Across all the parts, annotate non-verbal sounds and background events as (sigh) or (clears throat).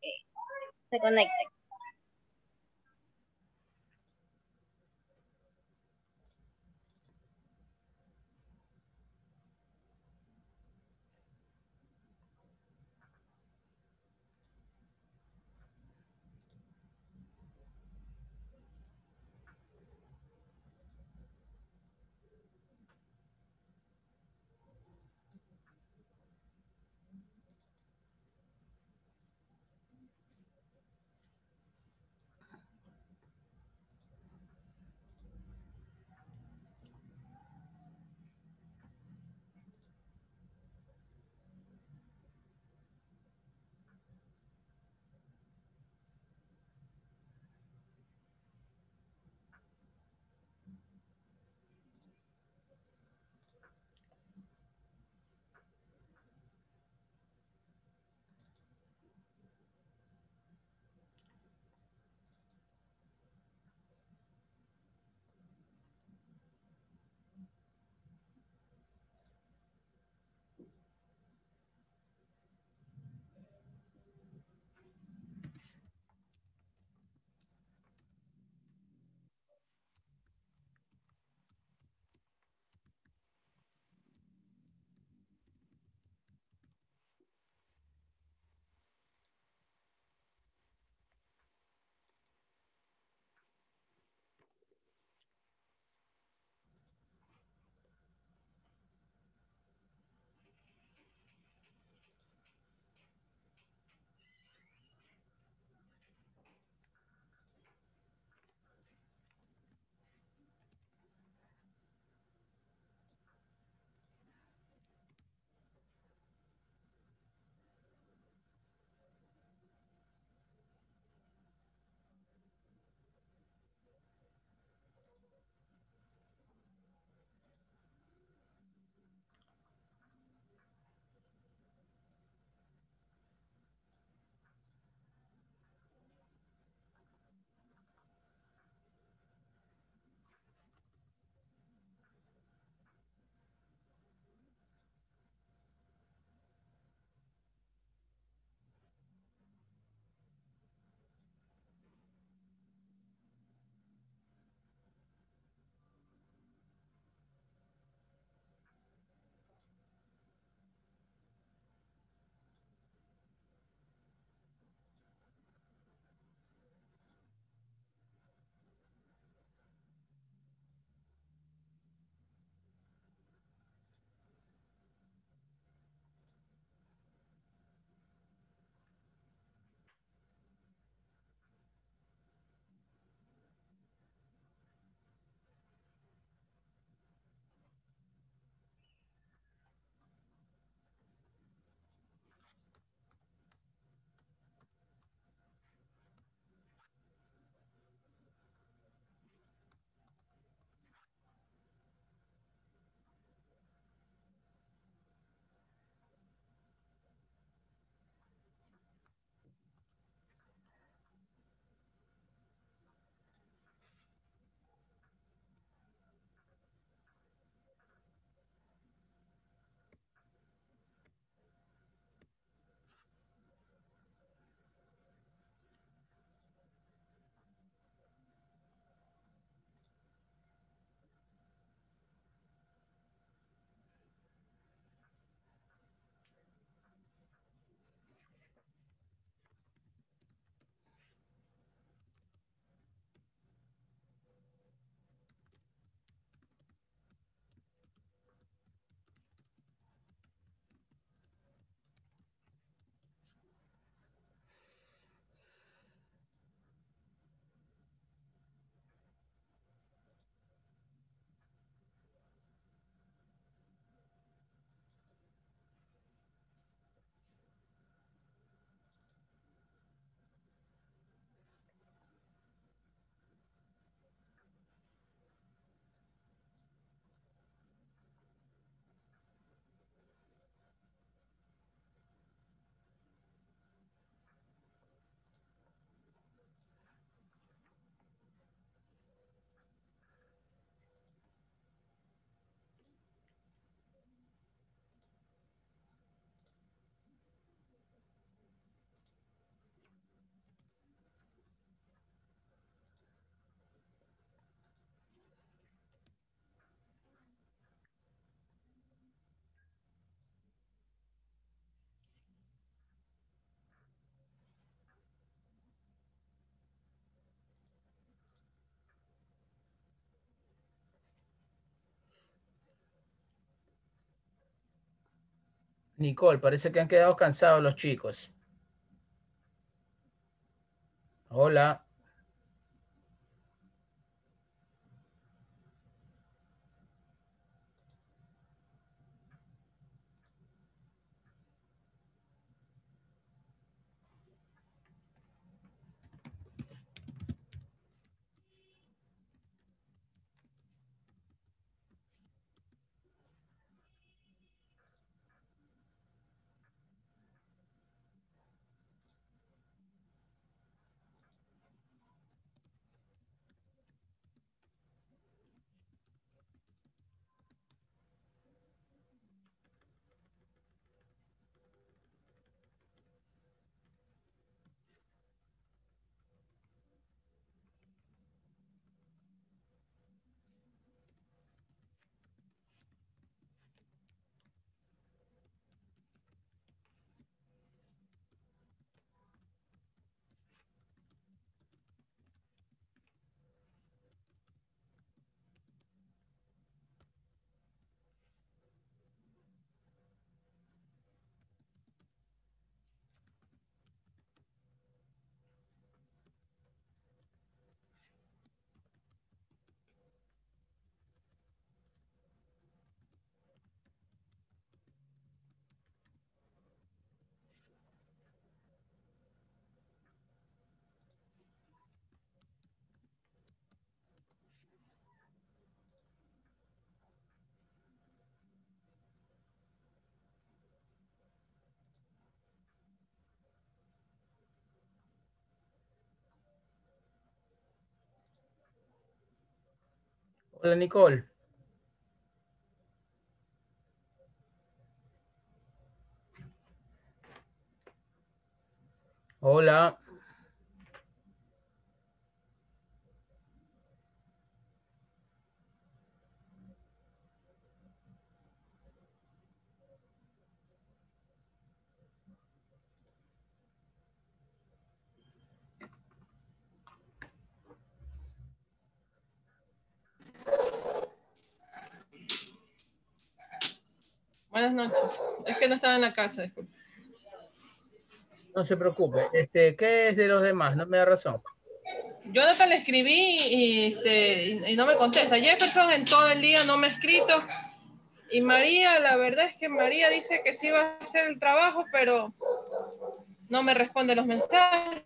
que se conecten. Nicole, parece que han quedado cansados los chicos. Hola. Hola, Nicole. Hola. Buenas noches. Es que no estaba en la casa, disculpe. No se preocupe. Este, ¿Qué es de los demás? No me da razón. Jonathan le escribí y, este, y, y no me contesta. Jefferson en todo el día no me ha escrito. Y María, la verdad es que María dice que sí va a hacer el trabajo, pero no me responde los mensajes,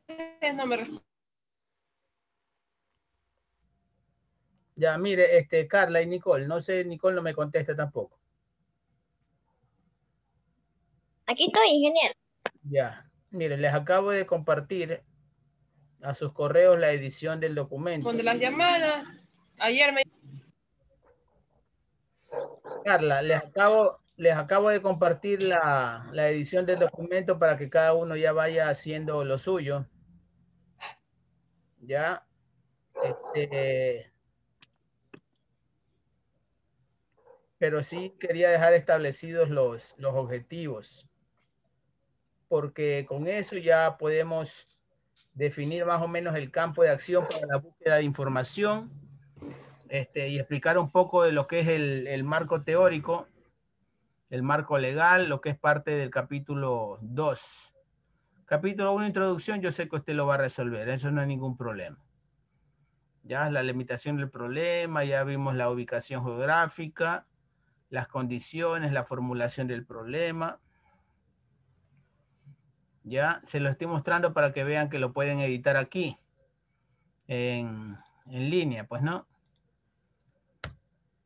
no me responde. Ya, mire, este, Carla y Nicole, no sé, Nicole no me contesta tampoco. Aquí estoy, ingeniero. Ya, mire, les acabo de compartir a sus correos la edición del documento. Responde las llamadas. Ayer me Carla, les acabo, les acabo de compartir la, la edición del documento para que cada uno ya vaya haciendo lo suyo. Ya. Este, pero sí quería dejar establecidos los, los objetivos, porque con eso ya podemos definir más o menos el campo de acción para la búsqueda de información este, y explicar un poco de lo que es el, el marco teórico, el marco legal, lo que es parte del capítulo 2. Capítulo 1, introducción, yo sé que usted lo va a resolver, eso no hay ningún problema. Ya la limitación del problema, ya vimos la ubicación geográfica, las condiciones, la formulación del problema. Ya se lo estoy mostrando para que vean que lo pueden editar aquí en, en línea, pues no.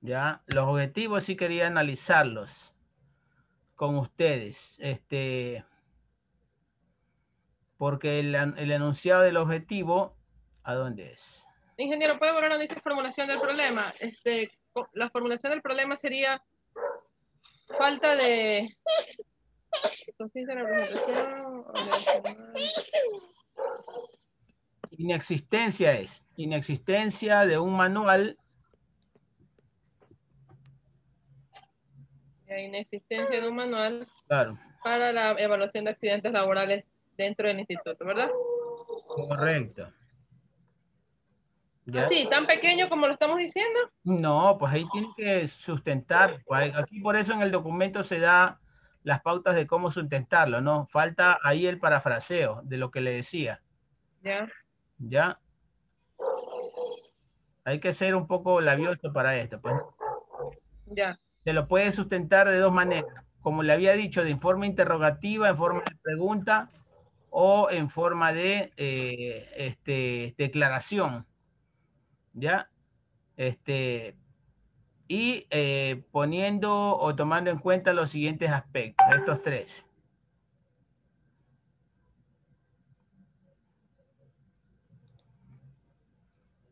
Ya, los objetivos sí quería analizarlos con ustedes. Este, porque el, el enunciado del objetivo, ¿a dónde es? Ingeniero, ¿puede volver a dice formulación del problema? Este, la formulación del problema sería falta de Inexistencia es inexistencia de un manual. Inexistencia de un manual Claro, para la evaluación de accidentes laborales dentro del instituto, ¿verdad? correcto. ¿Ya? Sí, tan pequeño como lo estamos diciendo. No, pues ahí tiene que sustentar. pues, Aquí por eso en el documento se da las pautas de cómo sustentarlo, ¿no? Falta ahí el parafraseo de lo que le decía. Ya. ¿Ya? Hay que ser un poco labioso para esto. Pues. Ya. Se lo puede sustentar de dos maneras. Como le había dicho, de forma interrogativa, en forma de pregunta o en forma de eh, este, declaración. ¿Ya? Este, y eh, poniendo o tomando en cuenta los siguientes aspectos, estos tres.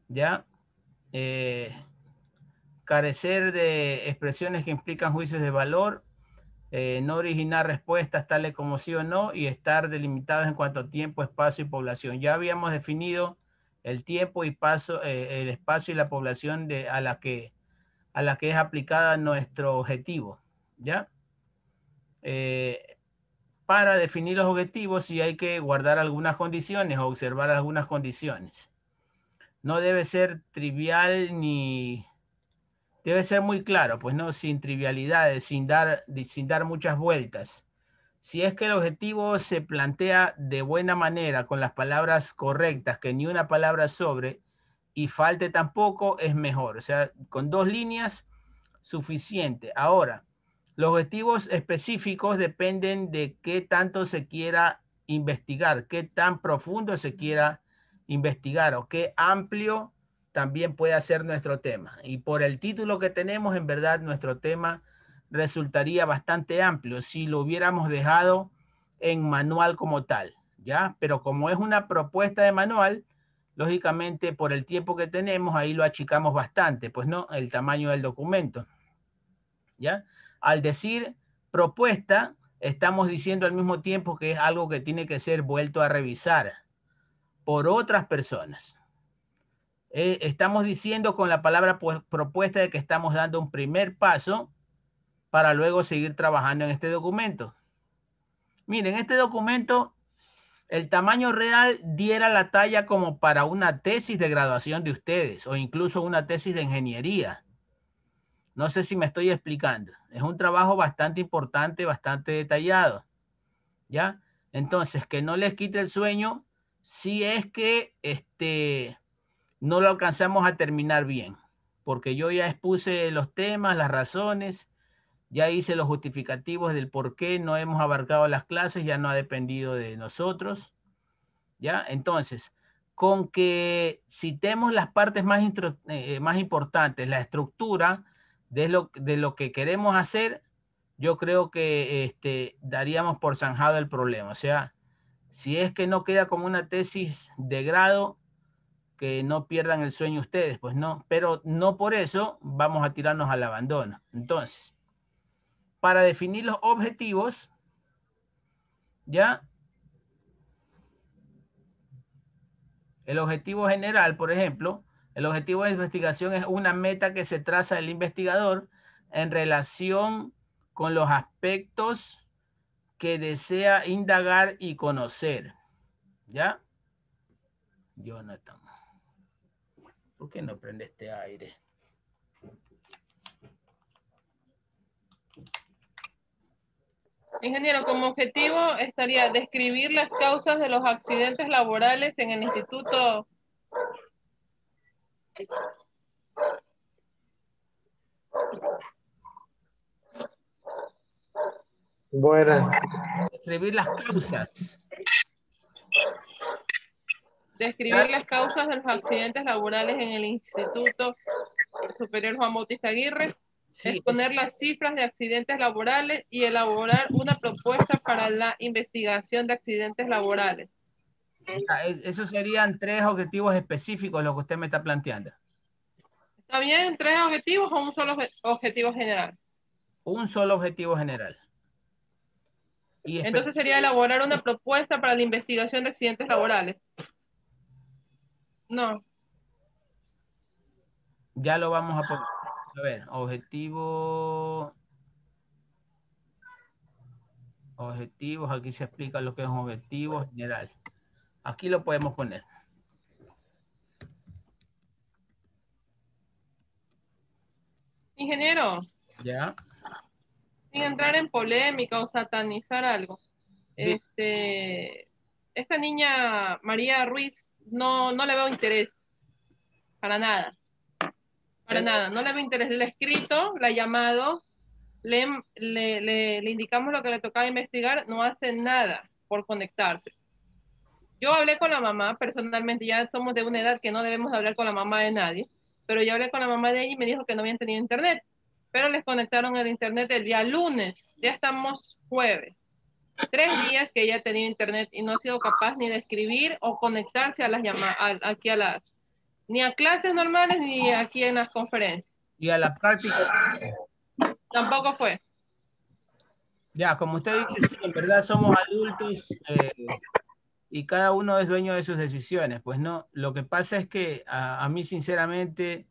¿Ya? Eh, carecer de expresiones que implican juicios de valor, eh, no originar respuestas tales como sí o no y estar delimitados en cuanto a tiempo, espacio y población. Ya habíamos definido el tiempo y paso, el espacio y la población de, a, la que, a la que es aplicada nuestro objetivo. ¿Ya? para definir los objetivos sí hay que guardar algunas condiciones o observar algunas condiciones no debe ser trivial ni debe ser muy claro, pues no, sin trivialidades, sin dar, sin dar muchas vueltas. Si es que el objetivo se plantea de buena manera, con las palabras correctas, que ni una palabra sobre, y falte tampoco, es mejor. O sea, con dos líneas, suficiente. Ahora, los objetivos específicos dependen de qué tanto se quiera investigar, qué tan profundo se quiera investigar o qué amplio también puede ser nuestro tema. Y por el título que tenemos, en verdad, nuestro tema resultaría bastante amplio si lo hubiéramos dejado en manual como tal, ¿ya? Pero como es una propuesta de manual, lógicamente por el tiempo que tenemos, ahí lo achicamos bastante, pues no, el tamaño del documento, ¿ya? Al decir propuesta, estamos diciendo al mismo tiempo que es algo que tiene que ser vuelto a revisar, por otras personas. Eh, estamos diciendo con la palabra propuesta de que estamos dando un primer paso para luego seguir trabajando en este documento. Miren, este documento, el tamaño real diera la talla como para una tesis de graduación de ustedes o incluso una tesis de ingeniería. No sé si me estoy explicando. Es un trabajo bastante importante, bastante detallado. ¿Ya? Entonces, que no les quite el sueño si es que este, no lo alcanzamos a terminar bien, porque yo ya expuse los temas, las razones, ya hice los justificativos del por qué no hemos abarcado las clases, ya no ha dependido de nosotros. ¿Ya? Entonces, con que citemos las partes más, eh, más importantes, la estructura de lo, de lo que queremos hacer, yo creo que este, daríamos por zanjado el problema. O sea, si es que no queda como una tesis de grado, que no pierdan el sueño ustedes, pues no, pero no por eso vamos a tirarnos al abandono. Entonces, para definir los objetivos, ya, el objetivo general, por ejemplo, el objetivo de investigación es una meta que se traza el investigador en relación con los aspectos que desea indagar y conocer. ¿Ya? Jonathan. ¿Por qué no prende este aire? Ingeniero, como objetivo estaría describir las causas de los accidentes laborales en el instituto. Buenas. Describir las causas. Describir las causas de los accidentes laborales en el Instituto Superior Juan Bautista Aguirre. Exponer las cifras de accidentes laborales y elaborar una propuesta para la investigación de accidentes laborales. Esos serían tres objetivos específicos lo que usted me está planteando. ¿Está bien? ¿Tres objetivos o un solo objetivo general? Un solo objetivo general. Entonces sería elaborar una propuesta para la investigación de accidentes laborales. No. Ya lo vamos a poner. A ver, objetivo. Objetivos, aquí se explica lo que es un objetivo general. Aquí lo podemos poner. Ingeniero. Ya. sin entrar en polémica o satanizar algo. Este, esta niña María Ruiz no, no le veo interés. Para nada. Para nada. No le veo interés. Le he escrito, la he llamado, le indicamos lo que le tocaba investigar, no hace nada por conectarse. Yo hablé con la mamá personalmente, ya somos de una edad que no debemos hablar con la mamá de nadie, pero yo hablé con la mamá de ella y me dijo que no habían tenido internet, pero les conectaron el internet el día lunes, ya estamos jueves. Tres días que ella ha tenido internet y no ha sido capaz ni de escribir o conectarse a las llamadas, aquí a las, ni a clases normales ni aquí en las conferencias. Y a la práctica, Tampoco fue. ya, como usted dice, sí, en verdad somos adultos eh, y cada uno es dueño de sus decisiones. Pues no, lo que pasa es que a, a mí sinceramente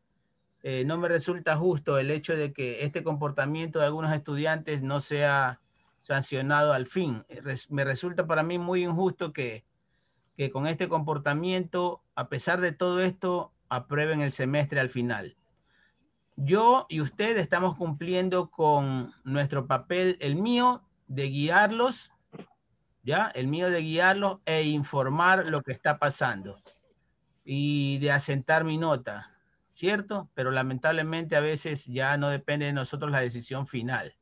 eh, no me resulta justo el hecho de que este comportamiento de algunos estudiantes no sea sancionado al fin. Res- Me resulta para mí muy injusto que, que con este comportamiento, a pesar de todo esto, aprueben el semestre al final. Yo y usted estamos cumpliendo con nuestro papel, el mío, de guiarlos, ¿ya? El mío de guiarlos e informar lo que está pasando y de asentar mi nota, ¿cierto? Pero lamentablemente a veces ya no depende de nosotros la decisión final.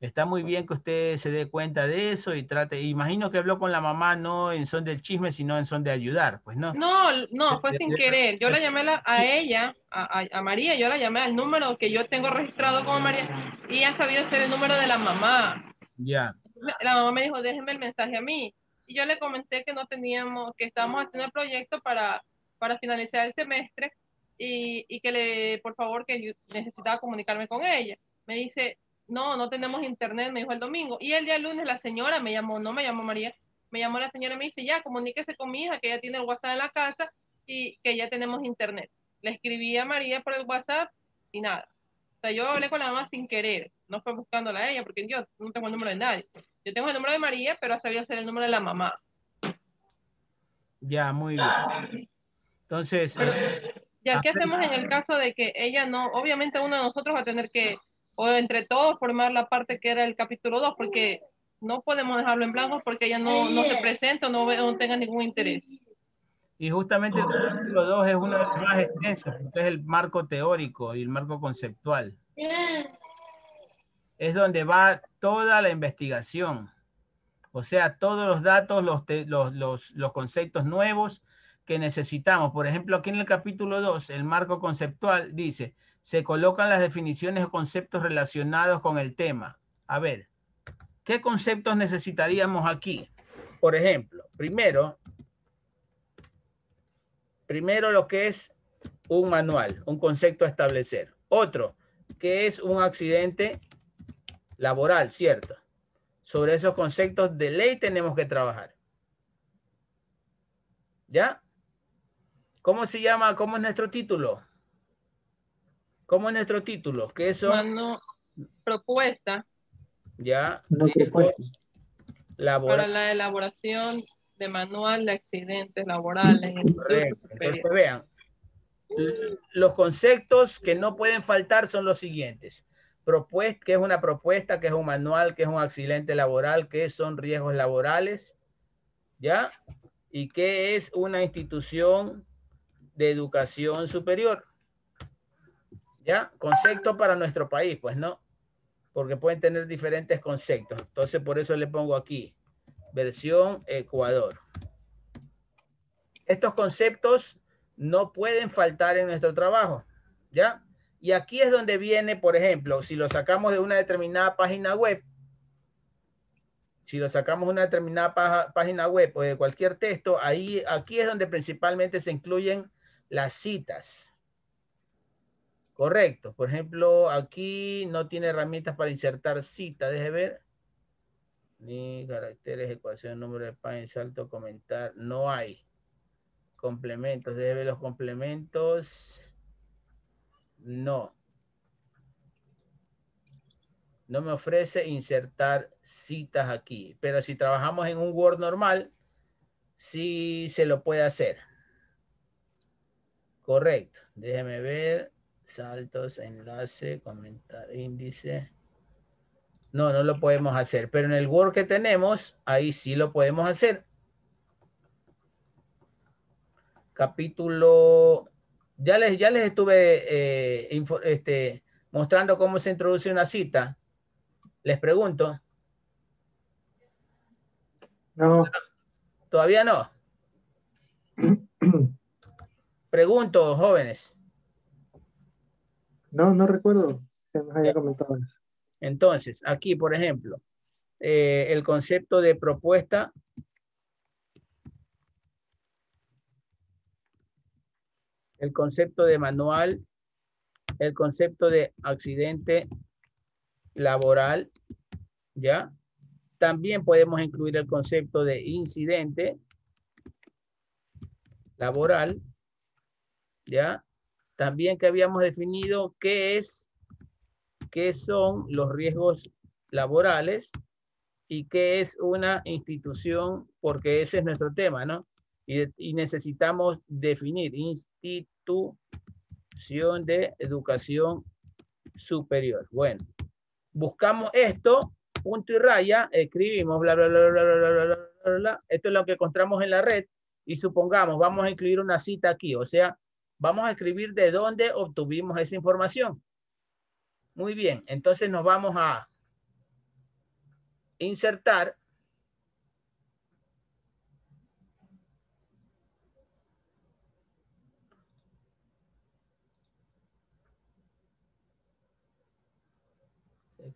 Está muy bien que usted se dé cuenta de eso y trate, imagino que habló con la mamá no en son del chisme, sino en son de ayudar, pues no. No, no, fue De- sin de- querer. Yo la llamé a, la- a Sí. ella, a, a- María, yo la llamé al número que yo tengo registrado como María y ella sabía ser el número de la mamá. Ya, La mamá me dijo, déjeme el mensaje a mí. Y yo le comenté que no teníamos, que estábamos haciendo el proyecto para, para finalizar el semestre y, y que le, por favor, que yo necesitaba comunicarme con ella. Me dice, no, no tenemos internet, me dijo el domingo. Y el día lunes la señora me llamó, no me llamó María, me llamó la señora y me dice, ya, comuníquese con mi hija, que ella tiene el WhatsApp en la casa y que ya tenemos internet. Le escribí a María por el WhatsApp y nada. O sea, yo hablé con la mamá sin querer, no fue buscándola a ella, porque yo no tengo el número de nadie. Yo tengo el número de María, pero sabía ser el número de la mamá. ya, muy bien. Entonces, Ya, ¿qué Ah, hacemos en el caso de que ella no, obviamente uno de nosotros va a tener que, o entre todos, formar la parte que era el capítulo 2, porque no podemos dejarlo en blanco porque ella no, no se presenta o no, no tenga ningún interés. Y justamente el capítulo 2 es uno de los más extensos, porque es el marco teórico y el marco conceptual. Es donde va toda la investigación. O sea, todos los datos, los, te- los, los, los conceptos nuevos que necesitamos. Por ejemplo, aquí en el capítulo 2, el marco conceptual dice, se colocan las definiciones o conceptos relacionados con el tema. A ver, ¿qué conceptos necesitaríamos aquí? Por ejemplo, primero, Primero lo que es un manual, un concepto a establecer. Otro, que es un accidente laboral, ¿cierto? Sobre esos conceptos de ley tenemos que trabajar. ¿Ya? ¿Cómo se llama? ¿Cómo es nuestro título? ¿Cómo es nuestro título? ¿Qué son? Mano, propuesta Ya. No para la elaboración de manual de accidentes laborales Correcto. Entonces vean, los conceptos que no pueden faltar son los siguientes. Propuesta, que es una propuesta, que es un manual, que es un accidente laboral, que son riesgos laborales, ¿ya? Y qué es una institución de educación superior. ¿Ya? Concepto para nuestro país, pues no, porque pueden tener diferentes conceptos. Entonces, por eso le pongo aquí, versión Ecuador. Estos conceptos no pueden faltar en nuestro trabajo, ¿ya? Y aquí es donde viene, por ejemplo, si lo sacamos de una determinada página web, si lo sacamos de una determinada página web o de cualquier texto, ahí, aquí es donde principalmente se incluyen las citas. Correcto. Por ejemplo, aquí no tiene herramientas para insertar cita. Deje ver. Ni caracteres, ecuación, número de página, salto, comentar. No hay. Complementos. Deje ver los complementos. No. No me ofrece insertar citas aquí. Pero si trabajamos en un Word normal, sí se lo puede hacer. Correcto. Déjeme ver. Saltos, enlace, comentar, índice. No, no lo podemos hacer, pero en el Word que tenemos, ahí sí lo podemos hacer. Capítulo, ya les, ya les estuve eh, este, mostrando cómo se introduce una cita. Les pregunto. No. ¿Todavía no? (clears throat) Pregunto, jóvenes. No, no recuerdo que nos haya comentado eso. Entonces, aquí, por ejemplo, eh, el concepto de propuesta. El concepto de manual, el concepto de accidente laboral, ¿ya? También podemos incluir el concepto de incidente laboral, ¿ya? También que habíamos definido qué es, qué son los riesgos laborales y qué es una institución, porque ese es nuestro tema, ¿no? Y, necesitamos definir institución de educación superior. Bueno, buscamos esto, punto y raya, escribimos, bla, bla, bla, bla, bla, bla, bla, bla, bla. Esto es lo que encontramos en la red y supongamos, vamos a incluir una cita aquí, o sea, vamos a escribir de dónde obtuvimos esa información. Muy bien, entonces nos vamos a insertar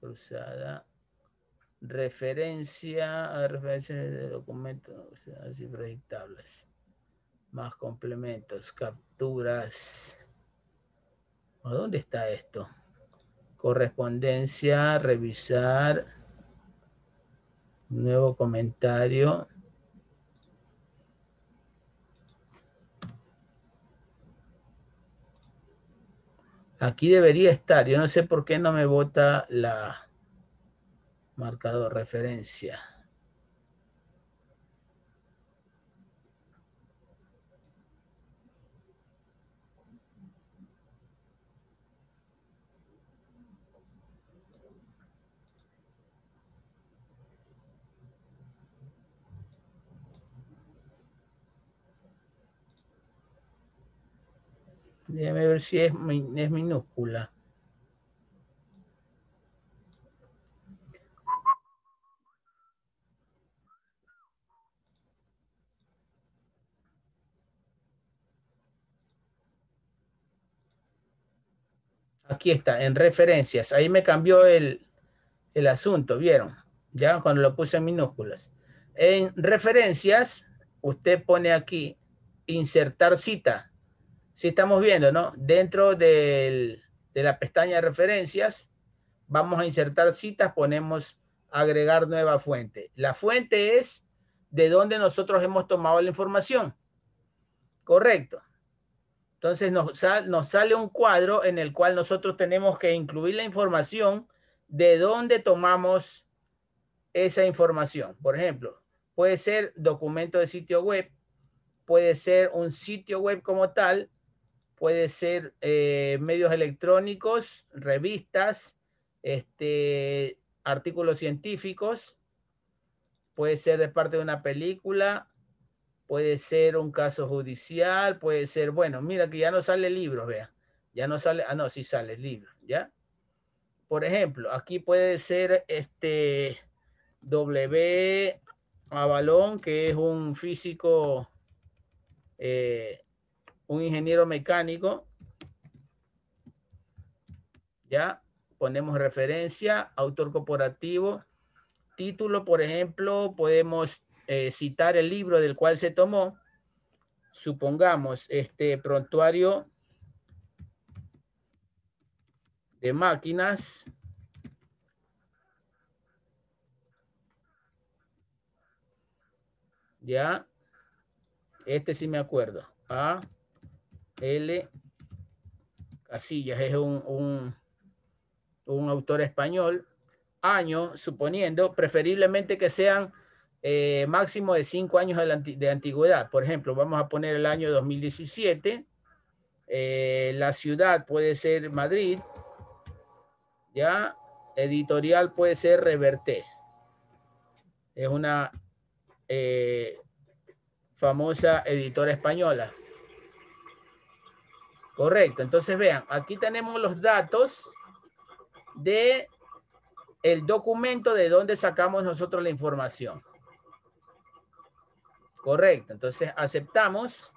cruzada referencia a referencias de documentos, cifras dictables, más complementos, capturas. ¿A dónde está esto? Correspondencia, revisar, nuevo comentario. Aquí debería estar. Yo no sé por qué no me vota la, marcador referencia. Déjame ver si es, minúscula. Aquí está, en referencias. Ahí me cambió el, asunto, ¿vieron? Ya cuando lo puse en minúsculas. En referencias, usted pone aquí insertar cita. Si estamos viendo, ¿no? Dentro de la pestaña de referencias, vamos a insertar citas, ponemos agregar nueva fuente. La fuente es de donde nosotros hemos tomado la información. Correcto. Entonces nos, nos sale un cuadro en el cual nosotros tenemos que incluir la información de dónde tomamos esa información. Por ejemplo, puede ser documento de sitio web, puede ser un sitio web como tal, puede ser eh, medios electrónicos, revistas, este, artículos científicos, puede ser de parte de una película, puede ser un caso judicial, puede ser, bueno, mira que ya no sale libros, vea, ya no sale, ah, no, sí sale libro, ¿ya? Por ejemplo, aquí puede ser este W. Avalón, que es un físico, eh, un ingeniero mecánico, ¿ya? Ponemos referencia, autor corporativo, título, por ejemplo, podemos eh, citar el libro del cual se tomó, supongamos este prontuario de máquinas ya este sí me acuerdo A L Casillas es un, un, autor español año suponiendo preferiblemente que sean eh, máximo de cinco años de, antigüedad. Por ejemplo, vamos a poner el año 2017. Eh, la ciudad puede ser Madrid. ¿Ya? editorial puede ser Reverté. Es una eh, famosa editora española. Correcto. Entonces vean, aquí tenemos los datos de el documento de donde sacamos nosotros la información. Correcto. Entonces aceptamos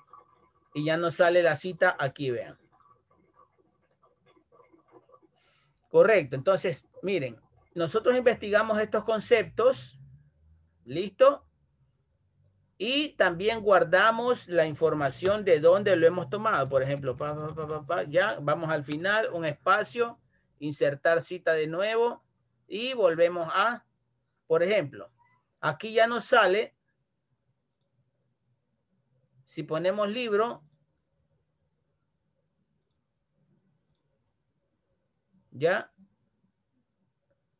y ya nos sale la cita aquí, vean. Correcto. Entonces, miren, nosotros investigamos estos conceptos. ¿Listo? Y también guardamos la información de dónde lo hemos tomado. Por ejemplo, ya vamos al final, un espacio, insertar cita de nuevo y volvemos a, por ejemplo, aquí ya nos sale, si ponemos libro, ya,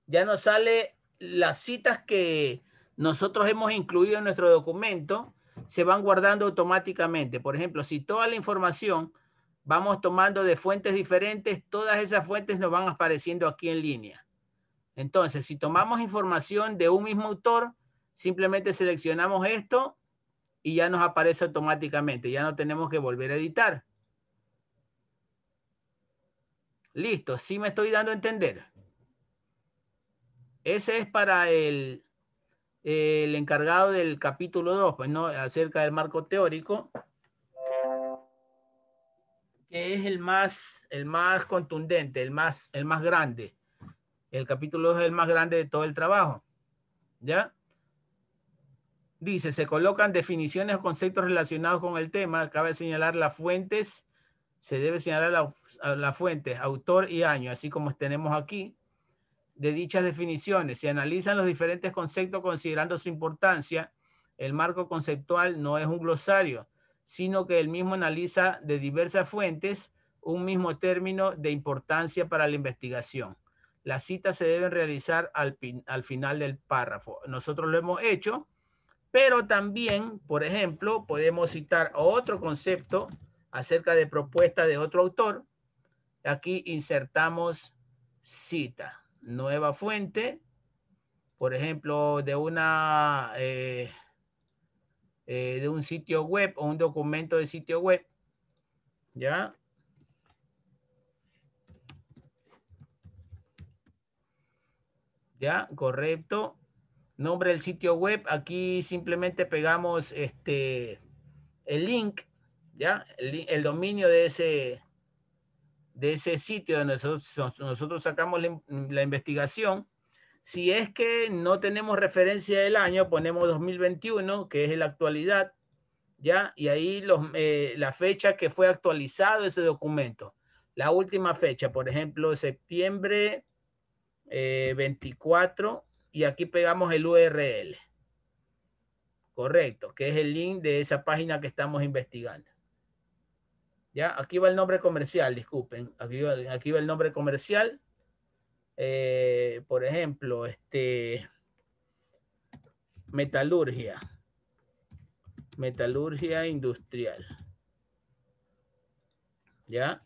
ya nos sale las citas que nosotros hemos incluido en nuestro documento, se van guardando automáticamente. Por ejemplo, si toda la información vamos tomando de fuentes diferentes, todas esas fuentes nos van apareciendo aquí en línea. Entonces, si tomamos información de un mismo autor, simplemente seleccionamos esto y ya nos aparece automáticamente. Ya no tenemos que volver a editar. Listo, sí me estoy dando a entender. Ese es para el, el encargado del capítulo 2, pues no, acerca del marco teórico, que es el más, el más contundente, el más, el más grande. El capítulo 2 es el más grande de todo el trabajo. ¿Ya? Dice, se colocan definiciones o conceptos relacionados con el tema. Cabe señalar las fuentes. Se debe señalar la, la fuente, autor y año, así como tenemos aquí de dichas definiciones. Se analizan los diferentes conceptos considerando su importancia. El marco conceptual no es un glosario, sino que el mismo analiza de diversas fuentes un mismo término de importancia para la investigación. Las citas se deben realizar al, al final del párrafo. Nosotros lo hemos hecho, pero también, por ejemplo, podemos citar otro concepto acerca de propuesta de otro autor. Aquí insertamos cita nueva fuente, por ejemplo, de una eh, eh, de un sitio web o un documento de sitio web, ¿ya? ¿Ya? Correcto. Nombre del sitio web. Aquí simplemente pegamos este el link, ¿ya? El, el dominio de ese, de ese sitio donde nosotros, nosotros sacamos la, investigación. Si es que no tenemos referencia del año, ponemos 2021, que es la actualidad, ¿ya? Y ahí los, eh, la fecha que fue actualizado ese documento. La última fecha, por ejemplo, septiembre 24, eh, y aquí pegamos el URL. Correcto, que es el link de esa página que estamos investigando. ¿Ya? Aquí va el nombre comercial, disculpen. Aquí va, aquí va el nombre comercial. Eh, por ejemplo, este metalurgia. Metalurgia industrial. ¿Ya?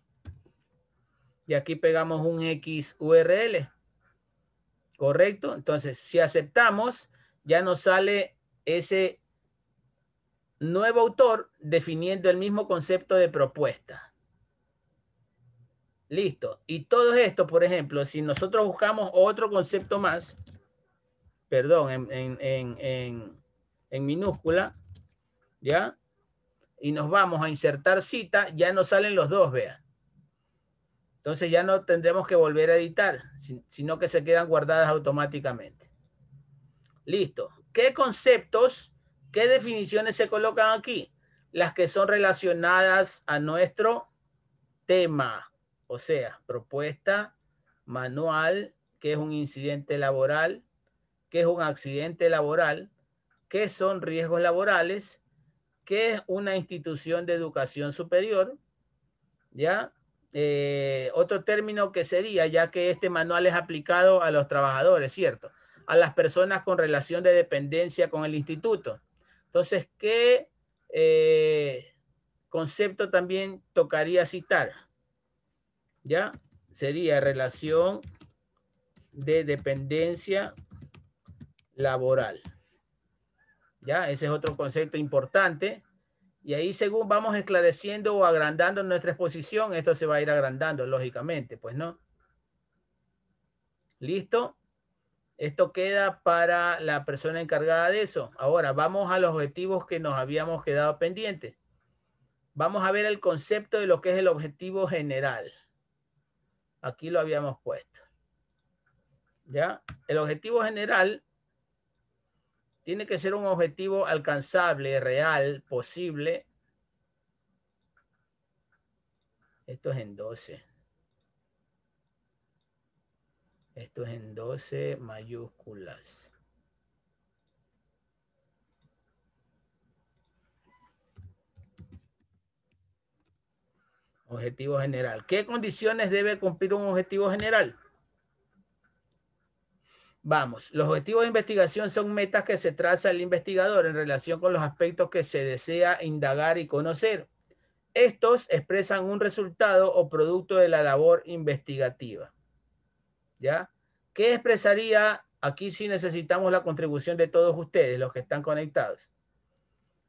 Y aquí pegamos un X URL. ¿Correcto? Entonces, si aceptamos, ya nos sale ese nuevo autor definiendo el mismo concepto de propuesta. Listo. Y todo esto, por ejemplo, si nosotros buscamos otro concepto más, perdón, en, minúscula, ¿ya? Y nos vamos a insertar cita, ya nos salen los dos, vean. Entonces ya no tendremos que volver a editar, sino que se quedan guardadas automáticamente. Listo. ¿Qué conceptos ¿Qué definiciones se colocan aquí? Las que son relacionadas a nuestro tema, o sea, propuesta, manual, que es un incidente laboral, que es un accidente laboral, qué son riesgos laborales, qué es una institución de educación superior, ¿ya? Eh, otro término que sería, ya que este manual es aplicado a los trabajadores, ¿cierto? A las personas con relación de dependencia con el instituto. Entonces, ¿qué eh, concepto también tocaría citar? ¿Ya? Sería relación de dependencia laboral. ¿Ya? Ese es otro concepto importante. Y ahí según vamos esclareciendo o agrandando nuestra exposición, esto se va a ir agrandando, lógicamente, pues no. ¿Listo? Esto queda para la persona encargada de eso. Ahora, vamos a los objetivos que nos habíamos quedado pendientes. Vamos a ver el concepto de lo que es el objetivo general. Aquí lo habíamos puesto. ¿Ya? El objetivo general tiene que ser un objetivo alcanzable, real, posible. Esto es en 12. Esto es en 12 mayúsculas. Objetivo general. ¿Qué condiciones debe cumplir un objetivo general? Vamos, los objetivos de investigación son metas que se traza el investigador en relación con los aspectos que se desea indagar y conocer. Estos expresan un resultado o producto de la labor investigativa. ¿Ya? ¿Qué expresaría? Aquí sí necesitamos la contribución de todos ustedes, los que están conectados.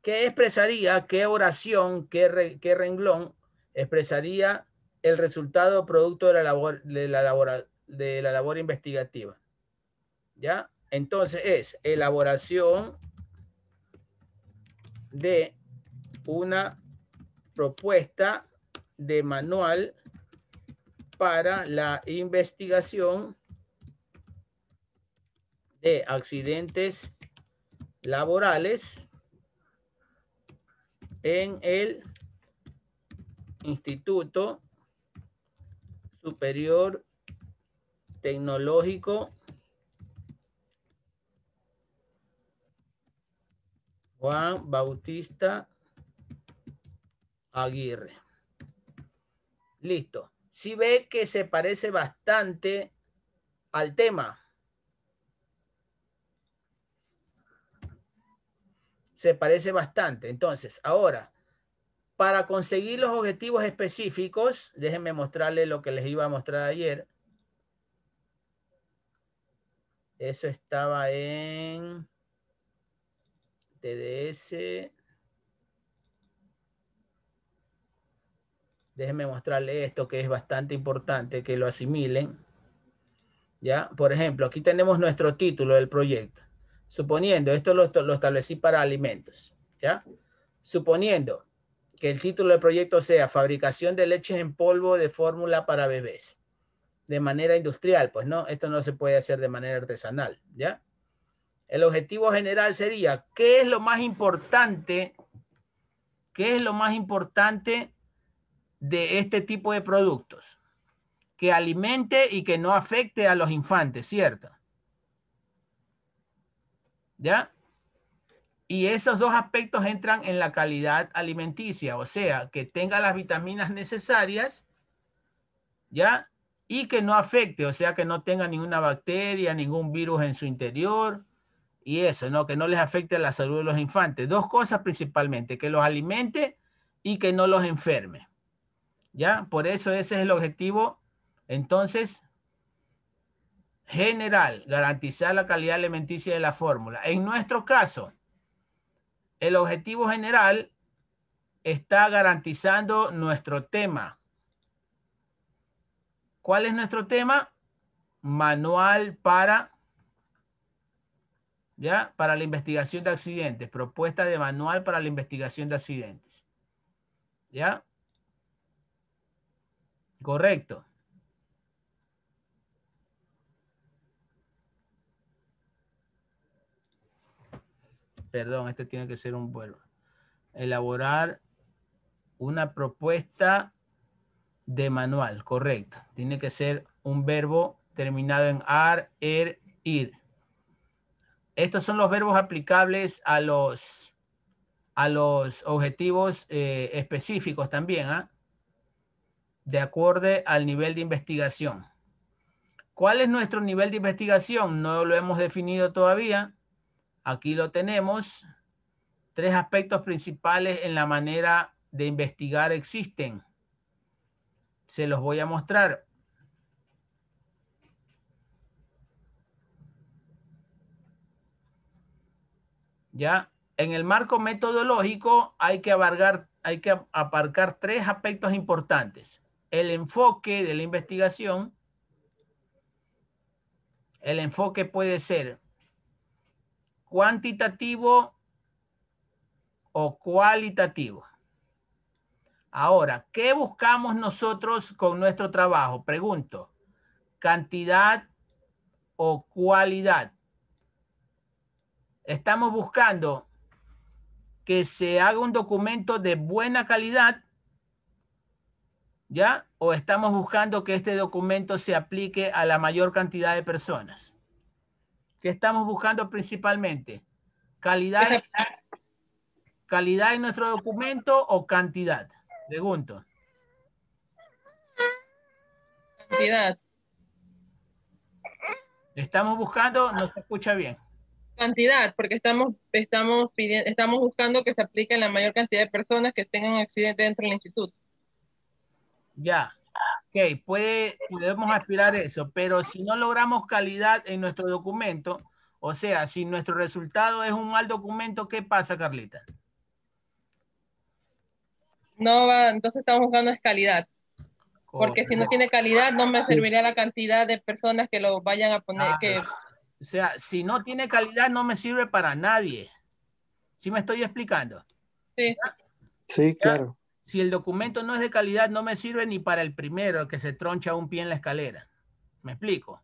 ¿Qué expresaría, qué oración, qué, renglón expresaría el resultado producto de la labor, de la labor, de la labor investigativa? ¿Ya? Entonces es elaboración de una propuesta de manual para la investigación de accidentes laborales en el Instituto Superior Tecnológico Juan Bautista Aguirre. Listo. Si ve que se parece bastante al tema. Se parece bastante. Entonces, ahora, para conseguir los objetivos específicos, déjenme mostrarles lo que les iba a mostrar ayer. Eso estaba en TDS. Déjenme mostrarle esto que es bastante importante que lo asimilen. ¿Ya? Por ejemplo, aquí tenemos nuestro título del proyecto. Suponiendo, esto lo, lo establecí para alimentos. ¿Ya? Suponiendo que el título del proyecto sea fabricación de leches en polvo de fórmula para bebés de manera industrial, pues no, esto no se puede hacer de manera artesanal, ¿ya? El objetivo general sería, ¿qué es lo más importante? ¿Qué es lo más importante de este tipo de productos? Que alimente y que no afecte a los infantes, ¿cierto? ¿Ya? Y esos dos aspectos entran en la calidad alimenticia, o sea, que tenga las vitaminas necesarias, ¿ya? Y que no afecte, o sea, que no tenga ninguna bacteria, ningún virus en su interior, y eso, ¿no? Que no les afecte la salud de los infantes. Dos cosas principalmente, que los alimente y que no los enferme. ¿Ya? Por eso ese es el objetivo. Entonces, general, garantizar la calidad alimenticia de la fórmula. En nuestro caso, el objetivo general está garantizando nuestro tema. ¿Cuál es nuestro tema? Manual para ¿ya? Para la investigación de accidentes, propuesta de manual para la investigación de accidentes. ¿Ya? Correcto. Perdón, este tiene que ser un vuelo. Elaborar una propuesta de manual, correcto. Tiene que ser un verbo terminado en ar, er, ir. Estos son los verbos aplicables a los, a los objetivos eh, específicos también, ¿ah? de acuerdo al nivel de investigación. ¿Cuál es nuestro nivel de investigación? No lo hemos definido todavía. Aquí lo tenemos. Tres aspectos principales en la manera de investigar existen. Se los voy a mostrar. ¿Ya? En el marco metodológico hay que, abargar, hay que aparcar tres aspectos importantes. El enfoque de la investigación. El enfoque puede ser cuantitativo o cualitativo. Ahora, ¿qué buscamos nosotros con nuestro trabajo? Pregunto, ¿cantidad o cualidad? Estamos buscando que se haga un documento de buena calidad, ¿ya? O estamos buscando que este documento se aplique a la mayor cantidad de personas. ¿Qué estamos buscando principalmente? Calidad, calidad en nuestro documento o cantidad. Pregunto. Cantidad. Estamos buscando, no se escucha bien. Cantidad, porque estamos, estamos, pidiendo, estamos buscando que se aplique en la mayor cantidad de personas que tengan accidente dentro del instituto. Ya. Ok, puede, podemos aspirar a eso, pero si no logramos calidad en nuestro documento, o sea, si nuestro resultado es un mal documento, ¿qué pasa, Carlita? No va, entonces estamos buscando es calidad. Porque si no tiene calidad, no me serviría la cantidad de personas que lo vayan a poner. Ah, que, O sea, si no tiene calidad, no me sirve para nadie. ¿Sí me estoy explicando? sí, Sí, claro. Si el documento no es de calidad, no me sirve ni para el primero que se troncha un pie en la escalera. ¿Me explico?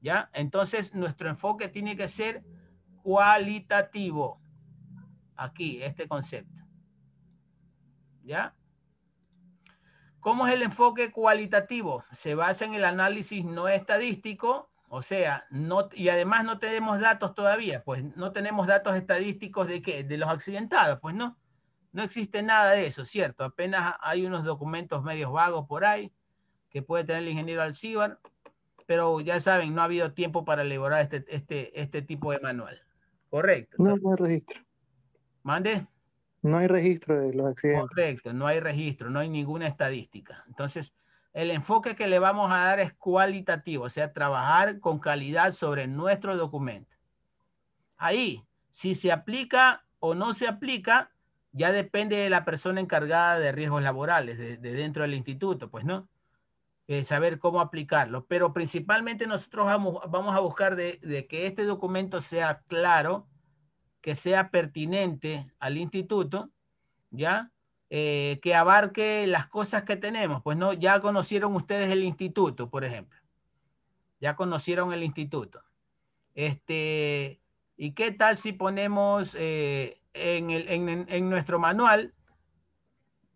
¿Ya? Entonces, nuestro enfoque tiene que ser cualitativo. Aquí, este concepto. ¿Ya? ¿Cómo es el enfoque cualitativo? Se basa en el análisis no estadístico, o sea, no, y además no tenemos datos todavía, pues no tenemos datos estadísticos de qué, de los accidentados, pues no, no existe nada de eso, ¿cierto? Apenas hay unos documentos medios vagos por ahí que puede tener el ingeniero Alcíbar, pero ya saben, no ha habido tiempo para elaborar este, este, este tipo de manual. Correcto. No, no hay registro. Mande. No hay registro de los accidentes. Correcto, no hay registro, no hay ninguna estadística. Entonces, el enfoque que le vamos a dar es cualitativo, o sea, trabajar con calidad sobre nuestro documento. Ahí, si se aplica o no se aplica, ya depende de la persona encargada de riesgos laborales, de, de dentro del instituto, pues no. Eh, saber cómo aplicarlo. Pero principalmente nosotros vamos, vamos a buscar de que este documento sea claro, que sea pertinente al instituto, ¿ya? Eh, que abarque las cosas que tenemos. Pues no, ya conocieron ustedes el instituto, por ejemplo. Ya conocieron el instituto. Este, ¿y qué tal si ponemos eh, en, el, en, en nuestro manual,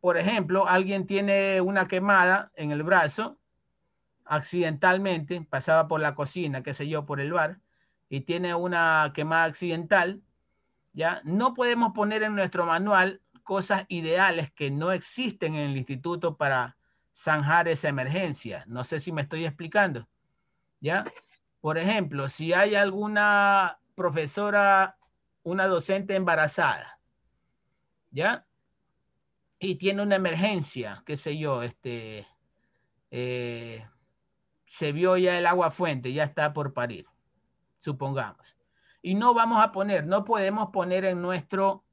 por ejemplo, alguien tiene una quemada en el brazo, accidentalmente, pasaba por la cocina, qué sé yo, por el bar, y tiene una quemada accidental, ¿ya? No podemos poner en nuestro manual cosas ideales que no existen en el instituto para zanjar esa emergencia. No sé si me estoy explicando, ¿ya? Por ejemplo, si hay alguna profesora, una docente embarazada, ¿ya? Y tiene una emergencia, qué sé yo, este, eh, se vio ya el agua fuente, ya está por parir, supongamos. Y no vamos a poner, no podemos poner en nuestro,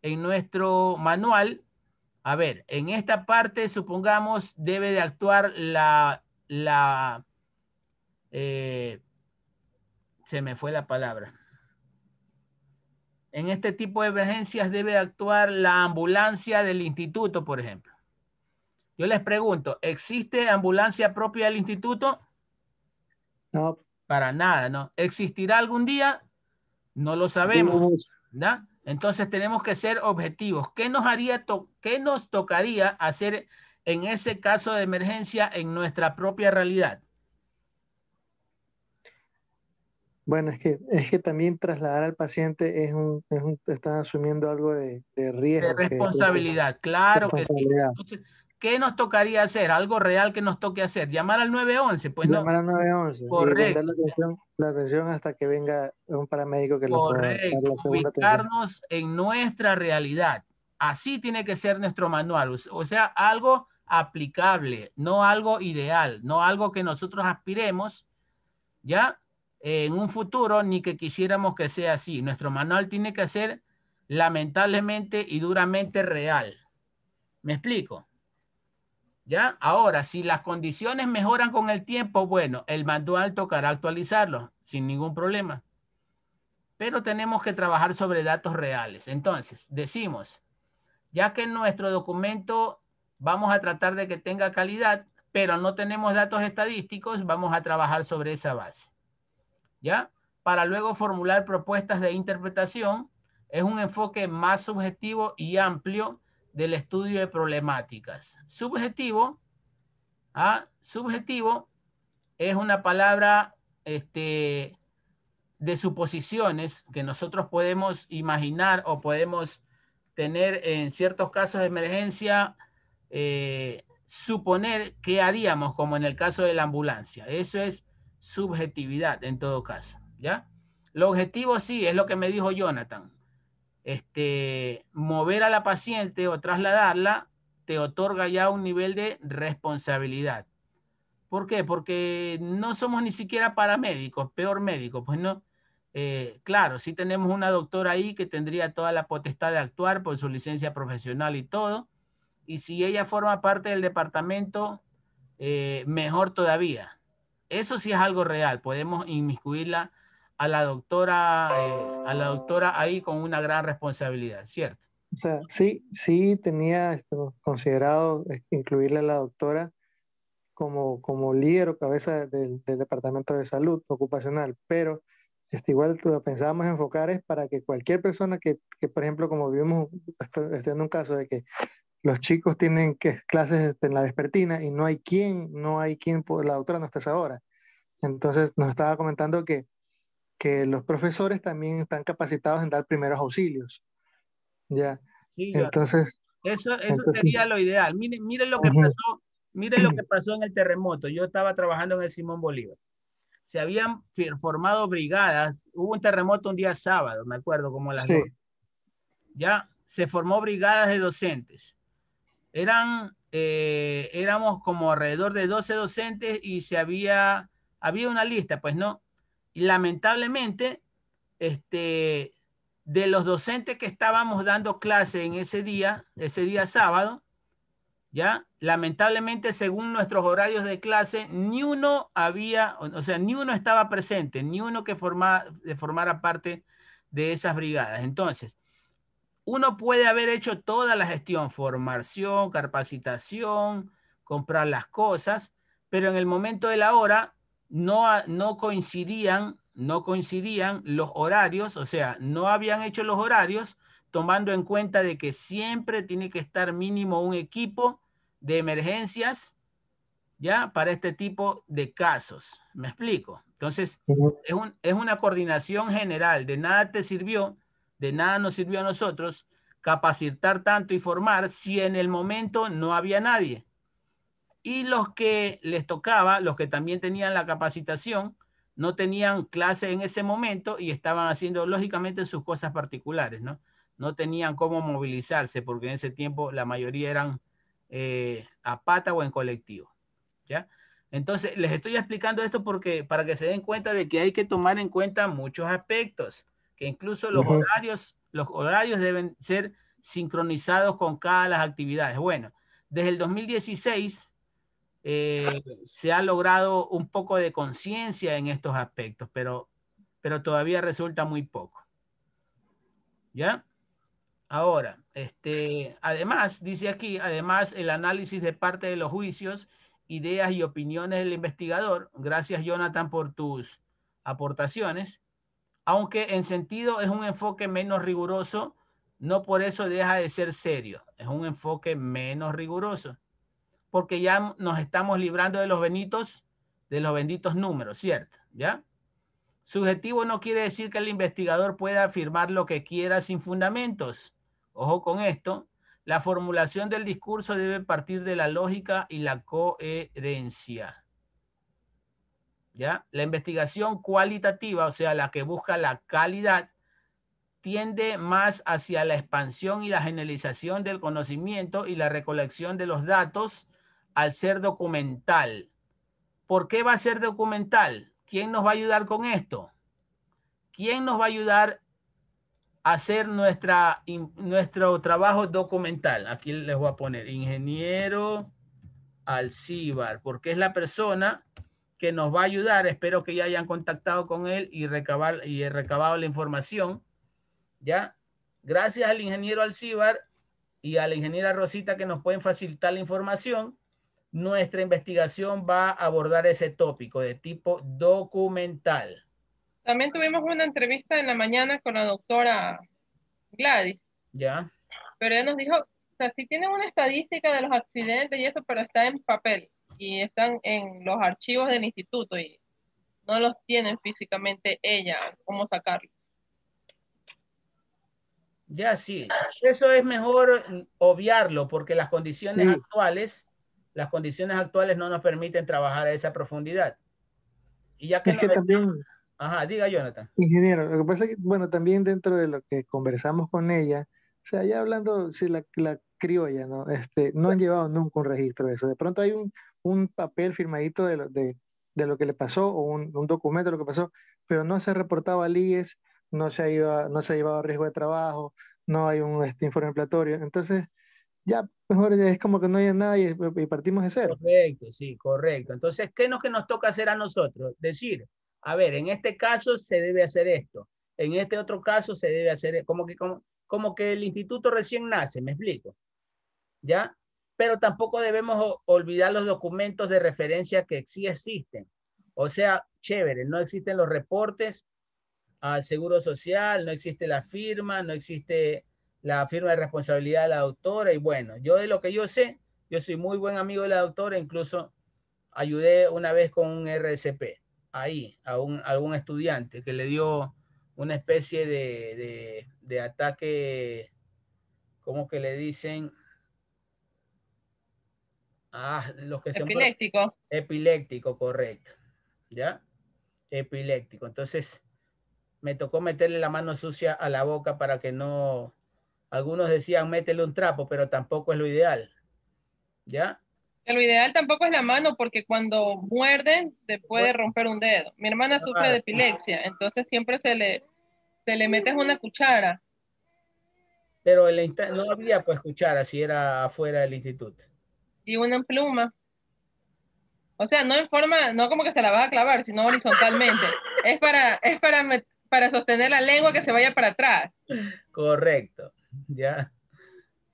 en nuestro manual, a ver, en esta parte, supongamos, debe de actuar la, la, eh, se me fue la palabra. En este tipo de emergencias debe actuar la ambulancia del instituto, por ejemplo. Yo les pregunto, ¿existe ambulancia propia del instituto? No, Para nada, ¿no? ¿Existirá algún día? No lo sabemos, ¿verdad? Entonces tenemos que ser objetivos. ¿Qué nos haría, qué nos tocaría hacer en ese caso de emergencia en nuestra propia realidad? Bueno, es que, es que también trasladar al paciente es un, es un están asumiendo algo de, de riesgo. De que- responsabilidad, claro que sí. Entonces, ¿qué nos tocaría hacer? Algo real que nos toque hacer. Llamar al 911, pues no. Llamar al 911 y Correcto. brindar la atención, la atención hasta que venga un paramédico que lo pueda Correcto, segunda atención. ubicarnos en nuestra realidad. Así tiene que ser nuestro manual, o sea, algo aplicable, no algo ideal, no algo que nosotros aspiremos, ¿ya? En un futuro ni que quisiéramos que sea así. Nuestro manual tiene que ser lamentablemente y duramente real. ¿Me explico? ¿Ya? Ahora, si las condiciones mejoran con el tiempo, bueno, el manual tocará actualizarlo sin ningún problema. Pero tenemos que trabajar sobre datos reales. Entonces, decimos, ya que nuestro documento vamos a tratar de que tenga calidad, pero no tenemos datos estadísticos, vamos a trabajar sobre esa base. ¿Ya? Para luego formular propuestas de interpretación, es un enfoque más subjetivo y amplio del estudio de problemáticas. Subjetivo, ¿ah? subjetivo es una palabra este, de suposiciones que nosotros podemos imaginar o podemos tener en ciertos casos de emergencia, eh, suponer que haríamos, como en el caso de la ambulancia. Eso es subjetividad en todo caso, ¿ya? Lo objetivo sí, es lo que me dijo Jonathan este, mover a la paciente o trasladarla te otorga ya un nivel de responsabilidad. ¿Por qué? Porque no somos ni siquiera paramédicos, peor médicos, pues no. Eh, claro, sí tenemos una doctora ahí que tendría toda la potestad de actuar por su licencia profesional y todo. Y si ella forma parte del departamento, eh, mejor todavía. Eso sí es algo real, podemos inmiscuirla a la doctora, eh, a la doctora ahí con una gran responsabilidad, ¿cierto? Sí, sí tenía considerado eh, incluirle a la doctora como, como líder o cabeza del, Departamento de Salud Ocupacional, pero este, igual lo pensábamos enfocar es para que cualquier persona que, que por ejemplo, como vivimos en un caso de que los chicos tienen que clases en la vespertina y no hay quien, no hay quien, la doctora no está esa hora. Entonces nos estaba comentando que que los profesores también están capacitados en dar primeros auxilios. Ya. entonces. Eso, eso sería lo ideal. Miren, miren lo que pasó, miren lo que (clears throat) pasó en el terremoto. Yo estaba trabajando en el Simón Bolívar. Se habían formado brigadas. Hubo un terremoto un día sábado, me acuerdo, como las sí. Ya se formó brigadas de docentes. Eran, eh, éramos como alrededor de 12 docentes y se había, había una lista, pues no, y lamentablemente, este, de los docentes que estábamos dando clase en ese día, ese día sábado, ¿ya? Lamentablemente, según nuestros horarios de clase, ni uno había, o sea, ni uno estaba presente, ni uno que formara, formara parte de esas brigadas. Entonces, uno puede haber hecho toda la gestión, formación, capacitación, comprar las cosas, pero en el momento de la hora no, no coincidían, no coincidían los horarios, o sea, no habían hecho los horarios tomando en cuenta de que siempre tiene que estar mínimo un equipo de emergencias, ¿ya? Para este tipo de casos. ¿Me explico? Entonces, es, es una coordinación general. De nada te sirvió, de nada nos sirvió a nosotros capacitar tanto y formar si en el momento no había nadie y los que les tocaba, los que también tenían la capacitación, no tenían clase en ese momento y estaban haciendo lógicamente sus cosas particulares, ¿no? No tenían cómo movilizarse porque en ese tiempo la mayoría eran eh, a pata o en colectivo, ¿ya? Entonces, les estoy explicando esto porque para que se den cuenta de que hay que tomar en cuenta muchos aspectos, que incluso los horarios, los horarios deben ser sincronizados con cada las actividades. Bueno, desde el 2016 eh, se ha logrado un poco de conciencia en estos aspectos, pero, pero todavía resulta muy poco. ¿Ya? Ahora, este, además, dice aquí, además el análisis de parte de los juicios, ideas y opiniones del investigador. Gracias, Jonathan, por tus aportaciones. Aunque en sentido es un enfoque menos riguroso, no por eso deja de ser serio. Es un enfoque menos riguroso porque ya nos estamos librando de los benitos, de los benditos números, ¿cierto? ¿Ya? Subjetivo no quiere decir que el investigador pueda afirmar lo que quiera sin fundamentos. Ojo con esto. La formulación del discurso debe partir de la lógica y la coherencia. ¿Ya? La investigación cualitativa, o sea, la que busca la calidad, tiende más hacia la expansión y la generalización del conocimiento y la recolección de los datos al ser documental. ¿Por qué va a ser documental? ¿quién nos va a ayudar con esto? ¿Quién nos va a ayudar a hacer nuestra, nuestro trabajo documental? Aquí les voy a poner ingeniero Alcibar, porque es la persona que nos va a ayudar. Espero que ya hayan contactado con él y, recabar, y recabado la información. ¿Ya? Gracias al ingeniero Alcibar y a la ingeniera Rosita que nos pueden facilitar la información, nuestra investigación va a abordar ese tópico de tipo documental. También tuvimos una entrevista en la mañana con la doctora Gladys. Ya. Pero ella nos dijo, o sea, si tienen una estadística de los accidentes y eso, pero está en papel y están en los archivos del instituto y no los tienen físicamente ella, ¿cómo sacarlo? Ya sí, eso es mejor obviarlo porque las condiciones actuales, las condiciones actuales no nos permiten trabajar a esa profundidad. Y ya que, es que también, ajá, diga Jonathan. Ingeniero, lo que pasa es que, bueno, también dentro de lo que conversamos con ella, o sea, ya hablando, si la, la criolla, ¿no? Este, no han llevado nunca un registro de eso. De pronto hay un, un papel firmadito de lo, de, de lo que le pasó o un, un, documento de lo que pasó, pero no se ha reportado al IES no se ha, ido no se ha llevado a riesgo de trabajo, no hay un este, informe ampliatorio. Entonces, ya mejor es como que no hay nada y, y, partimos de cero. Correcto, sí, correcto. Entonces, ¿qué es lo que nos toca hacer a nosotros? Decir, a ver, en este caso se debe hacer esto, en este otro caso se debe hacer, como que, como, como que el instituto recién nace, ¿me explico? ¿Ya? Pero tampoco debemos olvidar los documentos de referencia que sí existen. O sea, chévere, no existen los reportes al Seguro Social, no existe la firma, no existe la firma de responsabilidad de la doctora y bueno, yo de lo que yo sé, yo soy muy buen amigo de la doctora, incluso ayudé una vez con un RCP, ahí, a, un, a algún estudiante que le dio una especie de, de, de ataque, ¿cómo que le dicen? Ah, los que son... Epiléptico. Epiléptico, correcto. ¿Ya? Epiléptico. Entonces, me tocó meterle la mano sucia a la boca para que no, algunos decían métele un trapo, pero tampoco es lo ideal. ¿Ya? Lo ideal tampoco es la mano porque cuando muerden te puede romper un dedo. Mi hermana sufre de epilepsia, entonces siempre se le, se le metes una cuchara. Pero no había pues cuchara si era afuera del instituto. Y una pluma. O sea, no en forma, no como que se la vas a clavar, sino horizontalmente. (laughs) Es para, es para para sostener la lengua que se vaya para atrás. Correcto, ya.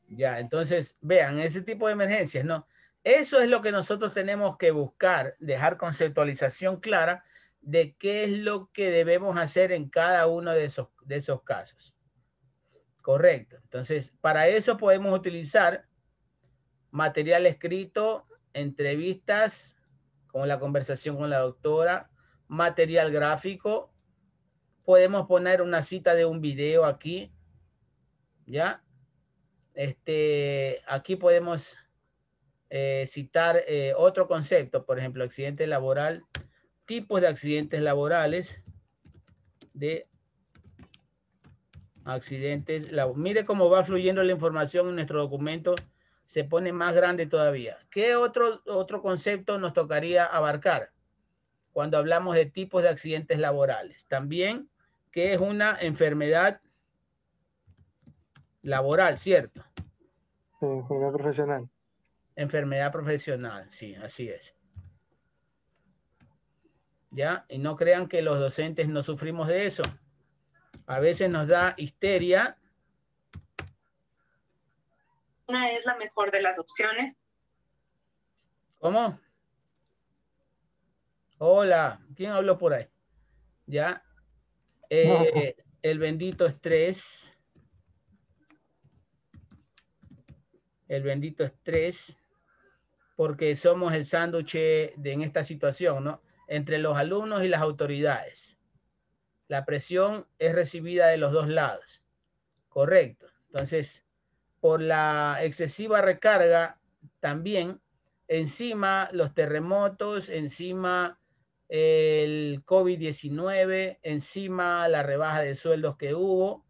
Ya, entonces, vean, ese tipo de emergencias, ¿no? Eso es lo que nosotros tenemos que buscar, dejar conceptualización clara de qué es lo que debemos hacer en cada uno de esos, de esos casos. Correcto. Entonces, para eso podemos utilizar material escrito, entrevistas, como la conversación con la doctora, material gráfico, podemos poner una cita de un video aquí. ¿Ya? Este, aquí podemos eh, citar eh, otro concepto, por ejemplo, accidente laboral, tipos de accidentes laborales, de accidentes Mire cómo va fluyendo la información en nuestro documento, se pone más grande todavía. ¿Qué otro, otro concepto nos tocaría abarcar cuando hablamos de tipos de accidentes laborales? También que es una enfermedad laboral, ¿cierto? enfermedad profesional. Enfermedad profesional, sí, así es. ¿Ya? Y no crean que los docentes no sufrimos de eso. A veces nos da histeria. Una es la mejor de las opciones. ¿Cómo? Hola, ¿quién habló por ahí? ¿Ya? Eh, el bendito estrés. El bendito estrés. Porque somos el sándwich de, en esta situación, ¿no? Entre los alumnos y las autoridades. La presión es recibida de los dos lados. Correcto. Entonces, por la excesiva recarga, también encima los terremotos, encima el COVID-19, encima la rebaja de sueldos que hubo,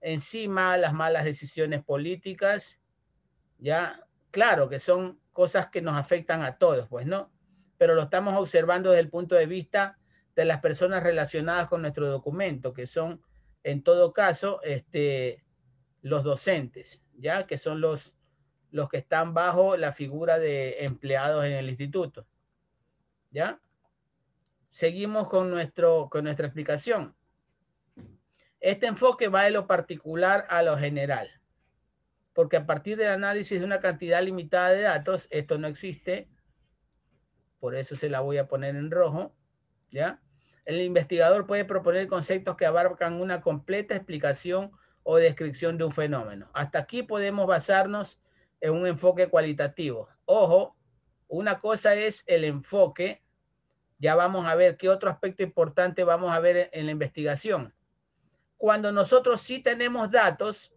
encima las malas decisiones políticas, ya, claro que son cosas que nos afectan a todos, pues, ¿no? Pero lo estamos observando desde el punto de vista de las personas relacionadas con nuestro documento, que son, en todo caso, este, los docentes, ¿ya? Que son los, los que están bajo la figura de empleados en el instituto, ¿ya? Seguimos con, nuestro, con nuestra explicación. Este enfoque va de lo particular a lo general, porque a partir del análisis de una cantidad limitada de datos, esto no existe, por eso se la voy a poner en rojo, ¿ya? El investigador puede proponer conceptos que abarcan una completa explicación o descripción de un fenómeno. Hasta aquí podemos basarnos en un enfoque cualitativo. Ojo, una cosa es el enfoque, ya vamos a ver qué otro aspecto importante vamos a ver en la investigación. Cuando nosotros sí tenemos datos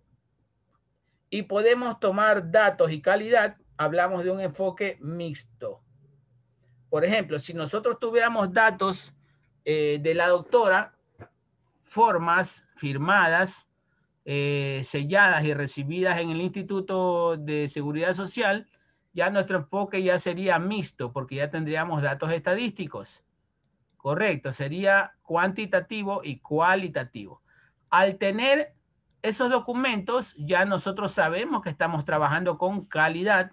y podemos tomar datos y calidad, hablamos de un enfoque mixto. Por ejemplo, si nosotros tuviéramos datos eh, de la doctora, formas firmadas, eh, selladas y recibidas en el Instituto de Seguridad Social, ya nuestro enfoque ya sería mixto porque ya tendríamos datos estadísticos. Correcto, sería cuantitativo y cualitativo. Al tener esos documentos, ya nosotros sabemos que estamos trabajando con calidad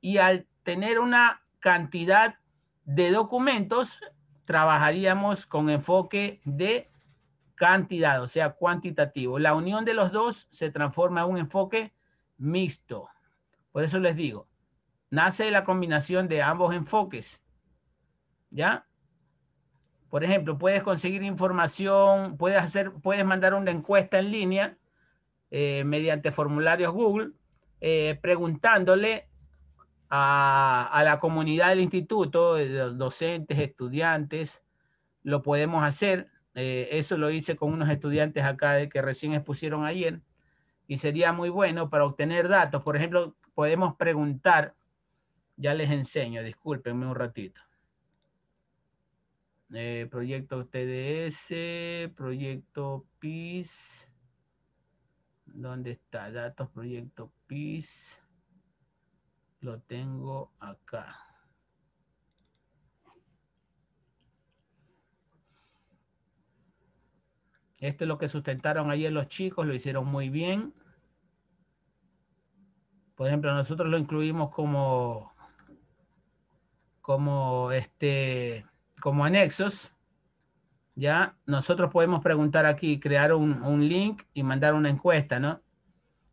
y al tener una cantidad de documentos, trabajaríamos con enfoque de cantidad, o sea, cuantitativo. La unión de los dos se transforma en un enfoque mixto. Por eso les digo, nace la combinación de ambos enfoques. ¿Ya? Por ejemplo, puedes conseguir información, puedes hacer, puedes mandar una encuesta en línea eh, mediante formularios Google, eh, preguntándole a, la comunidad del instituto, docentes, estudiantes, lo podemos hacer. Eh, eso lo hice con unos estudiantes acá que recién expusieron ayer y sería muy bueno para obtener datos. Por ejemplo, podemos preguntar, ya les enseño, discúlpenme un ratito. Eh, proyecto TDS, proyecto PIS. ¿Dónde está? Datos, proyecto PIS lo tengo acá. Esto es lo que sustentaron ayer los chicos, lo hicieron muy bien. Por ejemplo, nosotros lo incluimos como, como, este, como anexos. Ya, nosotros podemos preguntar aquí, crear un, un link y mandar una encuesta, ¿no?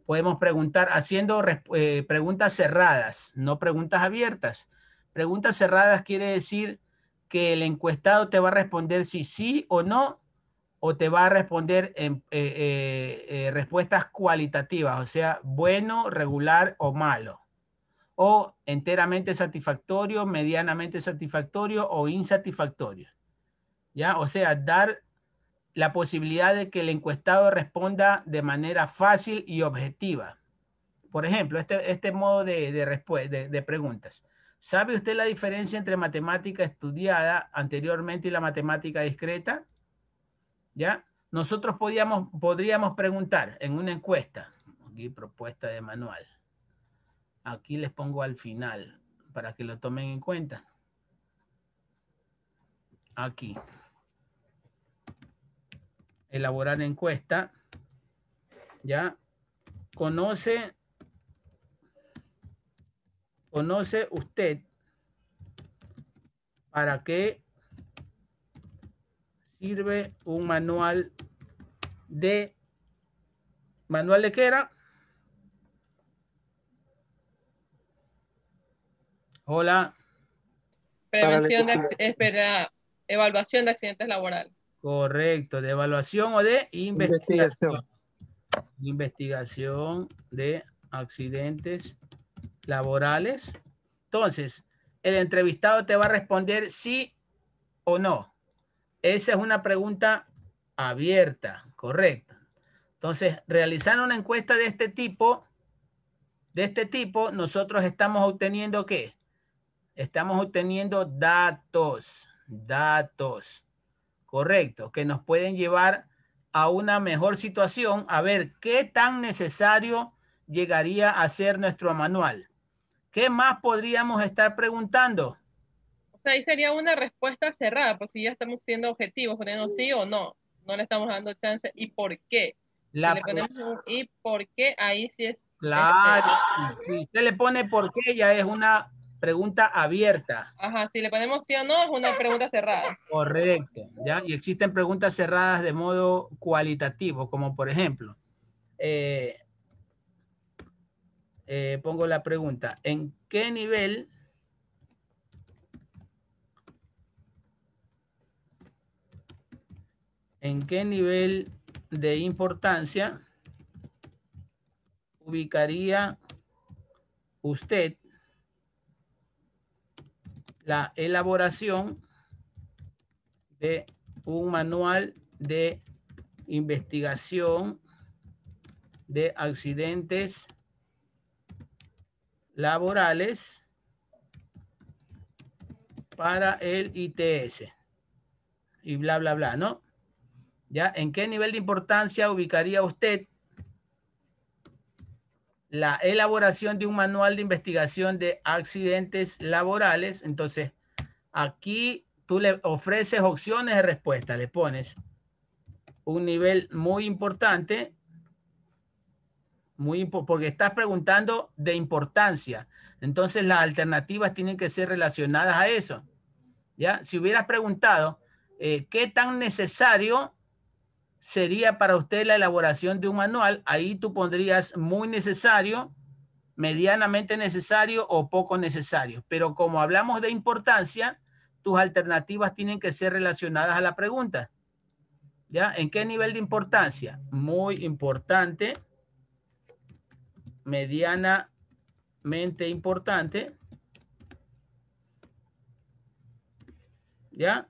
podemos preguntar haciendo eh, preguntas cerradas, no preguntas abiertas. Preguntas cerradas quiere decir que el encuestado te va a responder si sí o no, o te va a responder en eh, eh, respuestas cualitativas, o sea, bueno, regular o malo, o enteramente satisfactorio, medianamente satisfactorio o insatisfactorio. ¿Ya? O sea, dar la posibilidad de que el encuestado responda de manera fácil y objetiva. Por ejemplo, este, este modo de, de, preguntas. ¿Sabe usted la diferencia entre matemática estudiada anteriormente y la matemática discreta? ¿Ya? Nosotros podíamos, podríamos preguntar en una encuesta, aquí propuesta de manual. Aquí les pongo al final para que lo tomen en cuenta. Aquí elaborar encuesta, ¿ya? Conoce, conoce usted para qué sirve un manual de, manual de qué era? Hola. Prevención de, espera, evaluación de accidentes laborales. Correcto, de evaluación o de investigación. Investigación, de accidentes laborales. Entonces, el entrevistado te va a responder sí o no. Esa es una pregunta abierta, correcto. Entonces, realizando una encuesta de este tipo, de este tipo, nosotros estamos obteniendo qué? Estamos obteniendo datos, datos. Correcto, que nos pueden llevar a una mejor situación, a ver qué tan necesario llegaría a ser nuestro manual. ¿Qué más podríamos estar preguntando? Sea, ahí sería una respuesta cerrada, pues si ya estamos siendo objetivos, poniendo sí o no, no le estamos dando chance. ¿Y por qué? La si le ponemos un y por qué, ahí sí es. Claro, si usted le pone por qué, ya es una pregunta abierta. Ajá, si le ponemos sí o no, es una pregunta cerrada. Correcto, ¿ya? Y existen preguntas cerradas de modo cualitativo, como por ejemplo, eh, eh, pongo la pregunta, ¿en qué nivel en qué nivel de importancia ubicaría usted la elaboración de un manual de investigación de accidentes laborales para el ITS y bla, bla, bla, ¿no? ¿Ya? ¿En qué nivel de importancia ubicaría usted la elaboración de un manual de investigación de accidentes laborales? Entonces, aquí tú le ofreces opciones de respuesta, le pones un nivel muy importante, muy porque estás preguntando de importancia. Entonces, las alternativas tienen que ser relacionadas a eso. ¿Ya? Si hubieras preguntado, eh, ¿qué tan necesario sería para usted la elaboración de un manual, ahí tú pondrías muy necesario, medianamente necesario o poco necesario. Pero como hablamos de importancia, tus alternativas tienen que ser relacionadas a la pregunta. ¿Ya? ¿En qué nivel de importancia? Muy importante, medianamente importante. ¿Ya?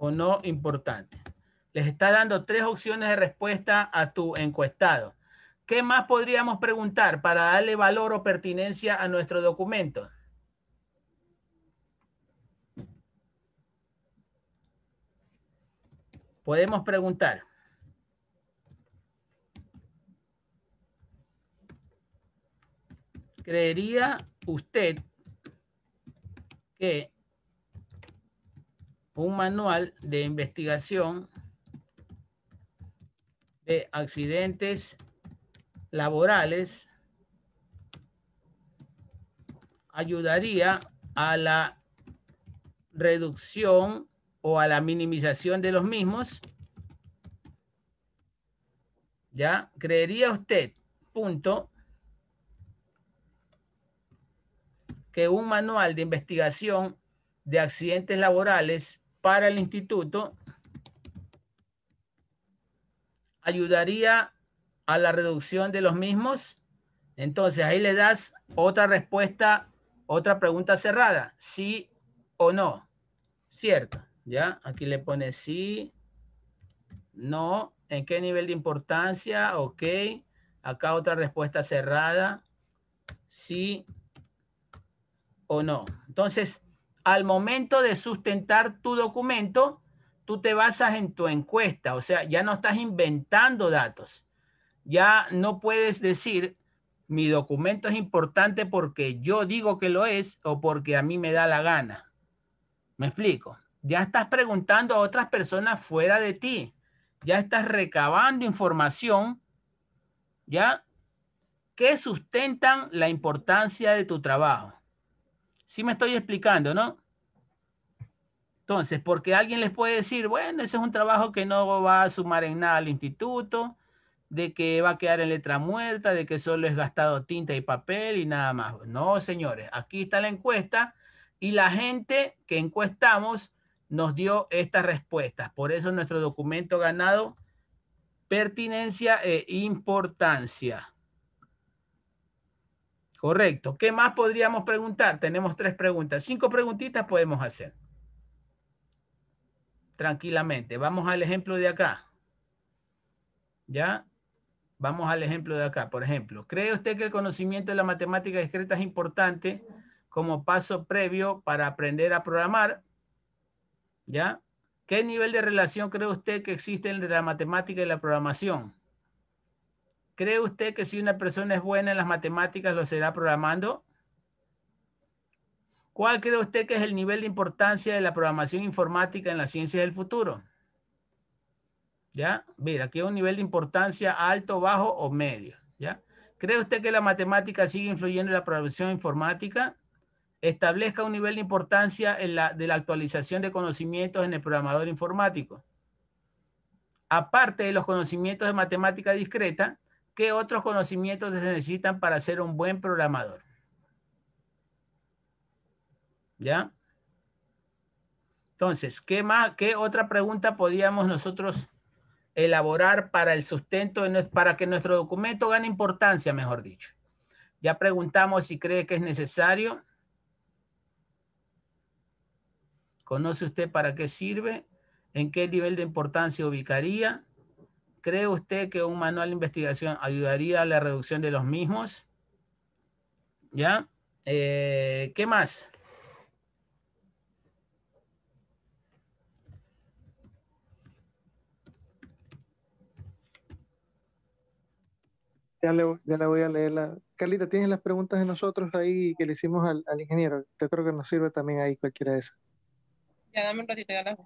O no importante. Les está dando tres opciones de respuesta a tu encuestado. ¿Qué más podríamos preguntar para darle valor o pertinencia a nuestro documento? Podemos preguntar. ¿Creería usted que un manual de investigación de accidentes laborales ayudaría a la reducción o a la minimización de los mismos. ¿Ya? ¿Creería usted, punto, que un manual de investigación de accidentes laborales para el instituto ayudaría a la reducción de los mismos. Entonces ahí le das otra respuesta, otra pregunta cerrada, sí o no. Cierto, ¿ya? Aquí le pone sí, no, en qué nivel de importancia, ok. Acá otra respuesta cerrada, sí o no. Entonces, al momento de sustentar tu documento, tú te basas en tu encuesta, o sea, ya no estás inventando datos. Ya no puedes decir, mi documento es importante porque yo digo que lo es o porque a mí me da la gana. ¿Me explico? Ya estás preguntando a otras personas fuera de ti. Ya estás recabando información, ¿ya? Que sustentan la importancia de tu trabajo. Sí me estoy explicando, ¿no? Entonces, porque alguien les puede decir, bueno, ese es un trabajo que no va a sumar en nada al instituto, de que va a quedar en letra muerta, de que solo es gastado tinta y papel y nada más. No, señores, aquí está la encuesta y la gente que encuestamos nos dio estas respuestas. Por eso nuestro documento ganado pertinencia e importancia. Correcto. ¿Qué más podríamos preguntar? Tenemos tres preguntas. Cinco preguntitas podemos hacer. Tranquilamente. Vamos al ejemplo de acá. ¿Ya? Vamos al ejemplo de acá. Por ejemplo, ¿cree usted que el conocimiento de la matemática discreta es importante como paso previo para aprender a programar? ¿Ya? ¿Qué nivel de relación cree usted que existe entre la matemática y la programación? ¿Cree usted que si una persona es buena en las matemáticas lo será programando? ¿Cuál cree usted que es el nivel de importancia de la programación informática en la ciencia del futuro? ¿Ya? Mira, aquí hay un nivel de importancia alto, bajo o medio. ¿Ya? ¿Cree usted que la matemática sigue influyendo en la programación informática? Establezca un nivel de importancia en la, de la actualización de conocimientos en el programador informático. Aparte de los conocimientos de matemática discreta, ¿qué otros conocimientos se necesitan para ser un buen programador? ¿Ya? Entonces, ¿qué más, qué otra pregunta podíamos nosotros elaborar para el sustento, de, para que nuestro documento gane importancia, mejor dicho? Ya preguntamos si cree que es necesario. ¿Conoce usted para qué sirve? ¿En qué nivel de importancia ubicaría? ¿Cree usted que un manual de investigación ayudaría a la reducción de los mismos? ¿Ya? Eh, ¿Qué más? Ya le, ya le voy a leer la... Carlita, ¿tienes las preguntas de nosotros ahí que le hicimos al, al ingeniero? Yo creo que nos sirve también ahí cualquiera de esas. Ya dame un ratito, ya las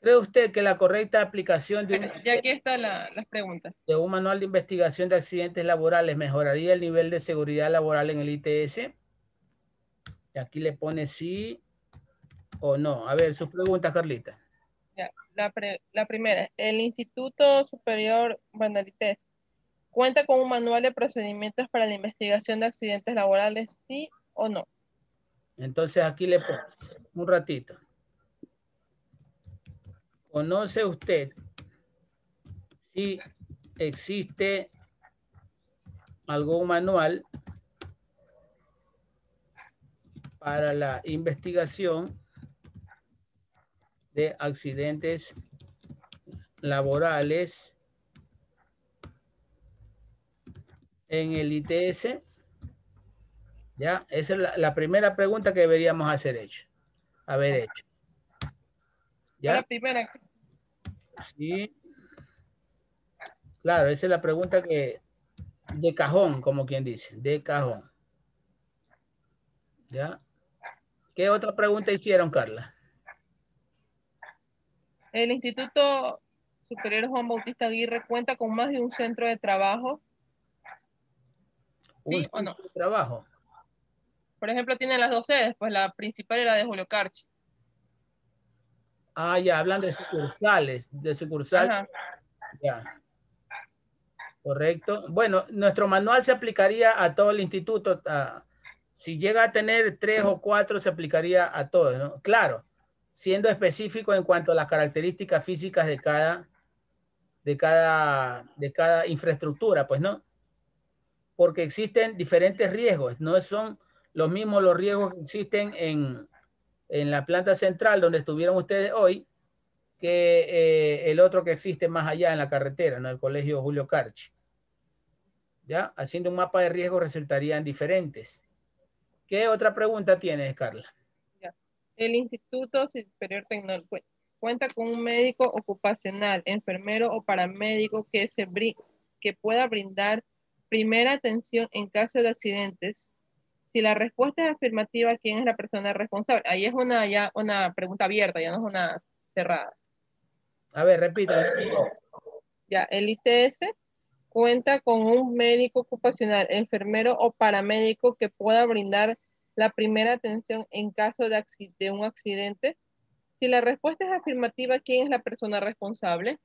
¿Cree usted que la correcta aplicación de un, (laughs) Ya aquí están la- las preguntas. de un manual de investigación de accidentes laborales mejoraría el nivel de seguridad laboral en el ITS? Y aquí le pone sí o no. A ver, sus preguntas, Carlita. Ya, la, pre- la primera, el Instituto Superior Banalites cuenta con un manual de procedimientos para la investigación de accidentes laborales, sí o no. Entonces aquí le pongo un ratito. ¿Conoce usted si existe algún manual para la investigación de accidentes laborales en el ITS? ¿Ya? Esa es la, la primera pregunta que deberíamos hacer hecho. Haber hecho. Fue La ¿Ya? primera, Sí. Claro, esa es la pregunta que de cajón, como quien dice, de cajón. ¿Ya? ¿Qué otra pregunta hicieron, Carla? el Instituto Superior Juan Bautista Aguirre cuenta con más de un centro de trabajo. Un ¿Sí o no? centro de trabajo. Por ejemplo, tienen las dos sedes, pues la principal era de Julio Carchi. Ah, ya, hablan de sucursales, de sucursal. Ajá. Ya. Correcto. Bueno, nuestro manual se aplicaría a todo el instituto. a- si llega a tener tres o cuatro, se aplicaría a todos, ¿no? Claro, siendo específico en cuanto a las características físicas de cada, de cada, de cada infraestructura, pues, ¿no? Porque existen diferentes riesgos, no son los mismos los riesgos que existen en, en la planta central donde estuvieron ustedes hoy, que eh, el otro que existe más allá en la carretera, ¿no? El colegio Julio Carchi. ¿Ya? Haciendo un mapa de riesgo resultarían diferentes. ¿Qué otra pregunta tienes, Carla? El Instituto Superior Tecnológico cuenta con un médico ocupacional, enfermero o paramédico que, se que pueda brindar primera atención en caso de accidentes. Si la respuesta es afirmativa, ¿quién es la persona responsable? Ahí es una, ya una pregunta abierta, ya no es una cerrada. A ver, repita. Ya, el ITS cuenta con un médico ocupacional, enfermero o paramédico que pueda brindar la primera atención en caso de, de un accidente? Si la respuesta es afirmativa, ¿quién es la persona responsable?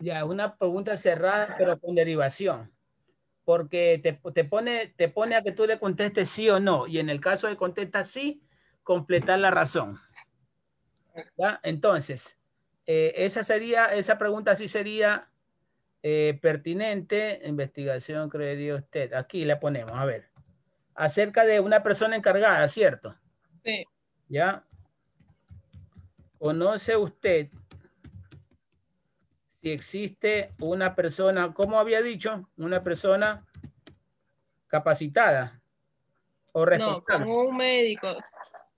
Ya, una pregunta cerrada, pero con derivación. Porque te, te pone, te pone a que tú le contestes sí o no. Y en el caso de contestar sí, completar la razón. ¿Ya? Entonces, eh, esa sería, esa pregunta sí sería eh, pertinente. Investigación, creería usted. Aquí le ponemos, a ver. Acerca de una persona encargada, ¿cierto? Sí. ¿Ya? ¿Conoce usted si existe una persona, ¿cómo había dicho? Una persona capacitada o No, responsable. con un médico.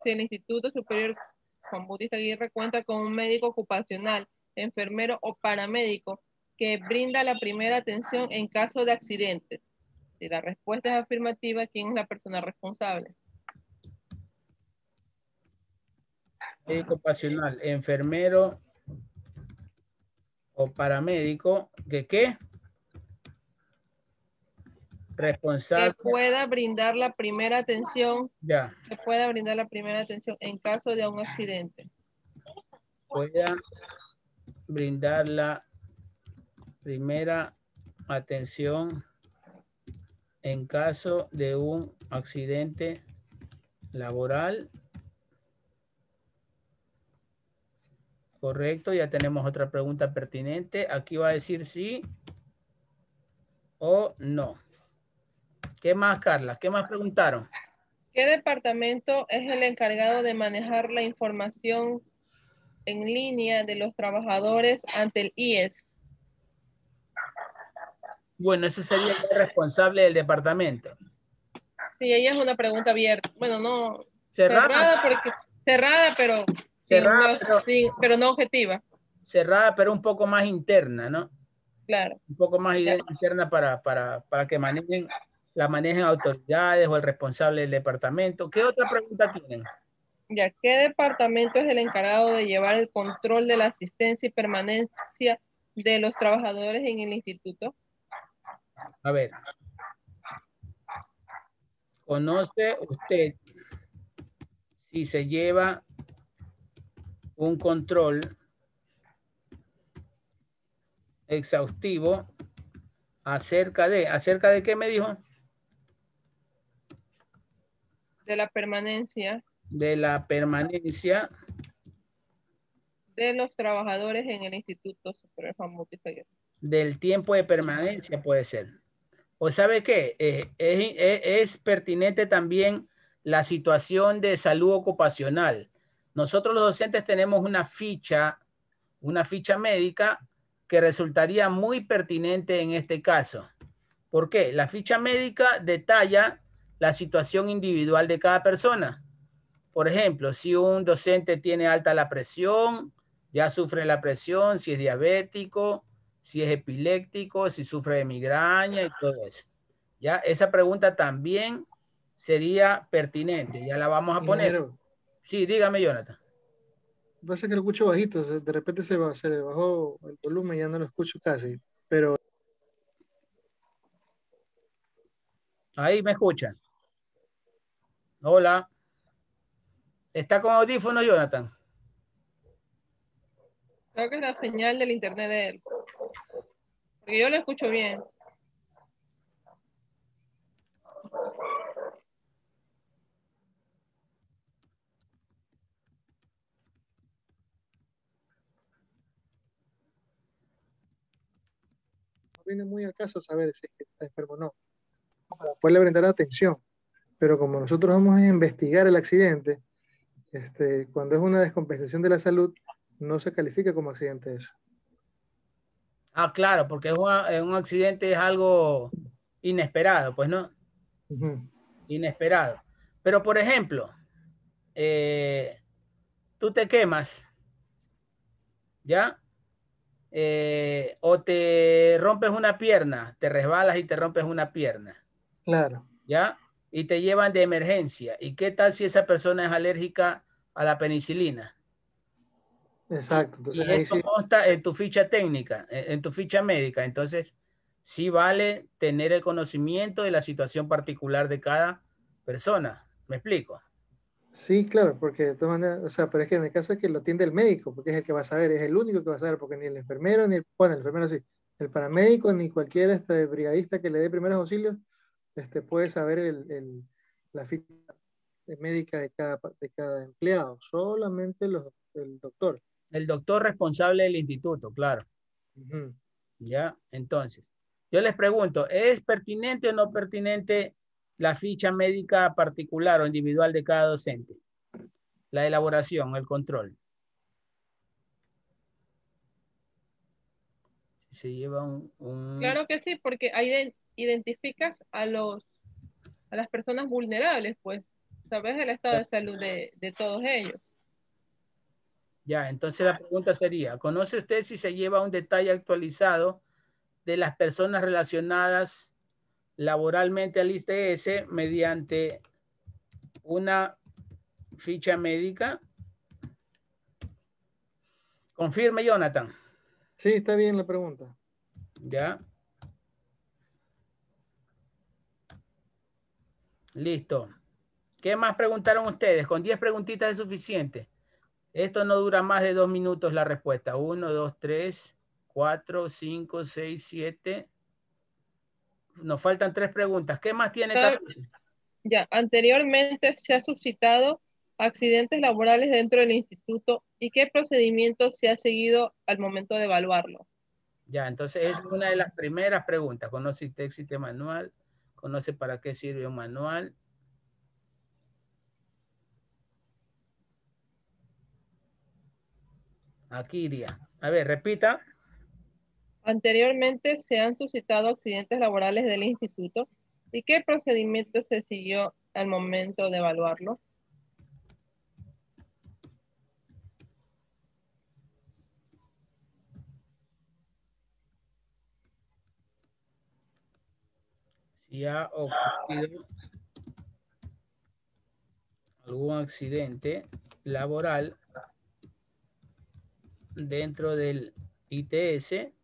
Si el Instituto Superior Juan Bautista Aguirre cuenta con un médico ocupacional, enfermero o paramédico que brinda la primera atención en caso de accidentes. Si la respuesta es afirmativa, ¿quién es la persona responsable? Médico ocupacional, enfermero o paramédico, ¿que qué? Que Responsable, pueda brindar la primera atención, ya, que pueda brindar la primera atención en caso de un accidente. pueda brindar la primera atención en caso de un accidente laboral. Correcto, ya tenemos otra pregunta pertinente. Aquí va a decir sí o no. ¿Qué más, Carla? ¿Qué más preguntaron? ¿Qué departamento es el encargado de manejar la información en línea de los trabajadores ante el IES? Bueno, ese sería el responsable del departamento. Sí, ella es una pregunta abierta. Bueno, no Cerrada, cerrada, porque cerrada, pero cerrada, pero, no objetiva. cerrada, pero un poco más interna, ¿no? Claro. un poco más interna para, para, para que manejen, la manejen autoridades o el responsable del departamento. ¿Qué otra pregunta tienen? Ya, ¿qué departamento es el encargado de llevar el control de la asistencia y permanencia de los trabajadores en el instituto? A ver. ¿Conoce usted si se lleva un control exhaustivo acerca de, acerca de qué me dijo? De la permanencia De la permanencia de los trabajadores en el Instituto Superior del tiempo de permanencia puede ser. ¿O sabe qué? Eh, es pertinente también la situación de salud ocupacional. Nosotros los docentes tenemos una ficha, una ficha médica que resultaría muy pertinente en este caso. ¿Por qué? La ficha médica detalla la situación individual de cada persona. Por ejemplo, si un docente tiene alta la presión, ya sufre la presión, si es diabético, si es epiléptico, si sufre de migraña y todo eso. Ya, esa pregunta también sería pertinente. Ya la vamos a poner. Sí, dígame, Jonathan. pasa que lo escucho bajito, de repente se, se le bajó el volumen y ya no lo escucho casi. Pero Ahí me escuchan. Hola. ¿Está con audífono, Jonathan? Creo que es la señal del internet de él. Porque yo lo escucho bien. Viene muy al caso saber si está enfermo o no. Para poderle brindar atención. Pero como nosotros vamos a investigar el accidente, este, cuando es una descompensación de la salud, no se califica como accidente eso. Ah, claro, porque es una- un accidente es algo inesperado, pues no. Inesperado. Pero, por ejemplo, eh, tú te quemas, ¿ya? Eh, o te rompes una pierna, te resbalas y te rompes una pierna, Claro. ¿ya? Y te llevan de emergencia. ¿Y qué tal si esa persona es alérgica a la penicilina? Exacto. Y Entonces esto sí, consta en tu ficha técnica, en, en tu ficha médica. Entonces, sí vale tener el conocimiento de la situación particular de cada persona. ¿Me explico? Sí, claro, porque de todas maneras, o sea, pero es que en el caso es que lo atiende el médico, porque es el que va a saber, es el único que va a saber, porque ni el enfermero, ni el, bueno, el enfermero sí, el paramédico, ni cualquier este, brigadista que le dé primeros auxilios, este, puede saber el, el, la ficha médica de cada, de cada empleado, solamente los, el doctor. El doctor responsable del instituto, claro. ¿Ya? Entonces, yo les pregunto, ¿es pertinente o no pertinente la ficha médica particular o individual de cada docente? La elaboración, el control. Se lleva un... un- Claro que sí, porque ahí de- identificas a los a las personas vulnerables, pues, sabes el estado de salud de, de todos ellos. Ya, entonces la pregunta sería, ¿conoce usted si se lleva un detalle actualizado de las personas relacionadas laboralmente al ITS mediante una ficha médica? Confirme, Jonathan. Sí, está bien la pregunta. Ya. Listo. ¿Qué más preguntaron ustedes? Con 10 preguntitas es suficiente. Esto no dura más de dos minutos la respuesta. 1, 2, 3, 4, 5, 6, 7. Nos faltan tres preguntas. ¿Qué más tiene? Ya, anteriormente se ha suscitado accidentes laborales dentro del instituto y qué procedimiento se ha seguido al momento de evaluarlo. Ya, entonces es una de las primeras preguntas. ¿Conoce usted existe manual? ¿Conoce para qué sirve un manual? Aquí iría. A ver, repita. Anteriormente se han suscitado accidentes laborales del instituto y qué procedimiento se siguió al momento de evaluarlo. Si ha ocurrido algún accidente laboral dentro del ITS.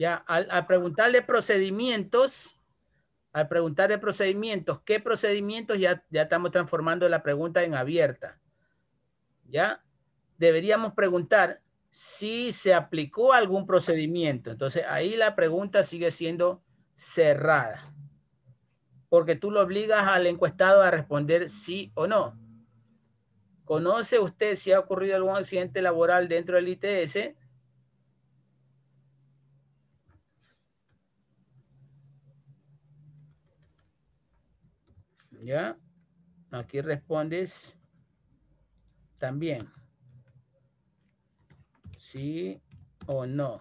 Ya, al, preguntarle procedimientos, al preguntarle procedimientos, ¿qué procedimientos? Ya, ya estamos transformando la pregunta en abierta. ¿Ya? Deberíamos preguntar si se aplicó algún procedimiento. Entonces, ahí la pregunta sigue siendo cerrada. Porque tú lo obligas al encuestado a responder sí o no. ¿Conoce usted si ha ocurrido algún accidente laboral dentro del ITS? ¿Ya? Aquí respondes también. Sí o no.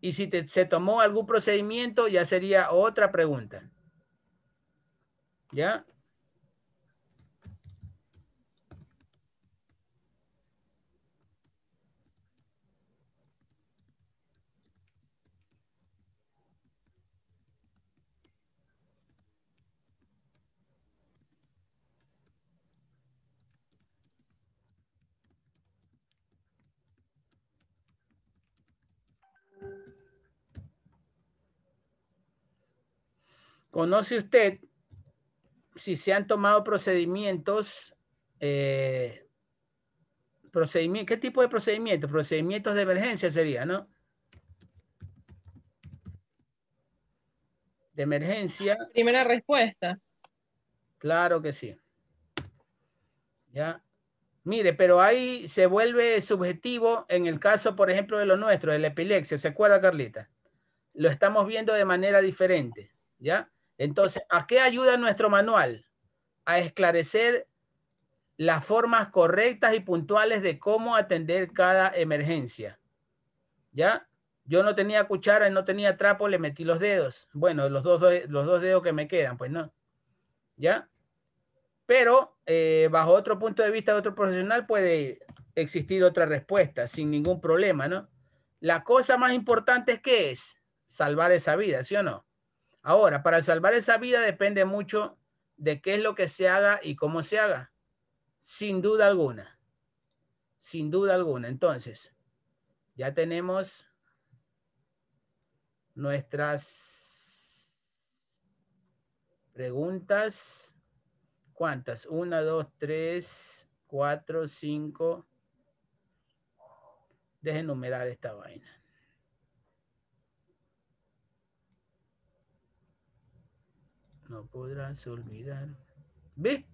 Y si te- se tomó algún procedimiento, ya sería otra pregunta. ¿Ya? ¿Conoce usted si se han tomado procedimientos? eh, ¿Qué tipo de procedimientos? Procedimientos de emergencia sería, ¿no? De emergencia, Primera respuesta. claro que sí. Ya. Mire, pero ahí se vuelve subjetivo en el caso, por ejemplo, de lo nuestro, de la epilepsia. ¿Se acuerda, Carlita? Lo estamos viendo de manera diferente, ¿ya? Entonces, ¿a qué ayuda nuestro manual? A esclarecer las formas correctas y puntuales de cómo atender cada emergencia. ¿Ya? Yo no tenía cuchara no tenía trapo, le metí los dedos. Bueno, los dos, los dos dedos que me quedan, pues no. ¿Ya? Pero eh, bajo otro punto de vista de otro profesional puede existir otra respuesta sin ningún problema, ¿no? La cosa más importante es que es salvar esa vida, ¿sí o no? Ahora, para salvar esa vida depende mucho de qué es lo que se haga y cómo se haga. Sin duda alguna. Sin duda alguna. Entonces, ya tenemos nuestras preguntas. ¿Cuántas? Una, dos, tres, cuatro, cinco. Dejen numerar esta vaina. No podrás olvidar. ¿Ve?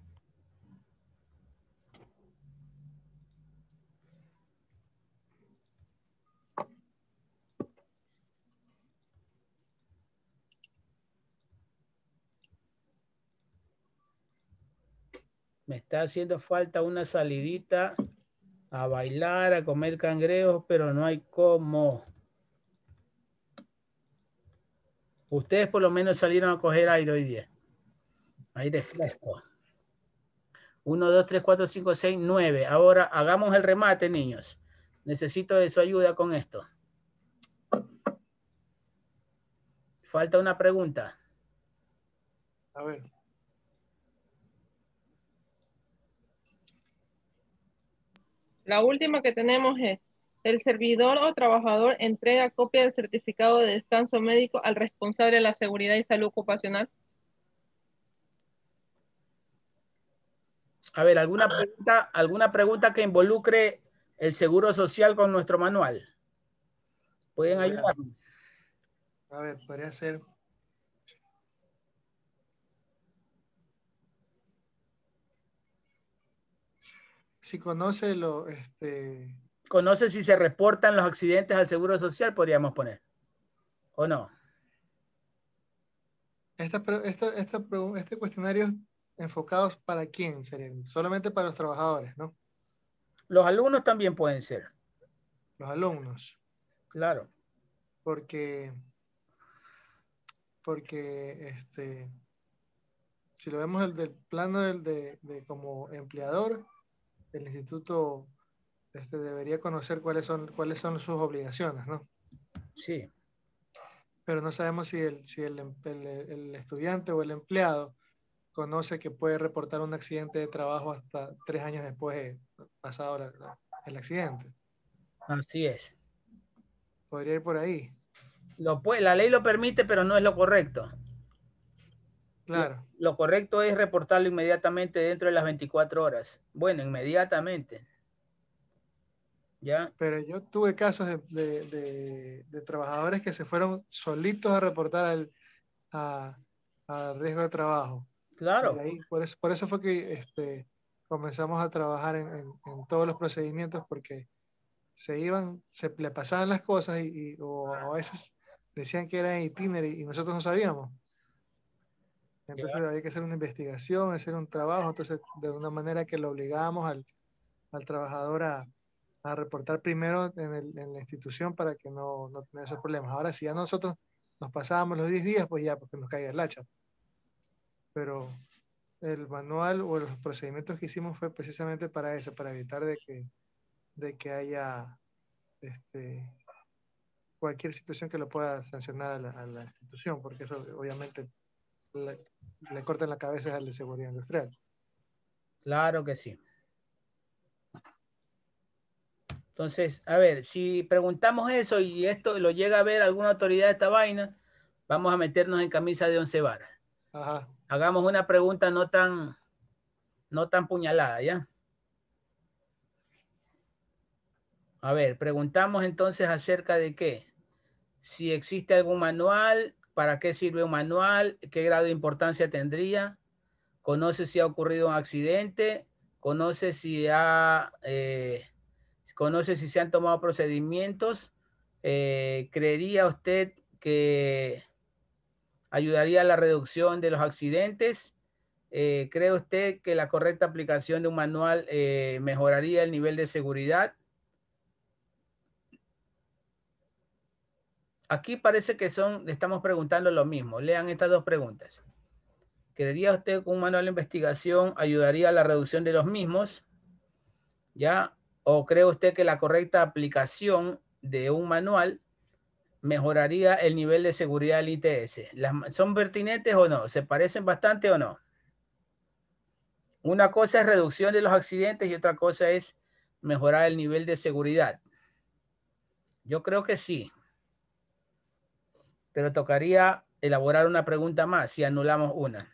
Me está haciendo falta una salidita a bailar, a comer cangrejos, pero no hay cómo. Ustedes por lo menos salieron a coger aire hoy día. Aire fresco. 1, 2, 3, 4, 5, 6, 9. Ahora hagamos el remate, niños. Necesito de su ayuda con esto. Falta una pregunta. A ver. La última que tenemos es, el servidor o trabajador entrega copia del certificado de descanso médico al responsable de la seguridad y salud ocupacional. A ver, ¿alguna pregunta, alguna pregunta que involucre el seguro social con nuestro manual? ¿Pueden ayudarnos? A ver, podría ser. Si conoce lo, este, ¿Conoce si se reportan los accidentes al seguro social? Podríamos poner. ¿O no? esta, pre- esta, esta pregu- este cuestionario enfocados para quién serían? Solamente para los trabajadores, ¿no? Los alumnos también pueden ser. Los alumnos. Claro. porque porque este si lo vemos el del plano del, de, de como empleador el instituto este debería conocer cuáles son cuáles son sus obligaciones no Sí. pero no sabemos si el si el, el- el estudiante o el empleado conoce que puede reportar un accidente de trabajo hasta tres años después de pasado el accidente Así es. podría ir por ahí Lo puede, la ley lo permite, pero no es lo correcto. claro Lo correcto es reportarlo inmediatamente dentro de las 24 horas. Bueno, inmediatamente. ¿Ya? Pero yo tuve casos de, de- de- de trabajadores que se fueron solitos a reportar al a, a riesgo de trabajo. Claro. Y ahí, por, eso, por eso fue que este, comenzamos a trabajar en, en- en todos los procedimientos porque se iban, se le pasaban las cosas y, y- o a veces decían que era itinere y nosotros no sabíamos. Entonces había que hacer una investigación, hacer un trabajo, entonces de una manera que lo obligábamos al, al trabajador a, a reportar primero en, el- en la institución para que no, no tenga esos problemas. Ahora, si ya nosotros nos pasábamos los 10 días, pues ya, porque nos caiga el hacha. Pero el manual o los procedimientos que hicimos fue precisamente para eso, para evitar de que, de que haya este, cualquier situación que lo pueda sancionar a la, a la institución, porque eso obviamente le, le cortan la cabeza al de seguridad industrial. Claro que sí. Entonces, a ver, si preguntamos eso y esto lo llega a ver alguna autoridad de esta vaina, vamos a meternos en camisa de once varas. Ajá. Hagamos una pregunta no tan, no tan puñalada, ¿ya? A ver, preguntamos entonces acerca de qué. Si existe algún manual, para qué sirve un manual, qué grado de importancia tendría, conoce si ha ocurrido un accidente, conoce si ha, eh, conoce si se han tomado procedimientos, eh, ¿creería usted que ayudaría a la reducción de los accidentes? Eh, ¿Cree usted que la correcta aplicación de un manual eh, mejoraría el nivel de seguridad? Aquí parece que son, le estamos preguntando lo mismo. Lean estas dos preguntas. ¿Creería usted que un manual de investigación ayudaría a la reducción de los mismos? ¿Ya? ¿O cree usted que la correcta aplicación de un manual mejoraría el nivel de seguridad del ITS? ¿Las, ¿Son pertinentes o no? ¿Se parecen bastante o no? Una cosa es reducción de los accidentes y otra cosa es mejorar el nivel de seguridad. Yo creo que sí. Pero tocaría elaborar una pregunta más si anulamos una.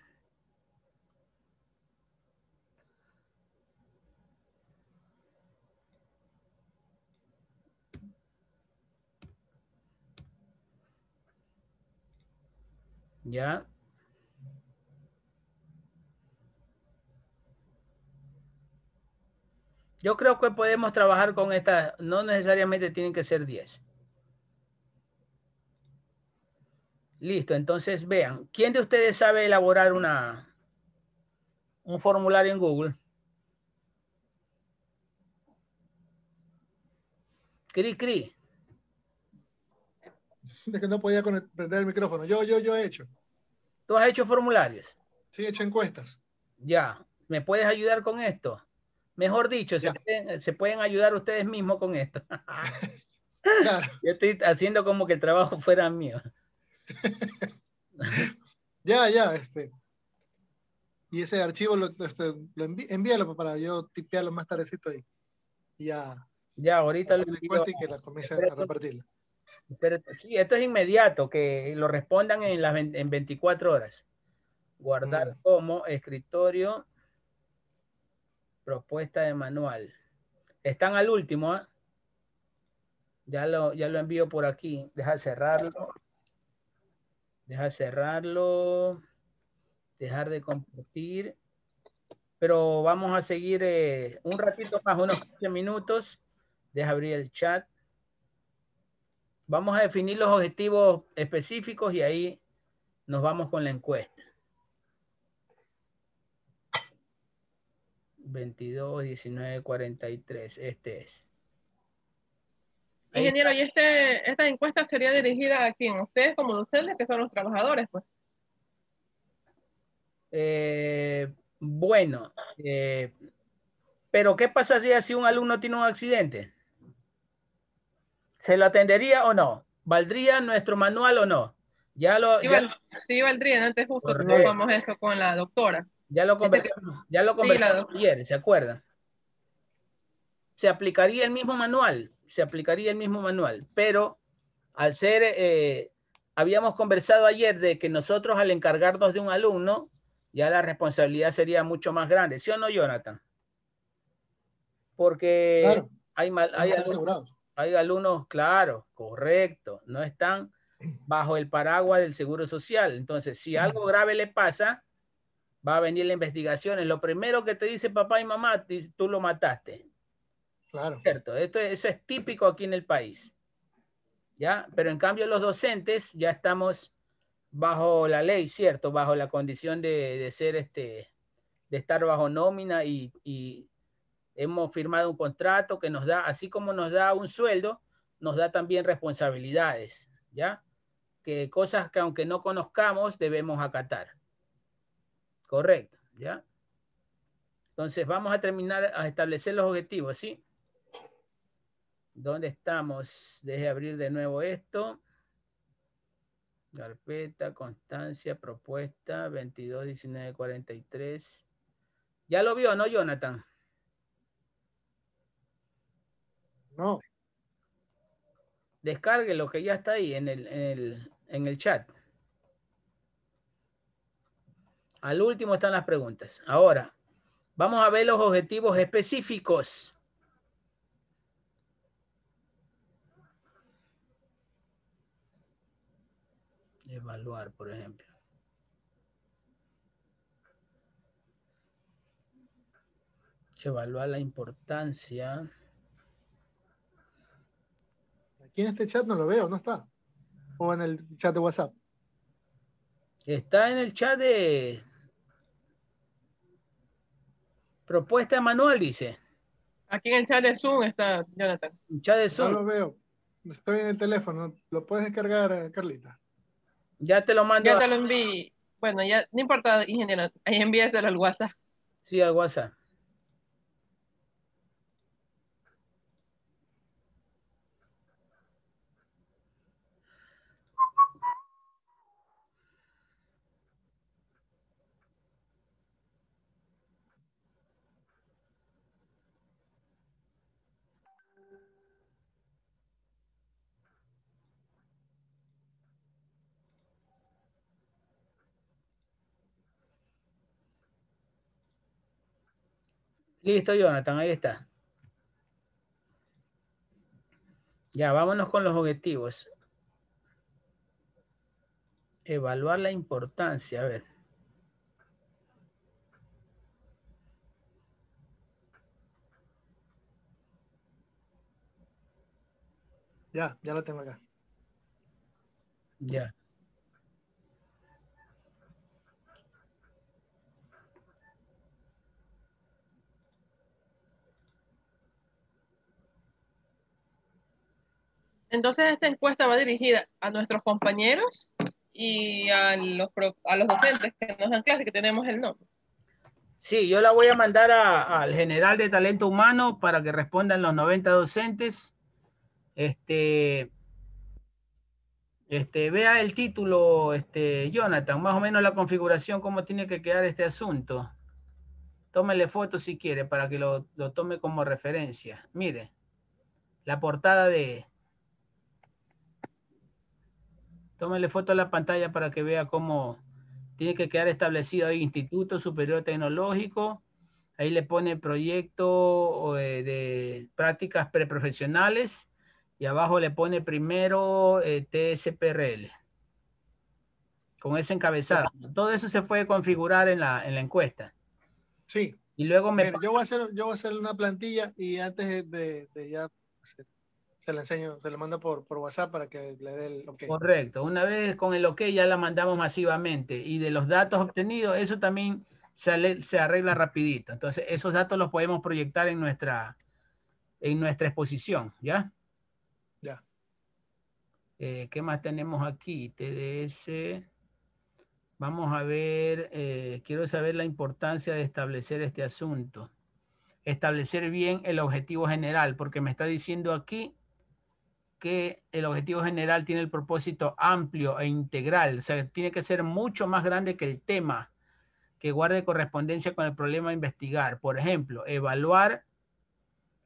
¿Ya? Yo creo que podemos trabajar con esta, no necesariamente tienen que ser 10. Listo, entonces vean, ¿quién de ustedes sabe elaborar una, un formulario en Google? Cri, cri. De que no podía prender el micrófono. Yo, yo, yo he hecho. ¿Tú has hecho formularios? Sí, he hecho encuestas. Ya, ¿me puedes ayudar con esto? Mejor dicho, se pueden, se pueden ayudar ustedes mismos con esto. (laughs) Claro. Yo estoy haciendo como que el trabajo fuera mío. (laughs) Ya, ya, este. Y ese archivo lo, este, lo envíalo para yo tipearlo más tardecito ahí. Y ya Ya, ahorita lo envío. y que la comiencen a repartirla. Pero sí, esto es inmediato, que lo respondan en, las, en 24 horas. Guardar Mm. como escritorio, propuesta de manual. Están al último, ¿ah? Ya lo, ya lo envío por aquí. Deja cerrarlo. Deja cerrarlo. Dejar de compartir. Pero vamos a seguir eh, un ratito más, unos 15 minutos. Deja abrir el chat. Vamos a definir los objetivos específicos y ahí nos vamos con la encuesta. 22, 19, 43. Este es. Ingeniero, ¿y este, esta encuesta sería dirigida a quién? Ustedes como docentes, que son los trabajadores, pues. Eh, bueno, eh, pero ¿qué pasaría si un alumno tiene un accidente? ¿Se lo atendería o no? ¿Valdría nuestro manual o no? Ya lo, Sí, ya, val- sí valdría, antes justo tocamos eso con la doctora. ya lo Este conversamos, ya lo conversamos ayer, ¿se acuerdan? Se aplicaría el mismo manual, se aplicaría el mismo manual, pero al ser, eh, habíamos conversado ayer de que nosotros al encargarnos de un alumno, ya la responsabilidad sería mucho más grande, ¿sí o no, Jonathan? Porque Claro, hay, mal- hay, alumnos. Hay alumnos, claro, correcto, no están bajo el paraguas del Seguro Social. Entonces, si algo grave le pasa, va a venir la investigación. Lo primero que te dice papá y mamá, tú lo mataste. Claro. ¿Cierto? Esto, eso es típico aquí en el país. ¿Ya? Pero en cambio los docentes ya estamos bajo la ley, ¿cierto? Bajo la condición de, de ser este, de estar bajo nómina y, y hemos firmado un contrato que nos da, así como nos da un sueldo, nos da también responsabilidades, ¿ya? Que cosas que aunque no conozcamos debemos acatar. Correcto, ¿ya? Entonces vamos a terminar a establecer los objetivos, ¿sí? ¿Dónde estamos? Deje abrir de nuevo esto. Carpeta, constancia, propuesta, 22, 19, 43. Ya lo vio, ¿no, Jonathan? No, Descargue lo que ya está ahí en el, en el, en el chat. Al último están las preguntas. Ahora, vamos a ver los objetivos específicos. Evaluar, por ejemplo. Evaluar la importancia. Aquí en este chat no lo veo, no está. O en el chat de WhatsApp. Está en el chat de propuesta manual, dice. Aquí en el chat de Zoom está Jonathan. Chat de No Zoom. lo veo. Estoy en el teléfono. ¿Lo puedes descargar, eh, Carlita? Ya te lo mando Ya te lo envié. Bueno, ya, no importa, ingeniero, ahí envíaselo al WhatsApp. sí, al WhatsApp. Listo, Jonathan, ahí está. Ya, vámonos con los objetivos. Evaluar la importancia, a ver. Ya, ya lo tengo acá. Ya. Entonces esta encuesta va dirigida a nuestros compañeros y a los, a los docentes que nos dan clase, que tenemos el nombre. Sí, yo la voy a mandar al general de talento humano para que respondan los 90 docentes. Este, este, vea el título, este, Jonathan, más o menos la configuración, cómo tiene que quedar este asunto. Tómele foto si quiere para que lo tome como referencia. Mire, la portada de... Tómele foto a la pantalla para que vea cómo, tiene que quedar establecido ahí Instituto Superior Tecnológico. Ahí le pone proyecto eh, de prácticas preprofesionales y abajo le pone primero eh, TSPRL. Con ese encabezado. Todo eso se puede configurar en la, en la encuesta. Sí. Y luego me yo voy a hacer, yo voy a hacer una plantilla y antes de, de ya se, la enseño, se la mando por, por WhatsApp para que le dé el ok. Correcto. Una vez con el OK ya la mandamos masivamente. Y de los datos obtenidos, eso también se, ale- se arregla rapidito. Entonces, esos datos los podemos proyectar en nuestra, en nuestra exposición, ¿ya? Ya. Eh, ¿Qué más tenemos aquí? TDS. Vamos a ver, eh, quiero saber la importancia de establecer este asunto. Establecer bien el objetivo general, porque me está diciendo aquí que el objetivo general tiene el propósito amplio e integral, o sea, tiene que ser mucho más grande que el tema que guarde correspondencia con el problema a investigar. Por ejemplo, evaluar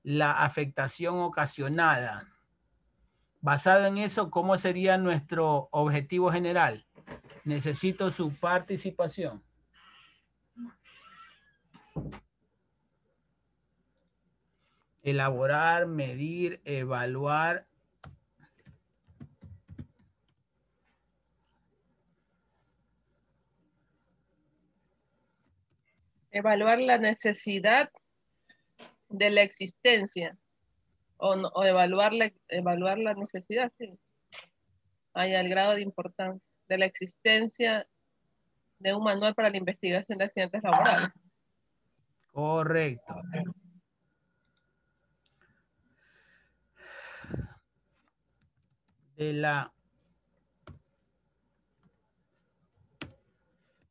la afectación ocasionada. Basado en eso, ¿cómo sería nuestro objetivo general? Necesito su participación. Elaborar, medir, evaluar Evaluar la necesidad de la existencia. O, no- o evaluar, la, evaluar la necesidad, sí. Hay el grado de importancia de la existencia de un manual para la investigación de accidentes laborales. Correcto. De la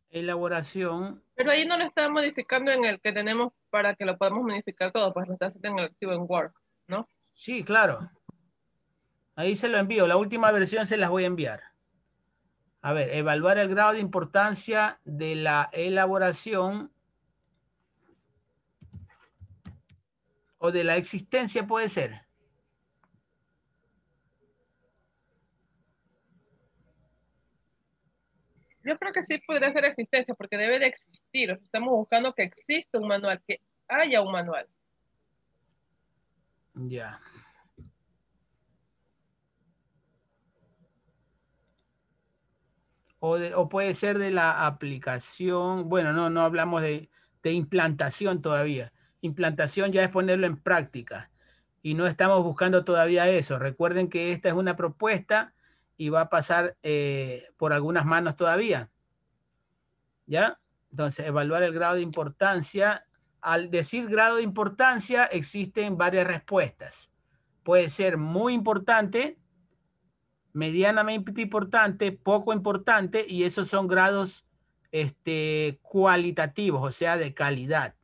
elaboración, Pero ahí no lo está modificando en el que tenemos para que lo podamos modificar todo, pues lo está haciendo en el archivo en Word, ¿no? sí, claro. Ahí se lo envío. La última versión se las voy a enviar. A ver, evaluar el grado de importancia de la elaboración o de la existencia puede ser. Yo creo que sí podría ser existencia, porque debe de existir. Estamos buscando que exista un manual, que haya un manual. Ya. O, o puede ser de la aplicación. Bueno, no, no hablamos de, de implantación todavía. Implantación ya es ponerlo en práctica. Y no estamos buscando todavía eso. Recuerden que esta es una propuesta y va a pasar eh, por algunas manos todavía. ¿Ya? Entonces, evaluar el grado de importancia. Al decir grado de importancia, existen varias respuestas. Puede ser muy importante, medianamente importante, poco importante, y esos son grados este, cualitativos, o sea, de calidad.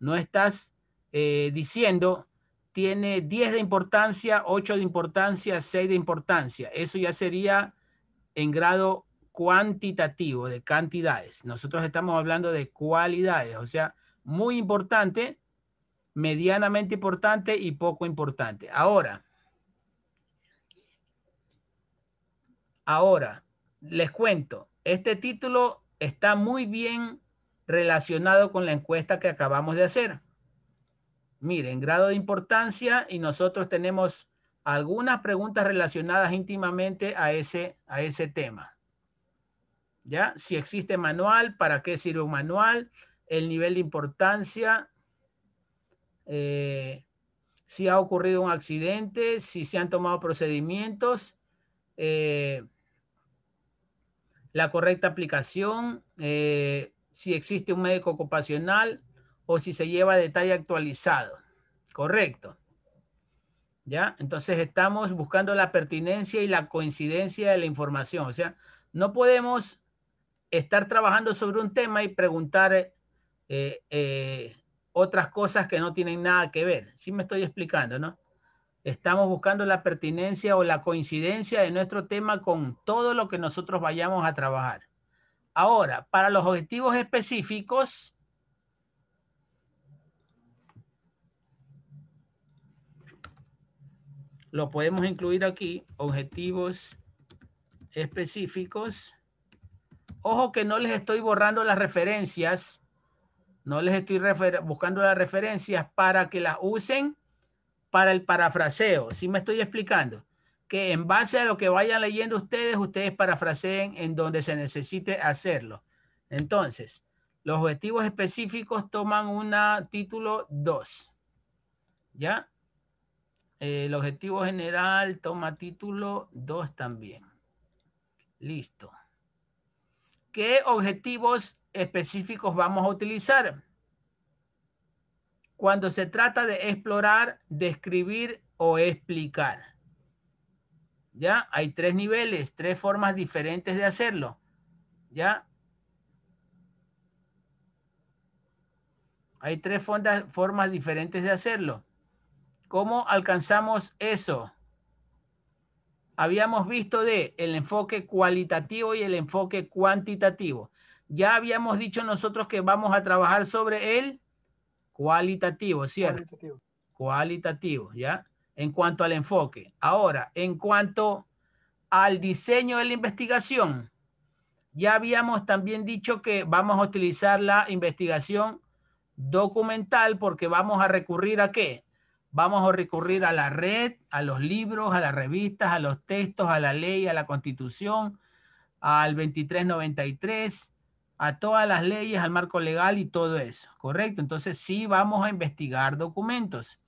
No estás eh, diciendo tiene 10 de importancia, 8 de importancia, 6 de importancia. Eso ya sería en grado cuantitativo, de cantidades. Nosotros estamos hablando de cualidades, o sea, muy importante, medianamente importante y poco importante. Ahora, ahora, les cuento, este título está muy bien relacionado con la encuesta que acabamos de hacer. Miren, grado de importancia y nosotros tenemos algunas preguntas relacionadas íntimamente a ese, a ese tema. ¿Ya? Si existe manual, ¿para qué sirve un manual? El nivel de importancia, eh, si ha ocurrido un accidente, si se han tomado procedimientos, eh, la correcta aplicación, eh, si existe un médico ocupacional o si se lleva detalle actualizado. Correcto. ¿Ya? Entonces estamos buscando la pertinencia y la coincidencia de la información. O sea, no podemos estar trabajando sobre un tema y preguntar eh, eh, otras cosas que no tienen nada que ver. Sí me estoy explicando, ¿no? Estamos buscando la pertinencia o la coincidencia de nuestro tema con todo lo que nosotros vayamos a trabajar. Ahora, para los objetivos específicos, lo podemos incluir aquí, objetivos específicos. Ojo que no les estoy borrando las referencias, no les estoy buscando las referencias para que las usen para el parafraseo. ¿Sí me estoy explicando? Que en base a lo que vayan leyendo ustedes, ustedes parafraseen en donde se necesite hacerlo. Entonces, los objetivos específicos toman una título 2. ¿Ya? El objetivo general toma título 2 también. Listo. ¿Qué objetivos específicos vamos a utilizar? Cuando se trata de explorar, describir o explicar. ¿Ya? Hay tres niveles, tres formas diferentes de hacerlo. ¿Ya? Hay tres formas diferentes de hacerlo. ¿Cómo alcanzamos eso? Habíamos visto de el enfoque cualitativo y el enfoque cuantitativo. Ya habíamos dicho nosotros que vamos a trabajar sobre el cualitativo, ¿cierto? Cualitativo. Cualitativo, ¿ya? En cuanto al enfoque. Ahora, en cuanto al diseño de la investigación, ya habíamos también dicho que vamos a utilizar la investigación documental porque vamos a recurrir a qué? Vamos a recurrir a la red, a los libros, a las revistas, a los textos, a la ley, a la constitución, al 2393, a todas las leyes, al marco legal y todo eso, ¿correcto? Entonces sí vamos a investigar documentos.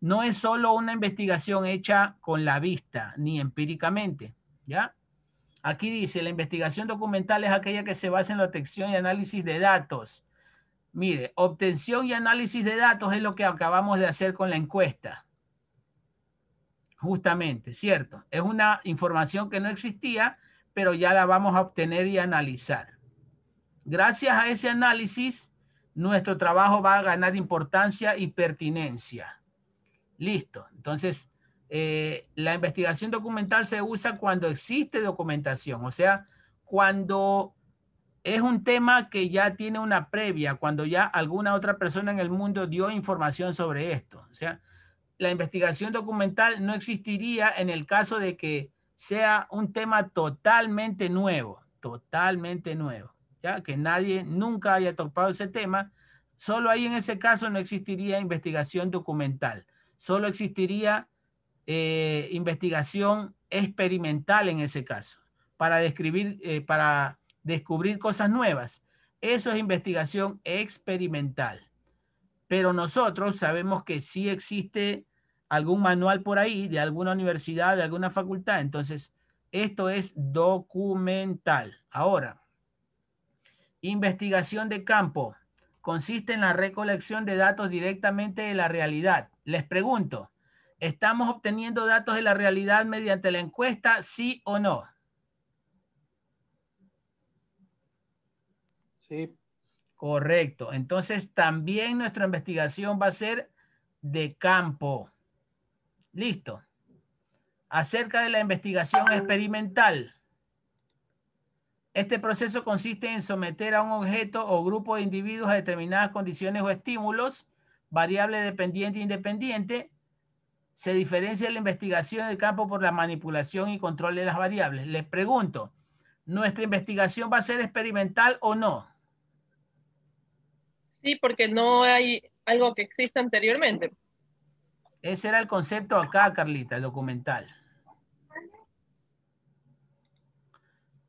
No es solo una investigación hecha con la vista, ni empíricamente, ¿ya? Aquí dice, la investigación documental es aquella que se basa en la obtención y análisis de datos Mire, obtención y análisis de datos es lo que acabamos de hacer con la encuesta. Justamente, ¿cierto? Es una información que no existía, pero ya la vamos a obtener y analizar. Gracias a ese análisis, nuestro trabajo va a ganar importancia y pertinencia. Listo. Entonces, eh, la investigación documental se usa cuando existe documentación, o sea, cuando es un tema que ya tiene una previa, cuando ya alguna otra persona en el mundo dio información sobre esto. O sea, la investigación documental no existiría en el caso de que sea un tema totalmente nuevo, totalmente nuevo, ya que nadie nunca haya topado ese tema. Solo ahí en ese caso no existiría investigación documental, solo existiría eh, investigación experimental en ese caso, para describir, eh, para descubrir cosas nuevas. Eso es investigación experimental. Pero nosotros sabemos que sí existe algún manual por ahí de alguna universidad, de alguna facultad. Entonces, esto es documental. Ahora, investigación de campo consiste en la recolección de datos directamente de la realidad. Les pregunto, ¿estamos obteniendo datos de la realidad mediante la encuesta, sí o no? Sí. Correcto. Entonces, también nuestra investigación va a ser de campo. Listo. Acerca de la investigación experimental. Este proceso consiste en someter a un objeto o grupo de individuos a determinadas condiciones o estímulos, variable dependiente e independiente. Se diferencia la investigación de campo por la manipulación y control de las variables. Les pregunto, ¿nuestra investigación va a ser experimental o no? Sí, porque no hay, algo que existe anteriormente. Ese era el concepto acá, Carlita, el documental.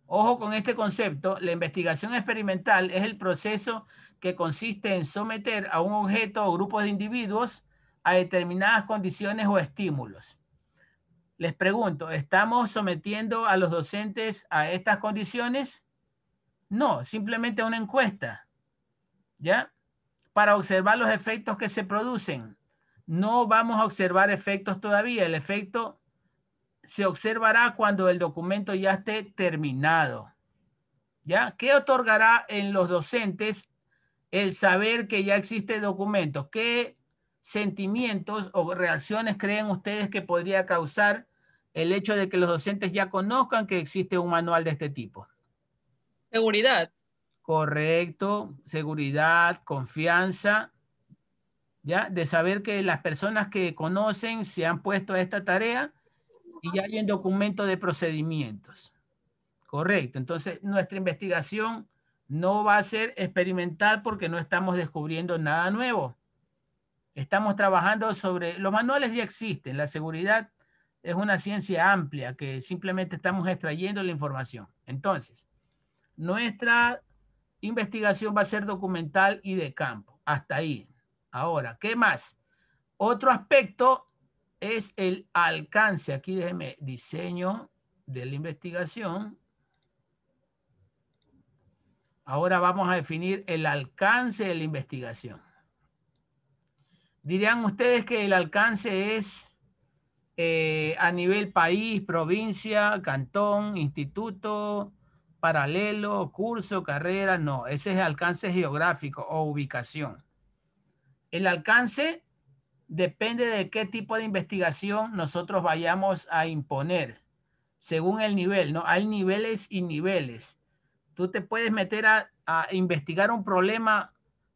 Ojo con este concepto, la investigación experimental es el proceso que consiste en someter a un objeto o grupo de individuos a determinadas condiciones o estímulos. Les pregunto, ¿estamos sometiendo a los docentes a estas condiciones? No, simplemente a una encuesta. ¿Ya? Para observar los efectos que se producen. No vamos a observar efectos todavía. El efecto se observará cuando el documento ya esté terminado. ¿Ya? ¿Qué otorgará en los docentes el saber que ya existe documento? ¿Qué sentimientos o reacciones creen ustedes que podría causar el hecho de que los docentes ya conozcan que existe un manual de este tipo? Seguridad. Correcto, seguridad, confianza, ¿ya? De saber que las personas que conocen se han puesto a esta tarea y ya hay un documento de procedimientos. Correcto, entonces nuestra investigación no va a ser experimental porque no estamos descubriendo nada nuevo. Estamos trabajando sobre, los manuales ya existen, la seguridad es una ciencia amplia que simplemente estamos extrayendo la información. Entonces, nuestra investigación va a ser documental y de campo. Hasta ahí. Ahora, ¿qué más? Otro aspecto es el alcance. Aquí déjeme diseño de la investigación. Ahora vamos a definir el alcance de la investigación. Dirían ustedes que el alcance es eh, a nivel país, provincia, cantón, instituto, paralelo, curso, carrera. No, ese es alcance geográfico o ubicación. El alcance depende de qué tipo de investigación nosotros vayamos a imponer, según el nivel, ¿no? Hay niveles y niveles. Tú te puedes meter a, a investigar un problema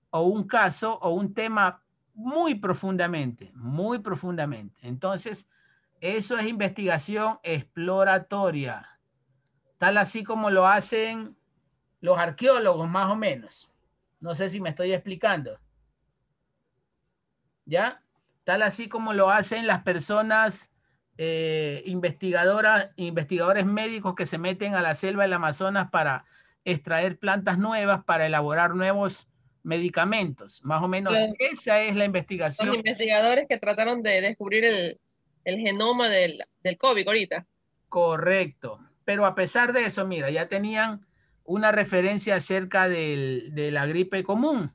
o un caso o un tema muy profundamente, muy profundamente. Entonces, eso es investigación exploratoria, tal así como lo hacen los arqueólogos más o menos. No sé si me estoy explicando. ¿Ya? Tal así como lo hacen las personas eh, investigadoras, investigadores médicos que se meten a la selva del Amazonas para extraer plantas nuevas, para elaborar nuevos medicamentos. Más o menos esa es la Los investigación. investigadores que trataron de descubrir el, el genoma del, del COVID ahorita. Correcto. Pero a pesar de eso, mira, ya tenían una referencia acerca del- de la gripe común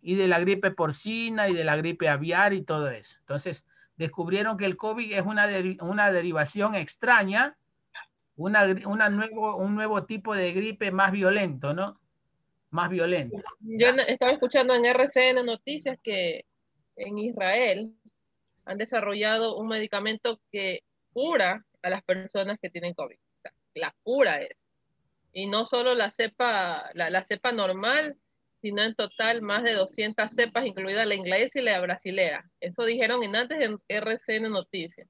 y de la gripe porcina y de la gripe aviar y todo eso. Entonces, descubrieron que el COVID es una, deri- una derivación extraña, un nuevo tipo de gripe más violento, ¿no? Más violento. Yo estaba escuchando en RCN Noticias que en Israel han desarrollado un medicamento que cura a las personas que tienen COVID. La cura es. Y no solo la cepa, la, la cepa normal, sino en total más de 200 cepas, incluida la inglesa y la brasilera. Eso dijeron en antes en RCN Noticias.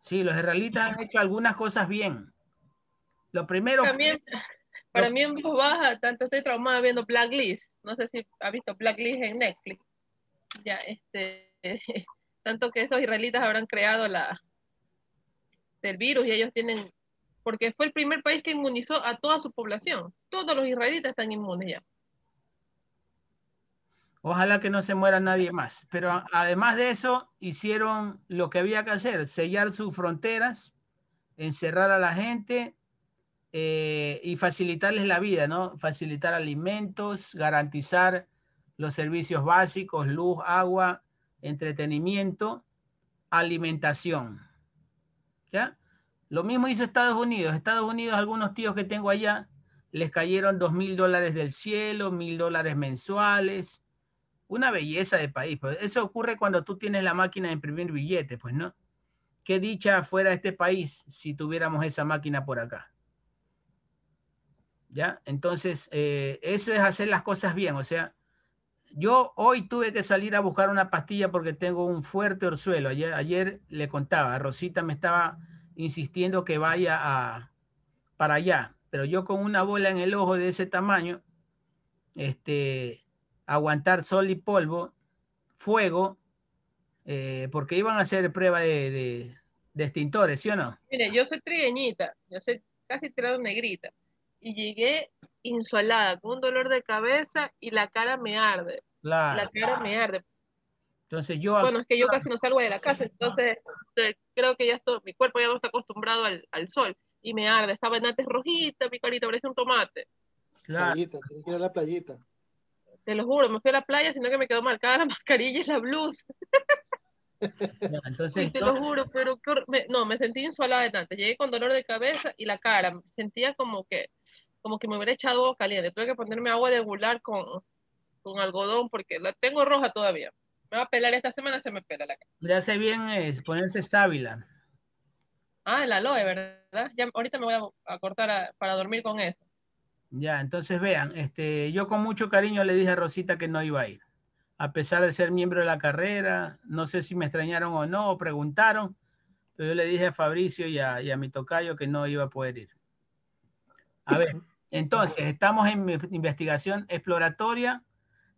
Sí, los israelitas han hecho algunas cosas bien. Lo primero fue- También, para mí en voz baja, tanto estoy traumada viendo Blacklist. No sé si ha visto Blacklist en Netflix. Ya, este, (laughs) tanto que esos israelitas habrán creado la del virus y ellos tienen, porque fue el primer país que inmunizó a toda su población. Todos los israelitas están inmunes ya. Ojalá que no se muera nadie más. Pero además de eso, hicieron lo que había que hacer, sellar sus fronteras, encerrar a la gente eh, y facilitarles la vida, ¿no? Facilitar alimentos, garantizar los servicios básicos, luz, agua, entretenimiento, alimentación. ¿Ya? Lo mismo hizo Estados Unidos. Estados Unidos, algunos tíos que tengo allá, les cayeron dos mil dólares del cielo, mil dólares mensuales una belleza de país. Pues eso ocurre cuando tú tienes la máquina de imprimir billetes, pues no. Qué dicha fuera este país si tuviéramos esa máquina por acá. ¿Ya? Entonces, eh, eso es hacer las cosas bien. O sea, yo hoy tuve que salir a buscar una pastilla porque tengo un fuerte orzuelo. Ayer, ayer le contaba, Rosita me estaba insistiendo que vaya a, para allá, pero yo con una bola en el ojo de ese tamaño, este, aguantar sol y polvo, fuego, eh, porque iban a hacer prueba de, de- de extintores, ¿sí o no? Mire, yo soy trigueñita, yo soy casi tirado negrita. Y llegué insolada, con un dolor de cabeza y la cara me arde. Claro. La cara me arde. Entonces yo, Bueno, es que yo casi no salgo de la casa, entonces eh, creo que ya estoy, mi cuerpo ya no está acostumbrado al, al sol y me arde. Estaba en antes rojita, mi carita parece un tomate. claro, Playita, tiene que ir a la playita. Te lo juro, me fui a la playa, sino que me quedó marcada la (laughs) mascarilla y la blusa. entonces Te lo juro, pero me- no, me sentí insolada de antes. Llegué con dolor de cabeza y la cara. me Sentía como que, como que me hubiera echado agua caliente. Tuve que ponerme agua de gular con, con algodón porque la tengo roja todavía. Me va a pelar esta semana, se me pela la cara. le hace bien eh, ponerse sábila. Ah, el aloe, ¿verdad? Ya, ahorita me voy a, a cortar a- para dormir con eso. Ya, entonces vean, este, yo con mucho cariño le dije a Rosita que no iba a ir. A pesar de ser miembro de la carrera, no sé si me extrañaron o no, o preguntaron, pero yo le dije a Fabricio y a, y a mi tocayo que no iba a poder ir. A ver, (laughs) entonces, estamos en mi- investigación exploratoria.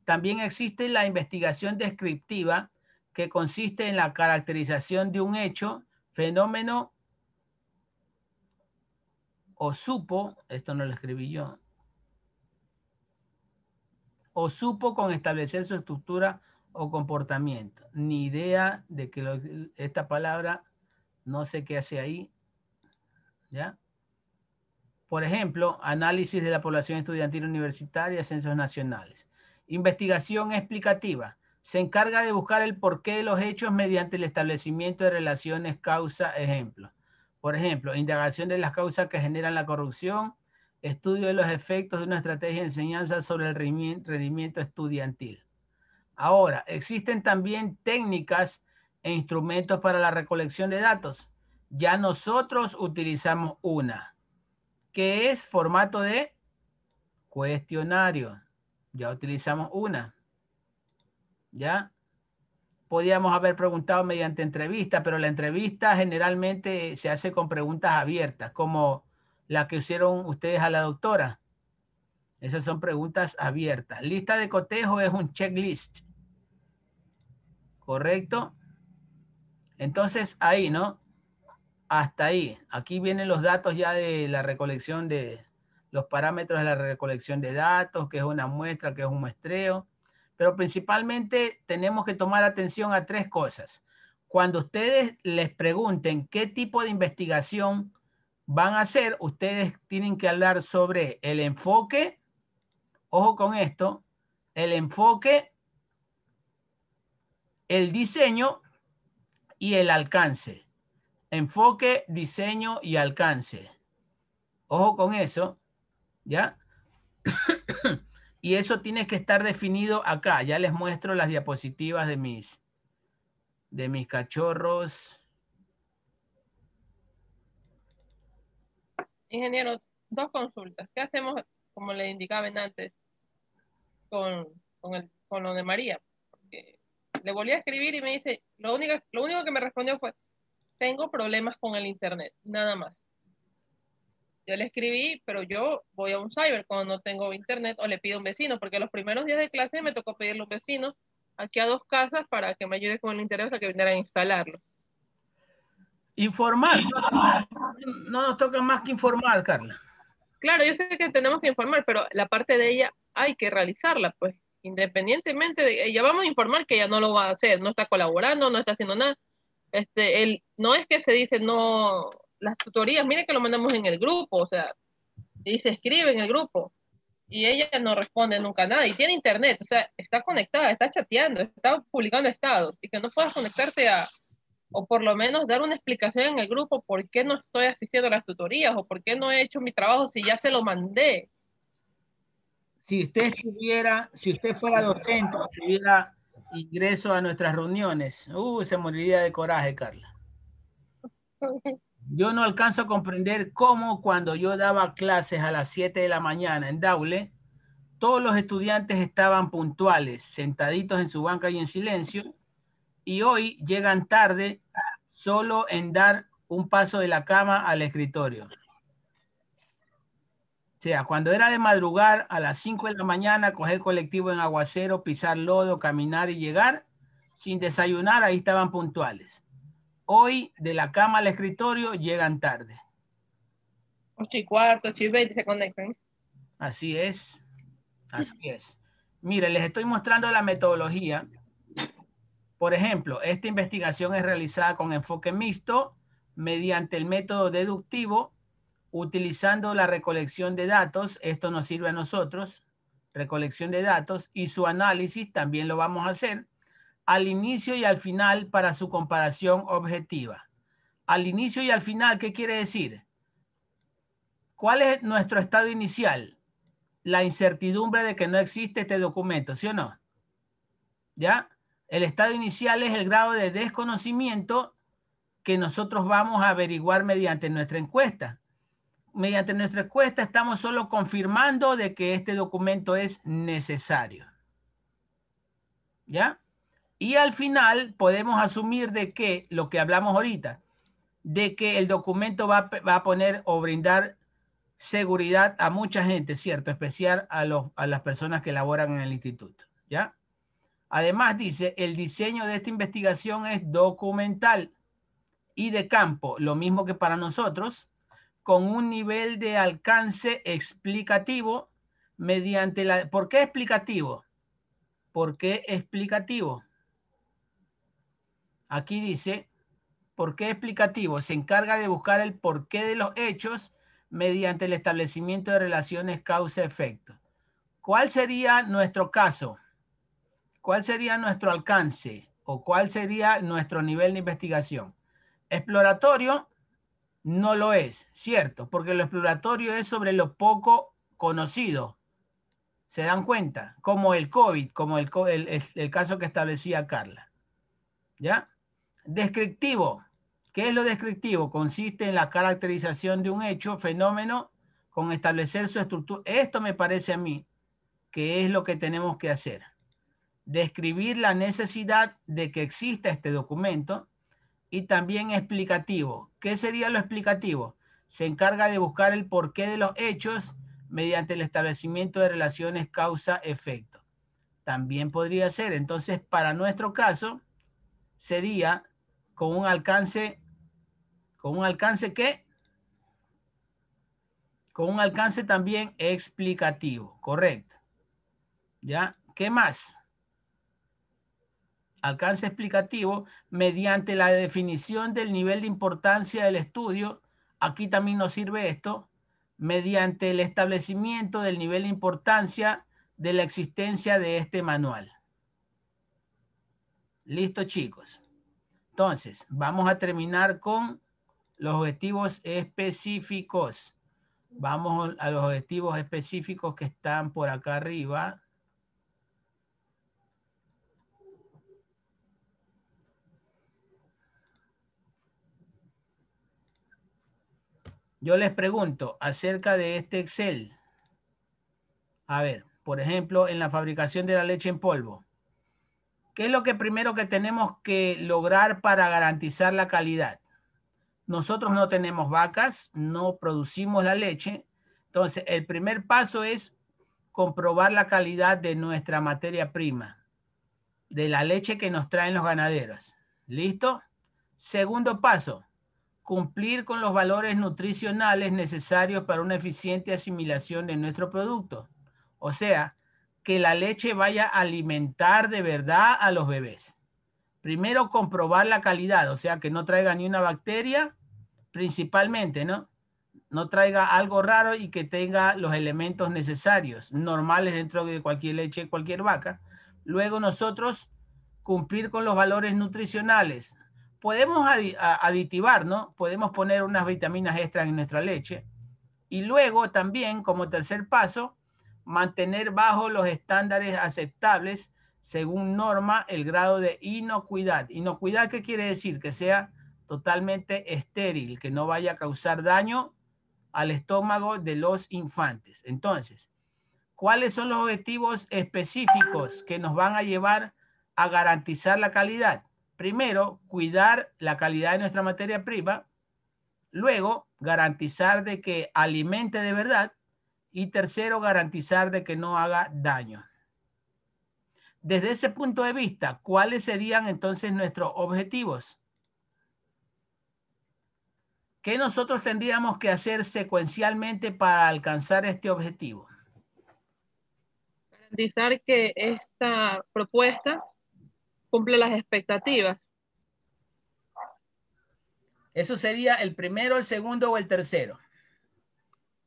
También existe la investigación descriptiva, que consiste en la caracterización de un hecho, fenómeno o supo, esto no lo escribí yo, o supo con establecer su estructura o comportamiento. Ni idea de que lo- esta palabra, no sé qué hace ahí. ¿Ya? Por ejemplo, análisis de la población estudiantil universitaria, censos nacionales. Investigación explicativa. Se encarga de buscar el porqué de los hechos mediante el establecimiento de relaciones causa-ejemplo. Por ejemplo, indagación de las causas que generan la corrupción, estudio de los efectos de una estrategia de enseñanza sobre el rendimi- rendimiento estudiantil. Ahora, existen también técnicas e instrumentos para la recolección de datos. Ya nosotros utilizamos una, que es formato de cuestionario. Ya utilizamos una. ¿Ya? Podíamos haber preguntado mediante entrevista, pero la entrevista generalmente se hace con preguntas abiertas, como la que hicieron ustedes a la doctora. Esas son preguntas abiertas. Lista de cotejo es un checklist. ¿Correcto? Entonces, ahí, ¿no? Hasta ahí. Aquí vienen los datos ya de la recolección de los parámetros de la recolección de datos, que es una muestra, que es un muestreo. Pero principalmente tenemos que tomar atención a tres cosas. Cuando ustedes les pregunten qué tipo de investigación van a hacer, ustedes tienen que hablar sobre el enfoque, ojo con esto, el enfoque, el diseño y el alcance. Enfoque, diseño y alcance. Ojo con eso, ¿ya? (coughs) y eso tiene que estar definido acá. Ya les muestro las diapositivas de mis, de mis cachorros. Ingeniero, dos consultas. ¿Qué hacemos, como le indicaban antes, con, con, el, con lo de María? Le volví a escribir y me dice, lo único, lo único que me respondió fue, tengo problemas con el internet, nada más. Yo le escribí, pero yo voy a un cyber cuando no tengo internet o le pido a un vecino, porque los primeros días de clase me tocó pedirle a un vecino aquí a dos casas para que me ayude con el internet a que vinieran a instalarlo. Informar. No nos toca más que informar, Carla. Claro, yo sé que tenemos que informar, pero la parte de ella hay que realizarla, pues, independientemente de ella vamos a informar que ella no lo va a hacer, no está colaborando, no está haciendo nada. Este, el, no es que se dice no, las tutorías, mire que lo mandamos en el grupo, o sea, y se escribe en el grupo, y ella no responde nunca nada, y tiene internet, o sea, está conectada, está chateando, está publicando estados, y que no puedas conectarte a, o por lo menos dar una explicación en el grupo por qué no estoy asistiendo a las tutorías, o por qué no he hecho mi trabajo si ya se lo mandé. Si usted estuviera, si usted fuera docente, tuviera ingreso a nuestras reuniones, uh, se moriría de coraje, Carla. (laughs) Yo no alcanzo a comprender cómo cuando yo daba clases a las 7 de la mañana en Daule, todos los estudiantes estaban puntuales, sentaditos en su banca y en silencio, y hoy llegan tarde solo en dar un paso de la cama al escritorio. O sea, cuando era de madrugar a las 5 de la mañana, coger colectivo en aguacero, pisar lodo, caminar y llegar, sin desayunar, ahí estaban puntuales. Hoy, de la cama al escritorio, llegan tarde. 8 y cuarto, 8 y 20 se conectan. Así es. Así es. Mire, les estoy mostrando la metodología. Por ejemplo, esta investigación es realizada con enfoque mixto mediante el método deductivo utilizando la recolección de datos, esto nos sirve a nosotros, recolección de datos y su análisis también lo vamos a hacer al inicio y al final para su comparación objetiva. Al inicio y al final, ¿qué quiere decir? ¿Cuál es nuestro estado inicial? La incertidumbre de que no existe este documento, ¿sí o no? ¿Ya? El estado inicial es el grado de desconocimiento que nosotros vamos a averiguar mediante nuestra encuesta mediante nuestra encuesta estamos solo confirmando de que este documento es necesario. ¿Ya? Y al final podemos asumir de que lo que hablamos ahorita, de que el documento va, a poner o brindar seguridad a mucha gente, ¿cierto? Especial a, los, a las personas que laboran en el instituto, ¿ya? Además dice, el diseño de esta investigación es documental y de campo, lo mismo que para nosotros, con un nivel de alcance explicativo mediante la... ¿Por qué explicativo? ¿Por qué explicativo? Aquí dice, ¿por qué explicativo? Se encarga de buscar el porqué de los hechos mediante el establecimiento de relaciones causa-efecto. ¿Cuál sería nuestro caso? ¿Cuál sería nuestro alcance? ¿O cuál sería nuestro nivel de investigación? Exploratorio, no lo es, ¿cierto? Porque lo exploratorio es sobre lo poco conocido. ¿Se dan cuenta? Como el COVID, como el, el, caso que establecía Carla. ¿Ya? Descriptivo. ¿Qué es lo descriptivo? Consiste en la caracterización de un hecho, fenómeno, con establecer su estructura. Esto me parece a mí que es lo que tenemos que hacer. Describir la necesidad de que exista este documento y también explicativo. ¿Qué sería lo explicativo? Se encarga de buscar el porqué de los hechos mediante el establecimiento de relaciones causa-efecto. También podría ser, entonces, para nuestro caso, sería con un alcance, con un alcance ¿qué? Con un alcance también explicativo, correcto. ¿Ya? ¿Qué más? alcance explicativo mediante la definición del nivel de importancia del estudio. Aquí también nos sirve esto, mediante el establecimiento del nivel de importancia de la existencia de este manual. Listo, chicos. Entonces, vamos a terminar con los objetivos específicos. Vamos a los objetivos específicos que están por acá arriba. Yo les pregunto acerca de este Excel. A ver, por ejemplo, en la fabricación de la leche en polvo. ¿Qué es lo que primero que tenemos que lograr para garantizar la calidad? Nosotros no tenemos vacas, no producimos la leche. Entonces, el primer paso es comprobar la calidad de nuestra materia prima, de la leche que nos traen los ganaderos. ¿Listo? Segundo paso, cumplir con los valores nutricionales necesarios para una eficiente asimilación de nuestro producto. O sea, que la leche vaya a alimentar de verdad a los bebés. Primero, comprobar la calidad, o sea, que no traiga ni una bacteria, principalmente, ¿no? No traiga algo raro y que tenga los elementos necesarios, normales dentro de cualquier leche, cualquier vaca. Luego nosotros cumplir con los valores nutricionales, podemos aditivar, ¿no? Podemos poner unas vitaminas extras en nuestra leche. Y luego también, como tercer paso, mantener bajo los estándares aceptables según norma el grado de inocuidad. Inocuidad, ¿qué quiere decir? Que sea totalmente estéril, que no vaya a causar daño al estómago de los infantes. Entonces, ¿cuáles son los objetivos específicos que nos van a llevar a garantizar la calidad? primero, cuidar la calidad de nuestra materia prima, luego, garantizar de que alimente de verdad Y tercero, garantizar de que no haga daño. Desde ese punto de vista, ¿cuáles serían entonces nuestros objetivos? ¿Qué nosotros tendríamos que hacer secuencialmente para alcanzar este objetivo? Garantizar que esta propuesta cumple las expectativas. Eso sería el primero, el segundo o el tercero.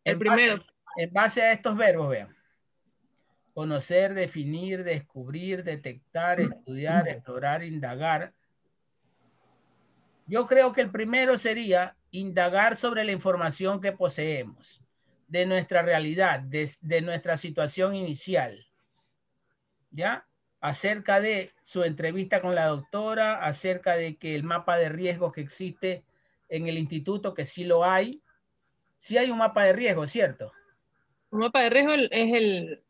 El primero. En base a estos verbos, vean. Conocer, definir, descubrir, detectar, estudiar, explorar, indagar. Yo creo que el primero sería indagar sobre la información que poseemos, de nuestra realidad, de, de nuestra situación inicial. ¿Ya? Acerca de su entrevista con la doctora, acerca de que el mapa de riesgos que existe en el instituto, que sí lo hay. Sí hay un mapa de riesgo, ¿cierto? Un mapa de riesgo es el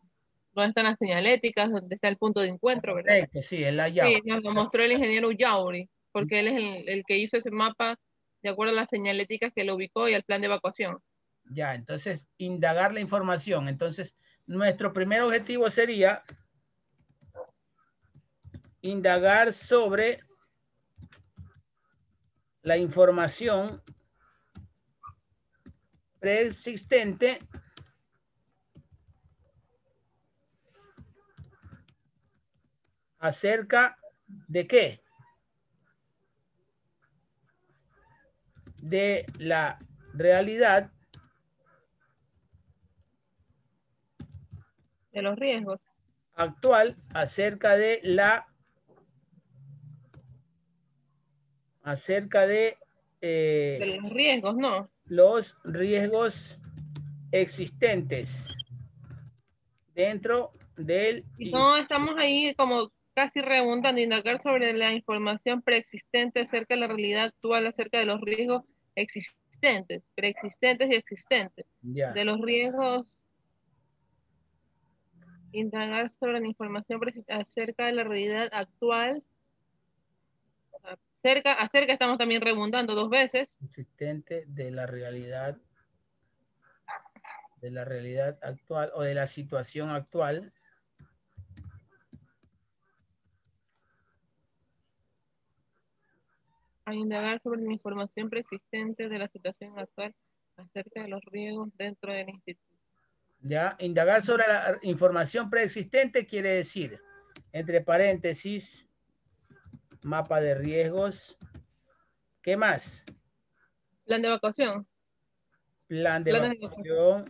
donde están las señaléticas, donde está el punto de encuentro, ¿verdad? Correcto, sí, es la llave. Sí, nos lo mostró el ingeniero Yauri, porque él es el, el que hizo ese mapa de acuerdo a las señaléticas que lo ubicó y al plan de evacuación. Ya, entonces, indagar la información. Entonces, nuestro primer objetivo sería indagar sobre la información preexistente acerca de qué? De la realidad De los riesgos. actual acerca de la acerca de, eh, De los riesgos, ¿no? los riesgos existentes dentro del Y no estamos ahí como casi redundando, indagar sobre la información preexistente acerca de la realidad actual, acerca de los riesgos existentes, preexistentes y existentes. De los riesgos, indagar sobre la información acerca de la realidad actual. Acerca, acerca estamos también redundando dos veces. existente de la realidad de la realidad actual o de la situación actual a indagar sobre la información preexistente de la situación actual acerca de los riesgos dentro del instituto. ya indagar sobre la información preexistente quiere decir entre paréntesis mapa de riesgos ¿qué más? Plan de evacuación. plan de evacuación,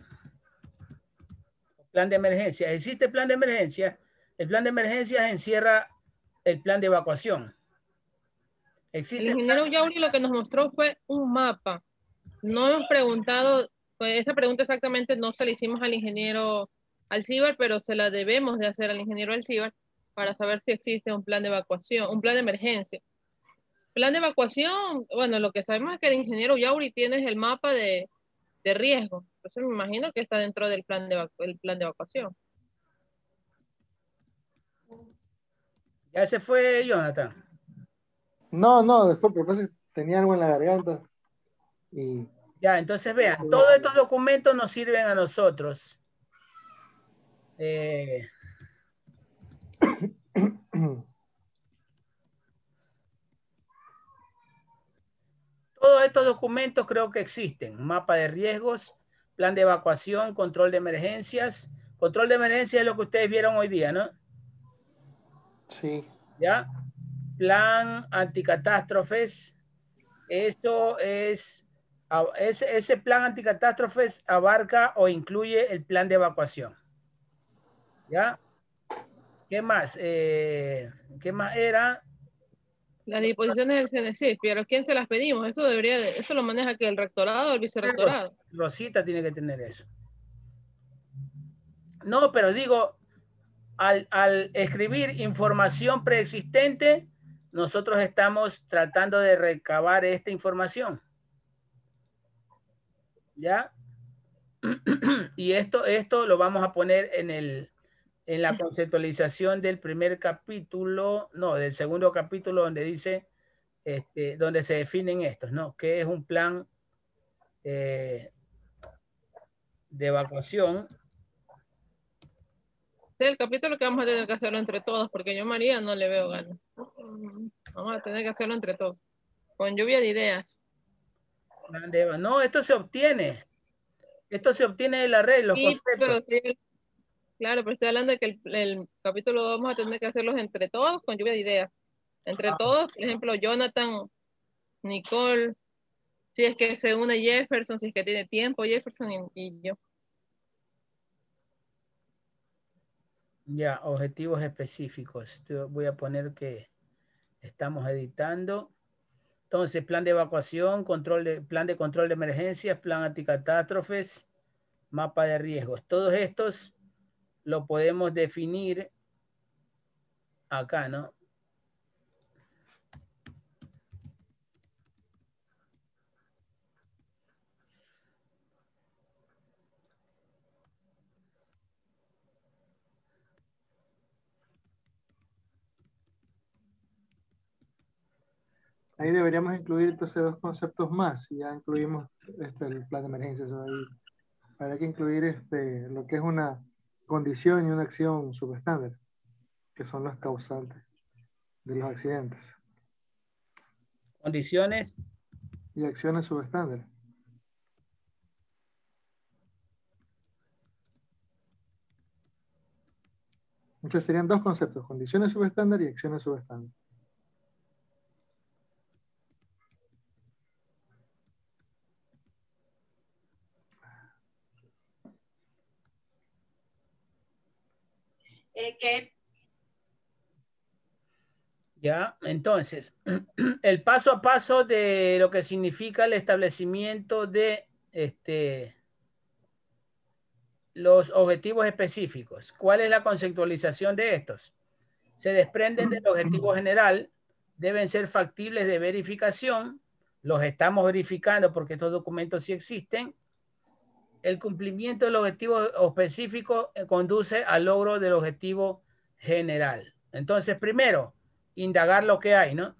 plan de emergencia. ¿Existe plan de emergencia? El plan de emergencia encierra el plan de evacuación. El ingeniero Yauri lo que nos mostró fue un mapa. No hemos preguntado, pues esta pregunta exactamente no se la hicimos al ingeniero Alcibar, pero se la debemos de hacer al ingeniero Alcibar para saber si existe un plan de evacuación, un plan de emergencia. Plan de evacuación, bueno, lo que sabemos es que el ingeniero Yauri tiene el mapa de, de riesgo. Entonces me imagino que está dentro del plan de, el plan de evacuación. Ya se fue Jonathan. No, no, después, pero que tenía algo en la garganta. Y Ya, entonces vean, todos estos documentos nos sirven a nosotros. Eh, (clears throat) todos estos documentos creo que existen. Mapa de riesgos, plan de evacuación, control de emergencias. Control de emergencias es lo que ustedes vieron hoy día, ¿no? sí, ¿Ya? Plan anticatástrofes. Esto es, ese, ese plan anticatástrofes abarca o incluye el plan de evacuación. ¿Ya? ¿Qué más? Eh, ¿Qué más era? Las disposiciones del CNC, pero ¿quién se las pedimos? Eso debería, de- eso lo maneja que el rectorado o el vicerrectorado. Rosita tiene que tener eso. No, pero digo, al, al escribir información preexistente, nosotros estamos tratando de recabar esta información. ¿Ya? (clears throat) Y esto, esto lo vamos a poner en, el, en la conceptualización del primer capítulo, no, del segundo capítulo donde dice, este, donde se definen estos, ¿no? ¿Qué es un plan eh, de evacuación. Este es el capítulo que vamos a tener que hacerlo entre todos, porque yo María no le veo ganas. Vamos a tener que hacerlo entre todos. Con lluvia de ideas. No, esto se obtiene. Esto se obtiene de la red, los Sí, conceptos. pero claro, pero estoy hablando de que el, el capítulo vamos a tener que hacerlos entre todos con lluvia de ideas. Entre Ah. todos, por ejemplo, Jonathan, Nicole, si es que se une Jefferson, si es que tiene tiempo Jefferson y, y yo. Ya, objetivos específicos. Voy a poner que estamos editando. Entonces, plan de evacuación, control de, plan de control de emergencias, plan anticatástrofes, mapa de riesgos. Todos estos lo podemos definir acá, ¿no? Ahí deberíamos incluir entonces dos conceptos más y ya incluimos este, el plan de ahí Habrá que incluir este, lo que es una condición y una acción subestándar, que son las causantes de los accidentes. Condiciones. Y acciones subestándar. Entonces serían dos conceptos, condiciones subestándar y acciones subestándar. Ya, entonces, (clears throat) el paso a paso de lo que significa el establecimiento de este, los objetivos específicos. ¿Cuál es la conceptualización de estos? Se desprenden del objetivo general, deben ser factibles de verificación, los estamos verificando porque estos documentos sí existen. El cumplimiento del objetivo específico eh, conduce al logro del objetivo general. Entonces, primero, indagar lo que hay, ¿no?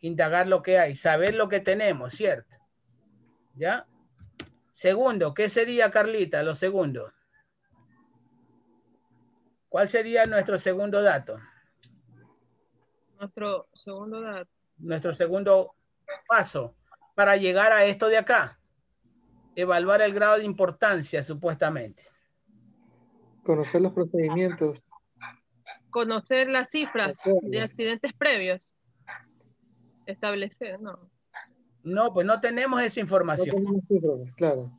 Indagar lo que hay, saber lo que tenemos, ¿cierto? ¿Ya? Segundo, ¿qué sería, Carlita? Lo segundo. ¿Cuál sería nuestro segundo dato? Nuestro segundo dato. Nuestro segundo paso para llegar a esto de acá. Evaluar el grado de importancia, supuestamente. Conocer los procedimientos. Conocer las cifras de accidentes previos. Establecer, no. No, pues no tenemos esa No información. tenemos cifras, claro.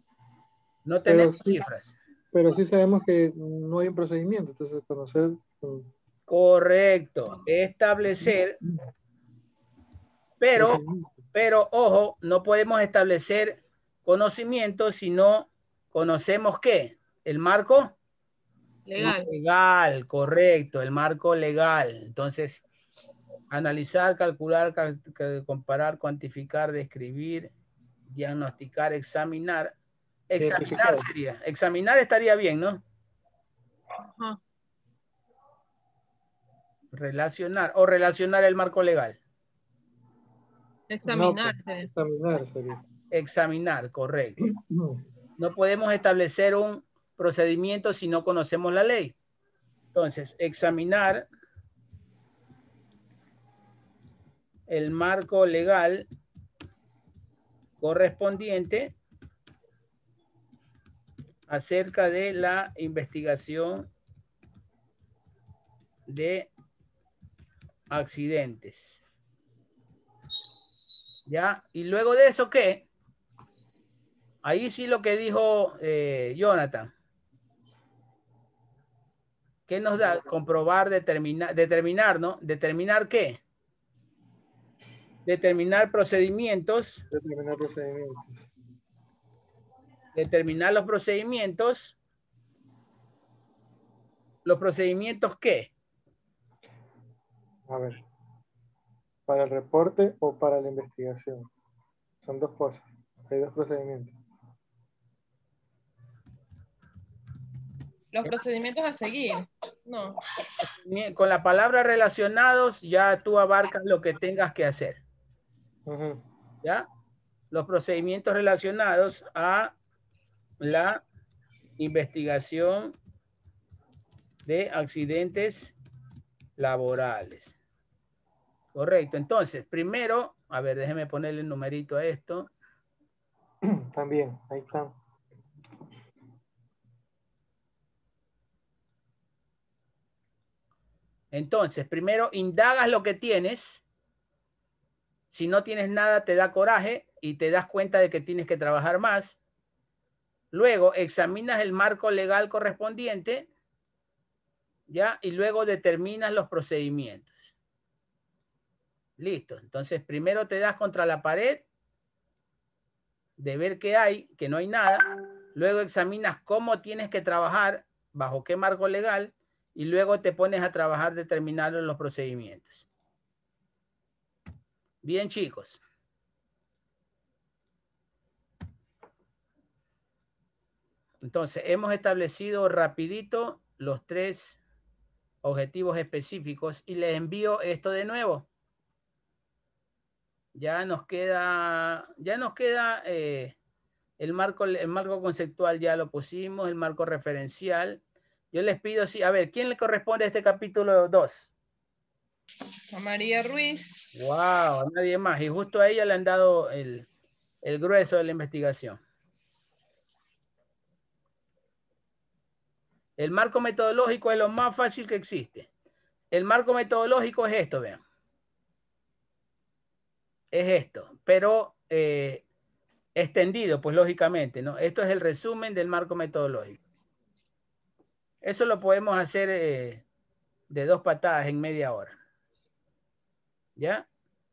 No Pero tenemos sí. cifras. Pero sí sabemos que no hay un procedimiento, entonces conocer mm, Correcto. Establecer. Pero. Pero ojo, no podemos establecer conocimiento si no conocemos qué? El marco Legal. legal, correcto, el marco legal. Entonces, analizar, calcular, cal- cal- comparar, cuantificar, describir, diagnosticar, examinar. Examinar sería, examinar estaría bien, ¿no? Ajá. Relacionar o relacionar el marco legal. No, pues, examinar sería. Examinar, correcto. No podemos establecer un procedimiento si no conocemos la ley. Entonces, examinar el marco legal correspondiente acerca de la investigación de accidentes. ¿Ya? Y luego de eso, ¿qué? Ahí sí lo que dijo eh, Jonathan. ¿Qué nos da? Comprobar, determinar, determinar, ¿no? ¿Determinar qué? Determinar procedimientos, Determinar procedimientos. determinar los procedimientos. ¿Los procedimientos qué? A ver. ¿Para el reporte o para la investigación? Son dos cosas. Hay dos procedimientos. Los procedimientos a seguir. No. Con la palabra relacionados ya tú abarcas lo que tengas que hacer. ¿Ya? Los procedimientos relacionados a la investigación de accidentes laborales. Correcto. Entonces, primero, a ver, déjeme ponerle el numerito a esto. (clears throat) También, ahí está. Entonces, primero indagas lo que tienes. Si no tienes nada, te da coraje y te das cuenta de que tienes que trabajar más. Luego examinas el marco legal correspondiente, ¿ya? Y luego determinas los procedimientos. Listo. Entonces, primero te das contra la pared de ver qué hay, que no hay nada. Luego examinas cómo tienes que trabajar, bajo qué marco legal, y luego te pones a trabajar determinando los procedimientos. Bien, chicos. Entonces, hemos establecido rapidito los tres objetivos específicos y les envío esto de nuevo. Ya nos queda, ya nos queda eh, el, marco, el marco conceptual, ya lo pusimos, el marco referencial. Yo les pido, sí, a ver, ¿quién le corresponde a este capítulo 2? A María Ruiz. Wow, a nadie más. Y justo a ella le han dado el, el grueso de la investigación. El marco metodológico es lo más fácil que existe. El marco metodológico es esto, vean. Es esto, pero eh, extendido, pues lógicamente, ¿no? Esto es el resumen del marco metodológico. Eso lo podemos hacer eh, de dos patadas en media hora. ¿Ya?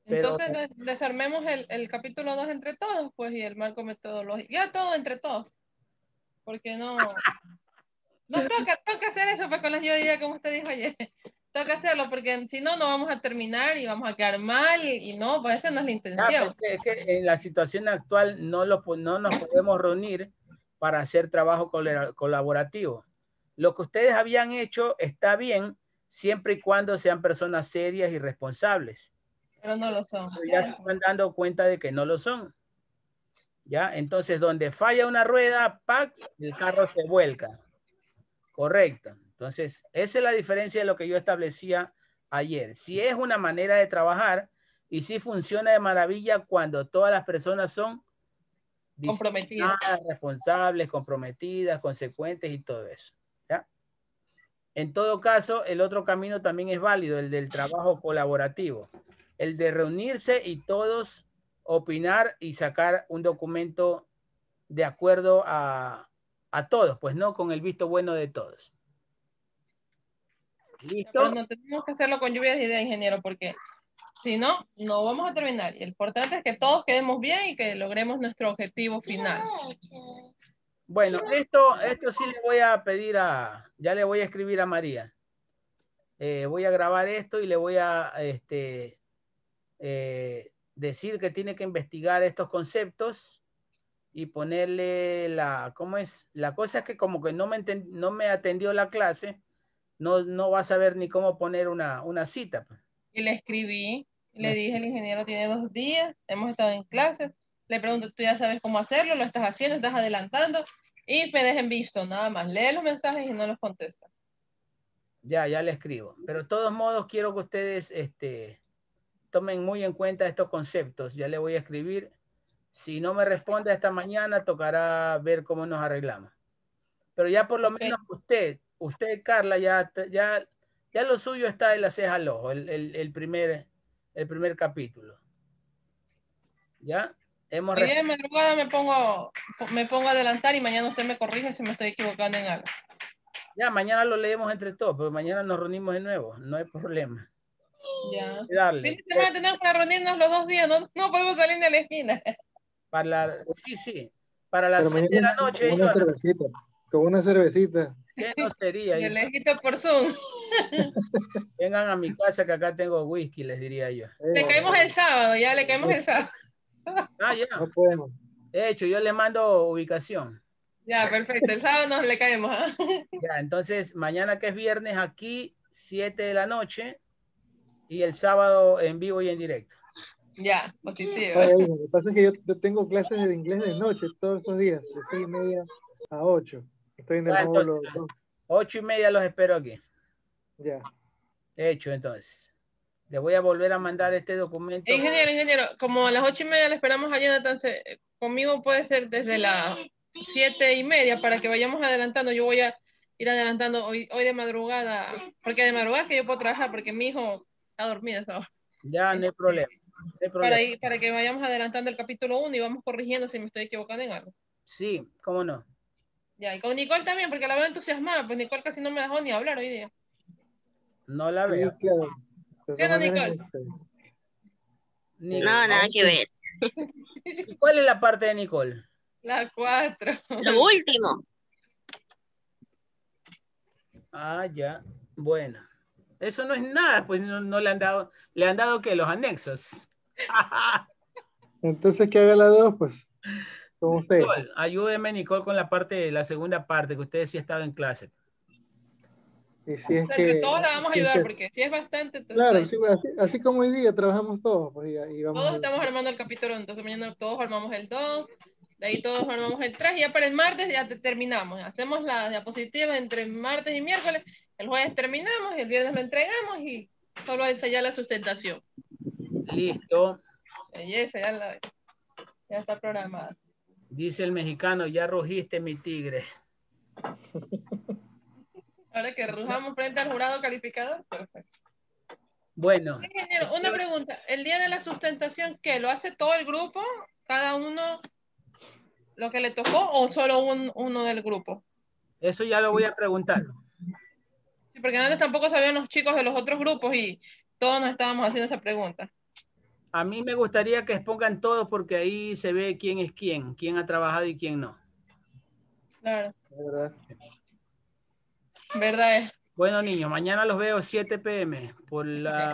Pero, Entonces desarmemos el, el capítulo 2 entre todos, pues, y el marco metodológico. Ya todo entre todos. Porque no... No (laughs) toca, toca hacer eso pues con las yo como usted dijo ayer. Toca hacerlo porque si no, no vamos a terminar y vamos a quedar mal y, no, pues esa no es la intención. es que en la situación actual no, lo, no nos podemos reunir para hacer trabajo colaborativo. Lo que ustedes habían hecho está bien siempre y cuando sean personas serias y responsables. Pero no lo son. ya se están dando cuenta de que no lo son. ¿Ya? Entonces, donde falla una rueda, ¡pac! el carro se vuelca. Correcto. Entonces, esa es la diferencia de lo que yo establecía ayer. Si es una manera de trabajar y si funciona de maravilla cuando todas las personas son comprometidas, responsables, comprometidas, consecuentes y todo eso. En todo caso, el otro camino también es válido, el del trabajo colaborativo, el de reunirse y todos opinar y sacar un documento de acuerdo a, a todos, pues no con el visto bueno de todos. ¿Listo? no tenemos que hacerlo con lluvias de idea, ingeniero, porque si no, no vamos a terminar. Y el importante es que todos quedemos bien y que logremos nuestro objetivo final. Bueno, esto, esto sí le voy a pedir a, ya le voy a escribir a María. Eh, voy a grabar esto y le voy a este, eh, decir que tiene que investigar estos conceptos y ponerle la, ¿cómo es? La cosa es que como que no me, no me atendió la clase, no, no va a saber ni cómo poner una, una cita. Pues. Y le escribí, le dije, el ingeniero tiene dos días, hemos estado en clase, le pregunto, ¿tú ya sabes cómo hacerlo? ¿Lo estás haciendo? ¿Estás adelantando? Y me dejen visto, nada más. Lee los mensajes y no los contesta. Ya, ya le escribo. Pero de todos modos quiero que ustedes este, tomen muy en cuenta estos conceptos. Ya le voy a escribir si no me responde esta mañana, tocará ver cómo nos arreglamos. Pero ya por lo menos usted, usted, Carla, ya, ya, ya lo suyo está en la ceja al ojo, el, el, primer, el primer capítulo. ¿Ya? Hemos Hoy de madrugada me pongo, me pongo a adelantar y mañana usted me corrige si me estoy equivocando en algo. Ya, mañana lo leemos entre todos, pero mañana nos reunimos de nuevo, no hay problema. Ya. Dale. Tenemos que reunirnos los dos días, no, no podemos salir de la esquina. Para la, sí, sí. Para las 7 de la noche. Con una cervecita. Con una cervecita. ¿Qué no sería? Y lejito por Zoom. Vengan a mi casa que acá tengo whisky, les diría yo. Le caemos el sábado, ya le caemos el sábado. Ah, ya. No podemos. De hecho, yo le mando ubicación. Ya, perfecto. El sábado nos le caemos. ¿ah? (laughs) Ya, entonces, mañana que es viernes, aquí, 7 de la noche. Y el sábado en vivo y en directo. Ya, positivo. lo que pasa es que yo, tengo clases de inglés de noche todos los días, de seis y media a 8. Estoy en el Ah, módulo entonces, 2. Ocho y media los espero aquí. Ya. Hecho, entonces. Le voy a volver a mandar este documento. Ingeniero, ingeniero, como a las ocho y media le esperamos a Jonathan, se- conmigo puede ser desde las siete y media para que vayamos adelantando. Yo voy a ir adelantando hoy, hoy de madrugada, porque de madrugada es que yo puedo trabajar, porque mi hijo está dormido hora. Ya, no hay problema. No hay problema. Para, ir- para que vayamos adelantando el capítulo 1 y vamos corrigiendo si me estoy equivocando en algo. Sí, cómo no. Ya, y con Nicole también, porque la veo entusiasmada, pues Nicole casi no me dejó ni hablar hoy día. No la Sí, veo. claro. De ¿Sí o no, Nicole? este, No, nada que ver. ¿Y ¿Cuál es la parte de Nicole? La 4. Lo último. Ah, ya. Bueno. Eso no es nada, pues no, no le han dado, le han dado que los anexos. (laughs) Entonces, que haga la dos, pues. Con usted. Nicole, ayúdeme, Nicole, con la parte, la segunda parte, que ustedes sí estaban en clase. Y si es Entre que. todos la vamos a si es ayudar, que- porque si es bastante, entonces, Claro, sí, así, así como hoy día trabajamos todos, pues y, y vamos. todos estamos armando el capítulo, entonces mañana todos armamos el 2, de ahí todos armamos el 3, y ya para el martes ya te- terminamos. Hacemos las diapositivas entre martes y miércoles, el jueves terminamos, y el viernes lo entregamos y solo ensayar la sustentación. Listo. Belleza, ya, la- ya está programada. Dice el mexicano, ya rugiste mi tigre. (laughs) Ahora que rujamos frente al jurado calificador, perfecto. Bueno, Ingeniero, una pregunta. El día de la sustentación, ¿qué? ¿Lo hace todo el grupo? ¿Cada uno lo que le tocó o solo un, uno del grupo? eso ya lo voy a preguntar. Sí, porque antes tampoco sabían los chicos de los otros grupos y todos nos estábamos haciendo esa pregunta. A mí me gustaría que expongan todos porque ahí se ve quién es quién, quién ha trabajado y quién no. Claro, de verdad. Verdad es. Bueno, niños, mañana los veo 7 pm por la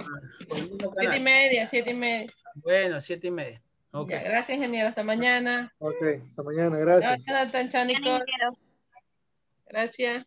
por el mismo Siete y canal. media, siete y media. Bueno, 7 y media. Ok. Ya, gracias, ingeniero. Hasta mañana. Ok, hasta mañana, gracias. Gracias, Nicole. Ingeniero. Gracias.